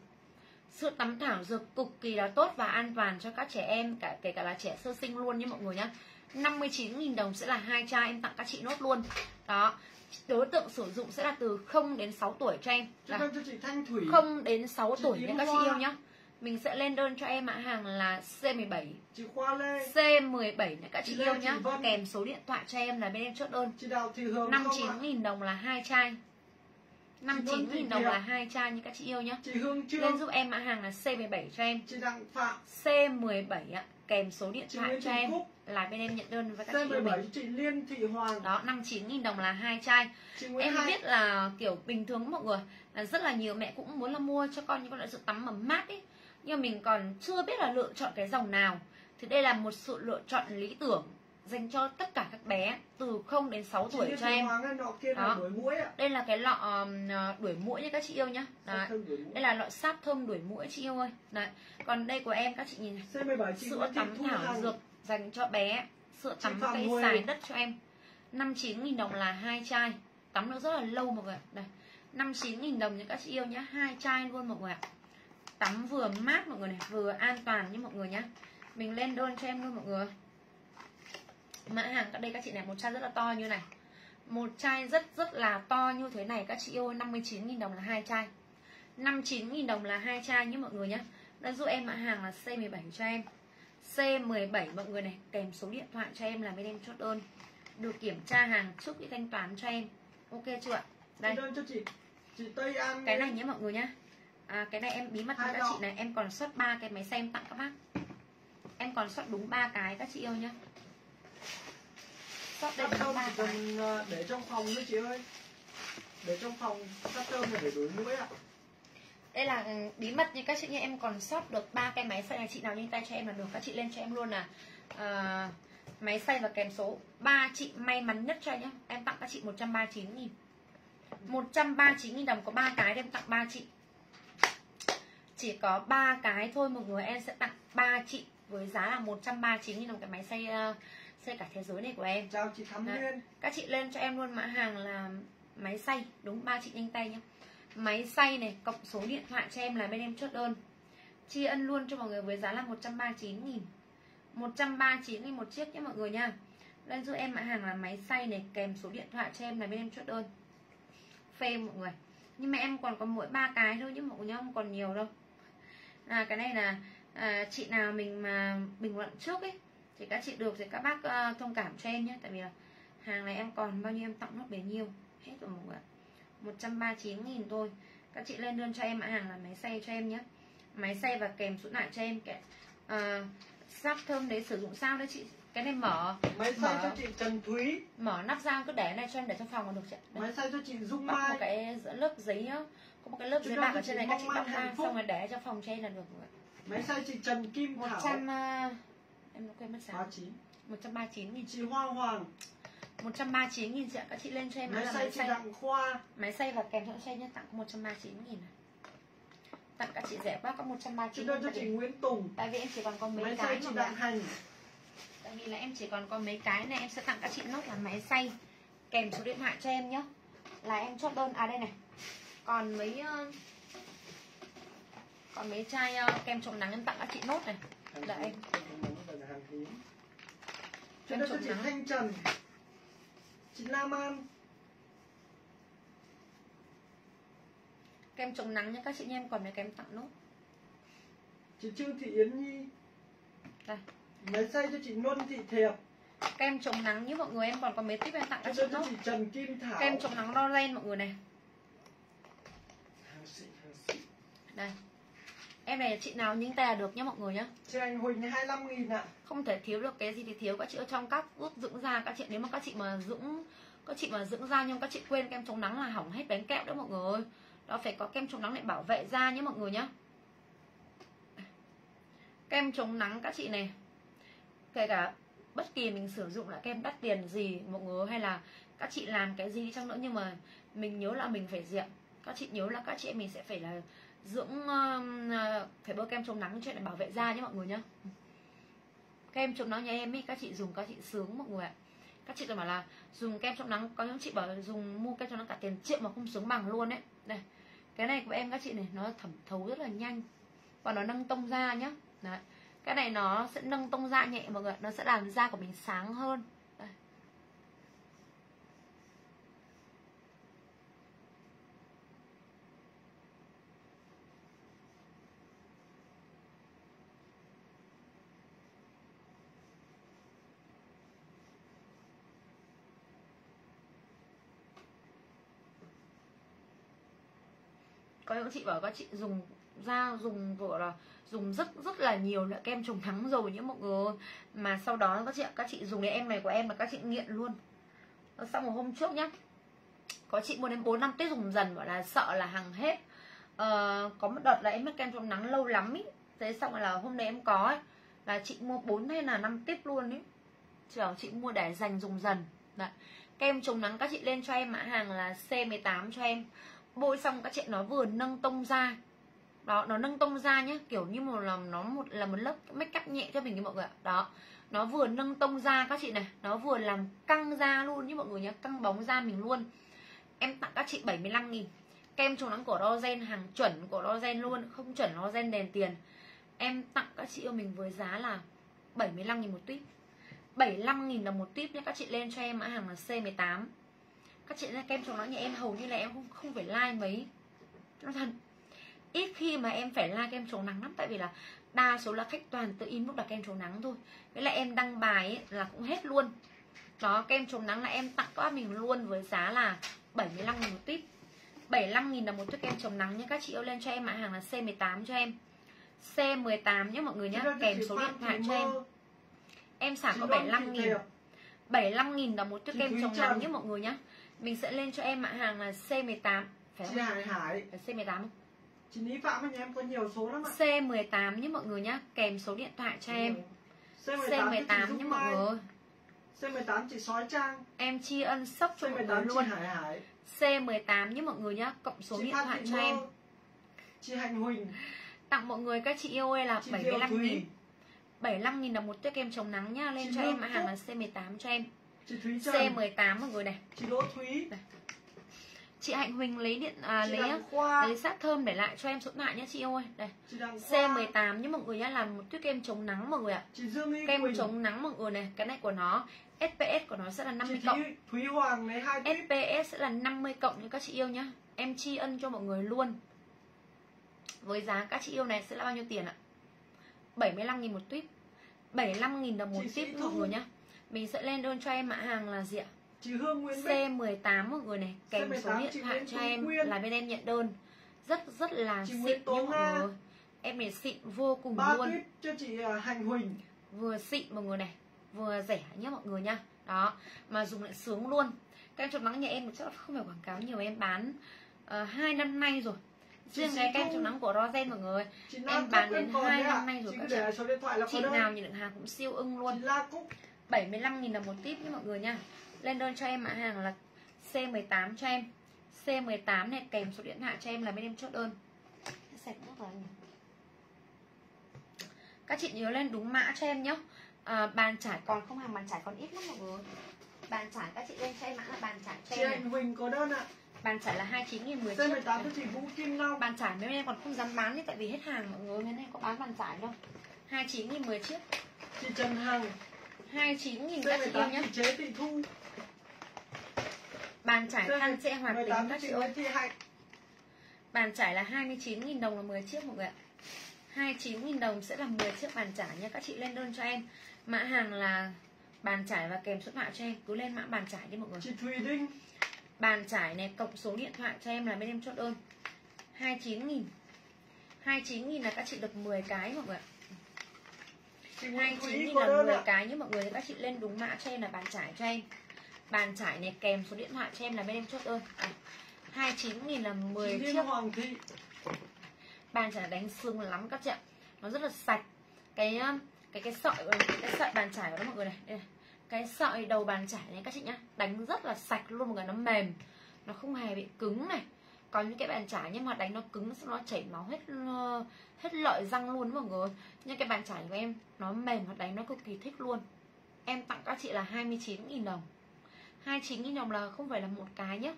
Sữa tắm thảo dược cực kỳ là tốt và an toàn cho các trẻ em cả kể cả là trẻ sơ sinh luôn nhé mọi người nhá. 59.000 đồng sẽ là hai chai em tặng các chị nốt luôn. Đó đối tượng sử dụng sẽ là từ 0 đến 6 tuổi cho em. Là đơn cho chị Thanh Thủy. 0 đến 6 Chị tuổi nha các chị yêu nhá mình sẽ lên đơn cho em mã hàng là C17 chị Khoa Lê C17 này các chị Chị yêu Lê, nhá. Chị kèm số điện thoại cho em là bên em chốt đơn. Chị Đào Thị ạ? 59.000 đồng là hai chai. Vân Thị 59.000 đồng là hai chai như các chị yêu nhá. Chị Hương lên Trương giúp em mã hàng là C17 cho em. Chị Đặng Phạm. C17 ạ kèm số điện thoại cho em Cúc. là bên em nhận đơn với các chị yêu C17 mình chị Liên Thị Hoàng. Đó 59.000 đồng là hai chai. Em Hai. biết là kiểu bình thường mọi người là rất là nhiều mẹ cũng muốn là mua cho con những con loại sữa tắm mà mát ấy nhưng mình còn chưa biết là lựa chọn cái dòng nào. Thì đây là một sự lựa chọn lý tưởng dành cho tất cả các bé từ 0 đến 6 chị tuổi cho em. Đó. đây là cái lọ um, đuổi mũi nha các chị yêu nhá. Đấy. Đây là lọ sáp thơm đuổi mũi chị yêu ơi. Đấy. còn đây của em các chị nhìn này C17 chị sữa tắm thảo dược dành cho bé sữa tắm cây xài đất cho em. 59.000 đồng là hai chai. Tắm được rất là lâu mọi người ạ. đây. 59.000 đồng nha các chị yêu nhá. Hai chai luôn mọi người ạ tắm vừa mát mọi người này vừa an toàn như mọi người nhá. Mình lên đơn cho em luôn mọi người. Mã hàng ở đây các chị này một chai rất là to như này. Một chai rất rất là to như thế này các chị yêu ơi 59.000 đồng là hai chai. 59.000 đồng là hai chai nhé mọi người nhé đã giúp em mã hàng là C17 cho em. C17 mọi người này kèm số điện thoại cho em là bên em chốt đơn. Được kiểm tra hàng trước khi thanh toán cho em. Ok chưa ạ? Đây. Đơn cho chị. Chị Tây An cái này nhé mọi người nhá à, cái này em bí mật cho Hai các chị này em còn xuất ba cái máy xay em tặng các bác. Em còn xuất đúng ba cái các chị ơi nhá. Xuất đây Sắp đúng ba cần ờ, để trong phòng thôi chị ơi. Để trong phòng sắp là để đuổi mũi ạ. Đây là ừ, bí mật như các chị nhé em còn sót được ba cái máy xay. Này chị nào nhanh tay cho em là được các chị lên cho em luôn là à, máy xay và kèm số ba chị may mắn nhất cho em nhé em tặng các chị 139 nghìn. 139 nghìn đồng có ba cái em tặng ba chị chỉ có ba cái thôi một người em sẽ tặng ba chị với giá là 139 nghìn đồng cái máy xay uh, xay cả thế giới này của em. Chào chị Thắm Đấy. Nguyên các chị lên cho em luôn mã hàng là máy xay đúng ba chị nhanh tay nhé máy xay này cộng số điện thoại cho em là bên em chốt đơn. Tri ân luôn cho mọi người với giá là 139 nghìn. 139 nghìn một chiếc nhé mọi người nha lên giúp em mã hàng là máy xay này kèm số điện thoại cho em là bên em chốt đơn. Phê mọi người. Nhưng mà em còn có mỗi ba cái thôi chứ mọi người nhá không còn nhiều đâu à cái này là à, chị nào mình mà bình luận trước ấy thì các chị được thì các bác ờ, thông cảm cho em nhé. Tại vì là hàng này em còn bao nhiêu em tặng nốt bấy nhiêu hết rồi mọi người ạ. 139 nghìn thôi. Các chị lên đơn cho em mã hàng là máy xay cho em nhé. Máy xay và kèm số lại cho em cái à, sáp thơm đấy sử dụng sao đấy chị? Cái này mở máy xay Mở. cho chị Trần Thúy. mở nắp ra cứ để này cho em để trong phòng là được chị máy xay cho chị Dung bắt một Mai. cái giữa lớp giấy á có một cái lớp ta bạc cho ở trên này các chị bóc ra phúc. xong rồi để trong phòng cho em là được rồi. Máy xay chị Trần Kim Thảo. 100 uh, em đã quên mất giá 39 139 nghìn chị Hoa Hoàng. 139 nghìn chị ạ. Các chị lên cho em máy xay máy chị Đặng Khoa. Máy xay và kèm theo xe nhé tặng có 139 nghìn này. tặng các chị rẻ quá có chị 139 đơn cho nghìn chị Nguyễn Tùng. Tại vì em chỉ còn có mấy máy cái xay chị Đặng Hành. Tại vì là em chỉ còn có mấy cái này em sẽ tặng các chị nốt là máy xay. Kèm số điện thoại cho em nhé là em chốt đơn à đây này còn mấy ờ, còn mấy chai ờ, kem chống nắng em tặng các chị nốt này. Chị Kem chống chị nắng. Thanh Trần chị Nam An. Kem chống nắng nhé các chị nha em còn mấy cái em tặng nốt. Chị Trương Thị Yến Nhi. Đây. Máy xay cho chị Luân Thị Thiệp. Kem chống nắng như mọi người em còn có mấy tiếp em tặng các chị nốt. chị Trần Kim Thảo. Kem chống nắng đo ren mọi người này hàng xịn hàng xịn đây. Em này chị nào những tay là được nhá mọi người nhá. Chị Anh Huỳnh 25 nghìn ạ. Không thể thiếu được cái gì thì thiếu. Các chị ở trong các ước dưỡng da các chị nếu mà các chị mà dưỡng các chị mà dưỡng da nhưng các chị quên kem chống nắng là hỏng hết bánh kẹo đấy mọi người đó phải có kem chống nắng để bảo vệ da nhé mọi người nhá. Kem chống nắng các chị này. Kể cả bất kỳ mình sử dụng là kem đắt tiền gì mọi người hay là các chị làm cái gì đi chăng nữa nhưng mà mình nhớ là mình phải diện các chị nhớ là các chị mình sẽ phải là dưỡng uh, phải bôi kem chống nắng chuyện để bảo vệ da nhé mọi người nhá kem chống nắng nhà em ý các chị dùng các chị sướng mọi người ạ. Các chị còn bảo là dùng kem chống nắng có những chị bảo dùng mua kem chống nắng cả tiền triệu mà không sướng bằng luôn đấy đây cái này của em các chị này nó thẩm thấu rất là nhanh. Và nó nâng tông da nhá. Đấy cái này nó sẽ nâng tông da nhẹ mọi người nó sẽ làm da của mình sáng hơn đây có những chị bảo các chị dùng da dùng vừa là dùng rất rất là nhiều loại kem chống nắng rồi những mọi người. Mà sau đó các chị các chị dùng cái em này của em là các chị nghiện luôn. Xong một hôm trước nhá có chị mua đến 4 năm tết dùng dần bảo là sợ là hàng hết. Ờ, có một đợt là em mất kem chống nắng lâu lắm ý. Thế xong rồi là hôm nay em có ấy, là chị mua 4 hay là 5 tiếp luôn ý. Chờ chị mua để dành dùng dần. Đấy. kem chống nắng các chị lên cho em mã hàng là C18 cho em bôi xong các chị nó vừa nâng tông da đó, nó nâng tông da nhá, kiểu như một là nó một, là một lớp make up nhẹ cho mình như mọi người ạ. Đó, nó vừa nâng tông da các chị này, nó vừa làm căng da luôn như mọi người nhá, căng bóng da mình luôn. Em tặng các chị 75 nghìn. Kem chống nắng của Rosen, hàng chuẩn của Rosen luôn, không chuẩn Rosen đèn tiền. Em tặng các chị yêu mình với giá là 75 nghìn một tuyếp. 75 nghìn đồng một tuyếp nhé các chị lên cho em, mã hàng là C18 các chị ra kem chống nắng nhà em hầu như là em không không phải like mấy. Nói thật ít khi mà em phải like kem chống nắng lắm tại vì là đa số là khách toàn tự inbox đặt kem chống nắng thôi. Với lại em đăng bài ấy, là cũng hết luôn. Đó kem chống nắng là em tặng các mình luôn với giá là 75 nghìn một tuyếp. 75.000 đồng một chiếc kem chống nắng nhé các chị yêu lên cho em mã hàng là C18 cho em. C18 nhé mọi người nhé kèm số điện thoại cho em. em xả có 75.000 75.000 đồng một chiếc kem chống nắng nhé mọi người nhé mình sẽ lên cho em mã hàng là C18 phải không? Chị Hải Hải. Phải C18 không? Chị Lý Phạm anh em có nhiều số lắm ạ. C18 nhé mọi người nhé Kèm số điện thoại cho em. C18, C18 nhé mọi người. C18 chị sói trang. Em tri ân sốc cho mọi người luôn. Hải Hải. C18 nhé mọi người nhé Cộng số chị điện thoại cho em. Chị Hạnh Huỳnh. Tặng mọi người các chị yêu ơi là 75 nghìn. 75 nghìn đồng một chiếc kem chống nắng nhá. Lên chị cho em mã hàng là C18 cho em Chị Thúy C18 mọi người này Chị Đỗ Thúy này. Chị Hạnh Huỳnh lấy điện à, lấy lấy sát thơm để lại cho em số lại nhé chị ơi. Đây. C18 nhé mọi người nhá, làm một tuyết kem chống nắng mọi người ạ. Chị Dương Ly kem Quỳnh. chống nắng mọi người này, cái này của nó SPS của nó sẽ là 50 chị cộng. Thúy Hoàng lấy hai SPS sẽ là 50 cộng như các chị yêu nhá. Em tri ân cho mọi người luôn. Với giá các chị yêu này sẽ là bao nhiêu tiền ạ? 75 000 một tuyết. 75 000 đồng một tuyết mọi người nhá. Mình sẽ lên đơn cho em mã hàng là gì ạ? Chị Hương Nguyễn C18 mọi người này. Kèm số điện thoại cho em Nguyên. là bên em nhận đơn. Rất rất là chị xịn nhé mọi người. Em này xịn vô cùng Ba luôn. cho chị à, Hành Huỳnh. Vừa xịn mọi người này Vừa rẻ nhé mọi người nha Đó Mà dùng lại sướng luôn. Kem chống nắng nhà em chắc không phải quảng cáo nhiều Em bán uh, năm nay rồi. Riêng cái kem chống nắng của Rosen mọi người em bán đến hai năm nay rồi các chị chị nào nhìn được hàng cũng siêu ưng luôn 75.000 đồng một tip nha mọi người nha. Lên đơn cho em mã hàng là C18 cho em. C18 này kèm số điện thoại cho em là bên em chốt đơn. Sạch nước rồi. Các chị nhớ lên đúng mã cho em nhé. À, bàn trải còn không hàng bàn trải còn ít lắm mọi người. Bàn trải các chị lên cho em mã là bàn trải cho em chị Huỳnh có đơn ạ. Bàn trải là 29 nghìn 10 chiếc. 18 cho chị Vũ Kim Long. Bàn trải mấy em còn không dám bán tại vì hết hàng mọi người. Nên em có bán bàn trải đâu. 29 nghìn 10 chiếc. Chị Trần Hằng 29 nghìn các chị yêu nhé chế thị thu. Bàn trải khăn sẽ hoạt tính các chị ơi. Bàn trải là 29.000 đồng là 10 chiếc mọi người ạ. 29.000 đồng sẽ là 10 chiếc bàn trải nha Các chị lên đơn cho em. Mã hàng là bàn trải và kèm số mã cho em. Cứ lên mã bàn trải đi mọi người. Chị Thùy Đinh. Bàn trải này cộng số điện thoại cho em là bên em chốt đơn. 29.000 29.000 là các chị được 10 cái mọi người ạ 29.000 là 10 cái nhé mọi người Các chị lên đúng mã cho em là bàn trải cho em. Bàn trải này kèm số điện thoại cho em là bên em chốt ơn à, 29 nghìn là 10 chiếc. Hoàng Thị. Bàn trải đánh xương lắm các chị ạ. Nó rất là sạch. Cái um, cái cái sợi cái sợi bàn trải của nó mọi người này, đây này. Cái sợi đầu bàn trải này các chị nhá đánh rất là sạch luôn mọi người nó mềm. Nó không hề bị cứng này có những cái bàn chải nhưng mà đánh nó cứng nó chảy máu hết ờ, hết lợi răng luôn mọi người nhưng cái bàn chải của em, nó mềm và đánh nó cực kỳ thích luôn. Em tặng các chị là 29.000 đồng. 29.000 đồng là không phải là một cái nhé.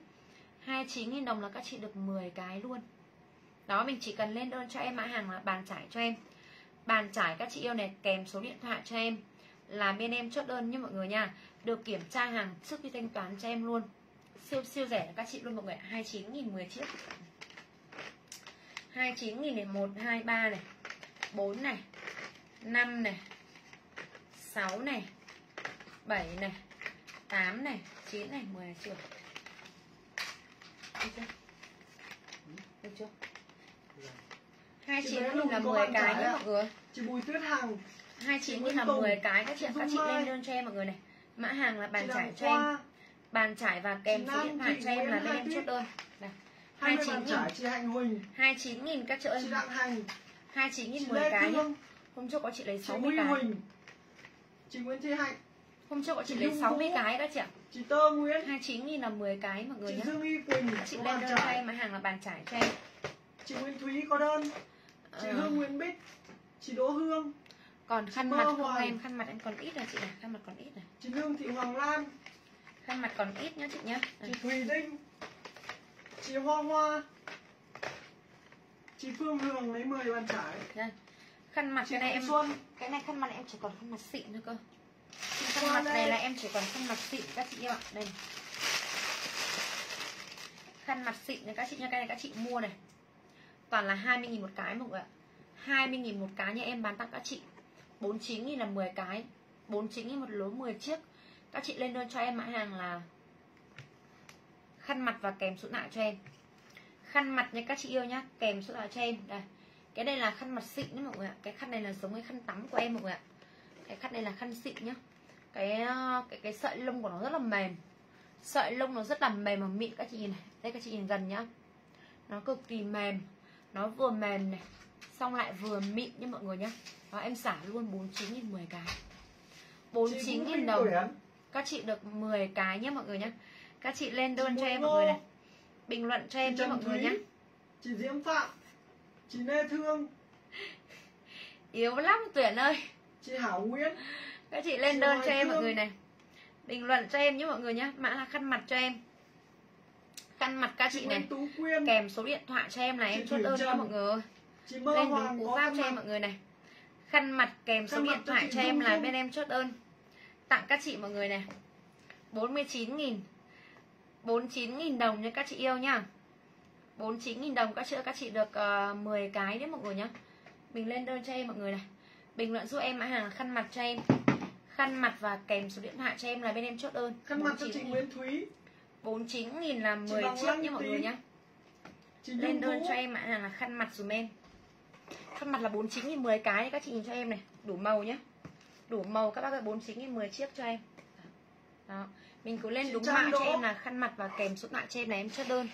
29.000 đồng là các chị được 10 cái luôn. Đó, mình chỉ cần lên đơn cho em mã hàng là bàn chải cho em. Bàn chải các chị yêu này, kèm số điện thoại cho em Là bên em chốt đơn nha mọi người nha. Được kiểm tra hàng trước khi thanh toán cho em luôn. Siêu siêu rẻ các chị luôn mọi người 29.000 10 chiếc. 29.000 này 1, 2, 3 này 4 này 5 này 6 này 7 này 8 này 9 này 10 chưa. Được chưa? Được chưa? hai chín nghìn là 10 cái nhé mọi người. Chị Bùi Tuyết Hằng. Hai chín nghìn là 10 cái các chị các chị lên đơn cho em mọi người này. Mã hàng là bàn trải cho em bàn trải và kèm số điện thoại cho em là bên em chốt đơn này hai chín nghìn. hai chín nghìn các chị ơi hai chín nghìn 10 cái nhá. Hôm trước có chị lấy 60 cái. Chị Nguyễn Thị Hạnh. Hôm trước bọn chị, chị lấy 60 Vũ. cái đó chị ạ. Chị Tơ Nguyễn. 29 nghìn là 10 cái mọi người nhé Chị Dương Y Quỳnh Chị lên đơn cho em mà hàng là bàn trải cho em. Chị Nguyễn Thúy có đơn. Chị ờ. Hương Nguyễn Bích. Chị Đỗ Hương. Còn khăn mặt không em? Khăn mặt em còn ít này chị này Khăn mặt còn ít này Chị Lương Thị Hoàng Lan Khăn mặt còn ít nhá chị nhá. Chị Thùy Đinh Chị Hoa Hoa Chị Phương Hương lấy 10 bàn trải Đây. Khăn mặt chị cái này em Xuân. Cái này khăn mặt em chỉ còn khăn mặt xịn thôi cơ. Khăn mặt này là em chỉ còn khăn mặt xịn các chị yêu ạ. Đây khăn mặt xịn này các chị nha cái này các chị mua này. Toàn là 20.000 một cái mọi người ạ. 20.000 một cái nha em bán tặng các chị. 49.000 là 10 cái. 49.000 một lố 10 chiếc các chị lên đơn cho em mã hàng là khăn mặt và kèm số nạ cho em. Khăn mặt nha các chị yêu nhá kèm điện thoại cho em. Đây cái đây là khăn mặt xịn nhá mọi người ạ. Cái khăn này là giống cái khăn tắm của em mọi người ạ. Cái khăn này là khăn xịn nhá. Cái ờ, cái cái sợi lông của nó rất là mềm. Sợi lông nó rất là mềm và mịn các chị nhìn này. Đây các chị nhìn gần nhá. Nó cực kỳ mềm. Nó vừa mềm này xong lại vừa mịn nha mọi người nhá. Và em xả luôn 49 nghìn 10 cái. 49 nghìn đồng các chị được 10 cái nhé mọi người nhé. Các chị lên đơn cho em mọi người này. Bình luận cho em chị nhé mọi người nhé. chị Diễm Phạm chị Lê Thương yếu lắm tuyển ơi. chị Hảo Nguyễn các chị lên Chị đơn Hoài cho em mọi Thương. người này. Bình luận cho em nhé mọi người nhé. Mã là khăn mặt cho em. Khăn mặt các chị này. Tú Quyên. Kèm số điện thoại cho em là Chị em chốt đơn cho mọi người chị Mơ lên đúng cú pháp cho em mọi người này. Khăn mặt kèm số Khăn mặt điện thoại chị cho em là bên em chốt đơn tặng các chị mọi người này. 49 nghìn 49 nghìn đồng nha các chị yêu nhá 49 nghìn đồng các chị các chị được uh, 10 cái đấy mọi người nhá. Mình lên đơn cho em mọi người này. Bình luận giúp em mã hàng khăn mặt cho em. Khăn mặt và kèm số điện thoại cho em là bên em chốt đơn. Khăn mặt cho 49 chị 000. Nguyễn Thúy. 49 nghìn là Chị 10 Bằng chiếc nhé mọi người nhá. Chị lên đơn Vũ. cho em mã hàng là khăn mặt dùm em. Khăn mặt là 49 nghìn 10 cái các chị nhìn cho em này. Đủ màu nhé đủ màu các bác ơi 49 nghìn 10 chiếc cho em. Đó. Mình cứ lên đúng mã cho em là khăn mặt và kèm số thoại cho em này em chốt đơn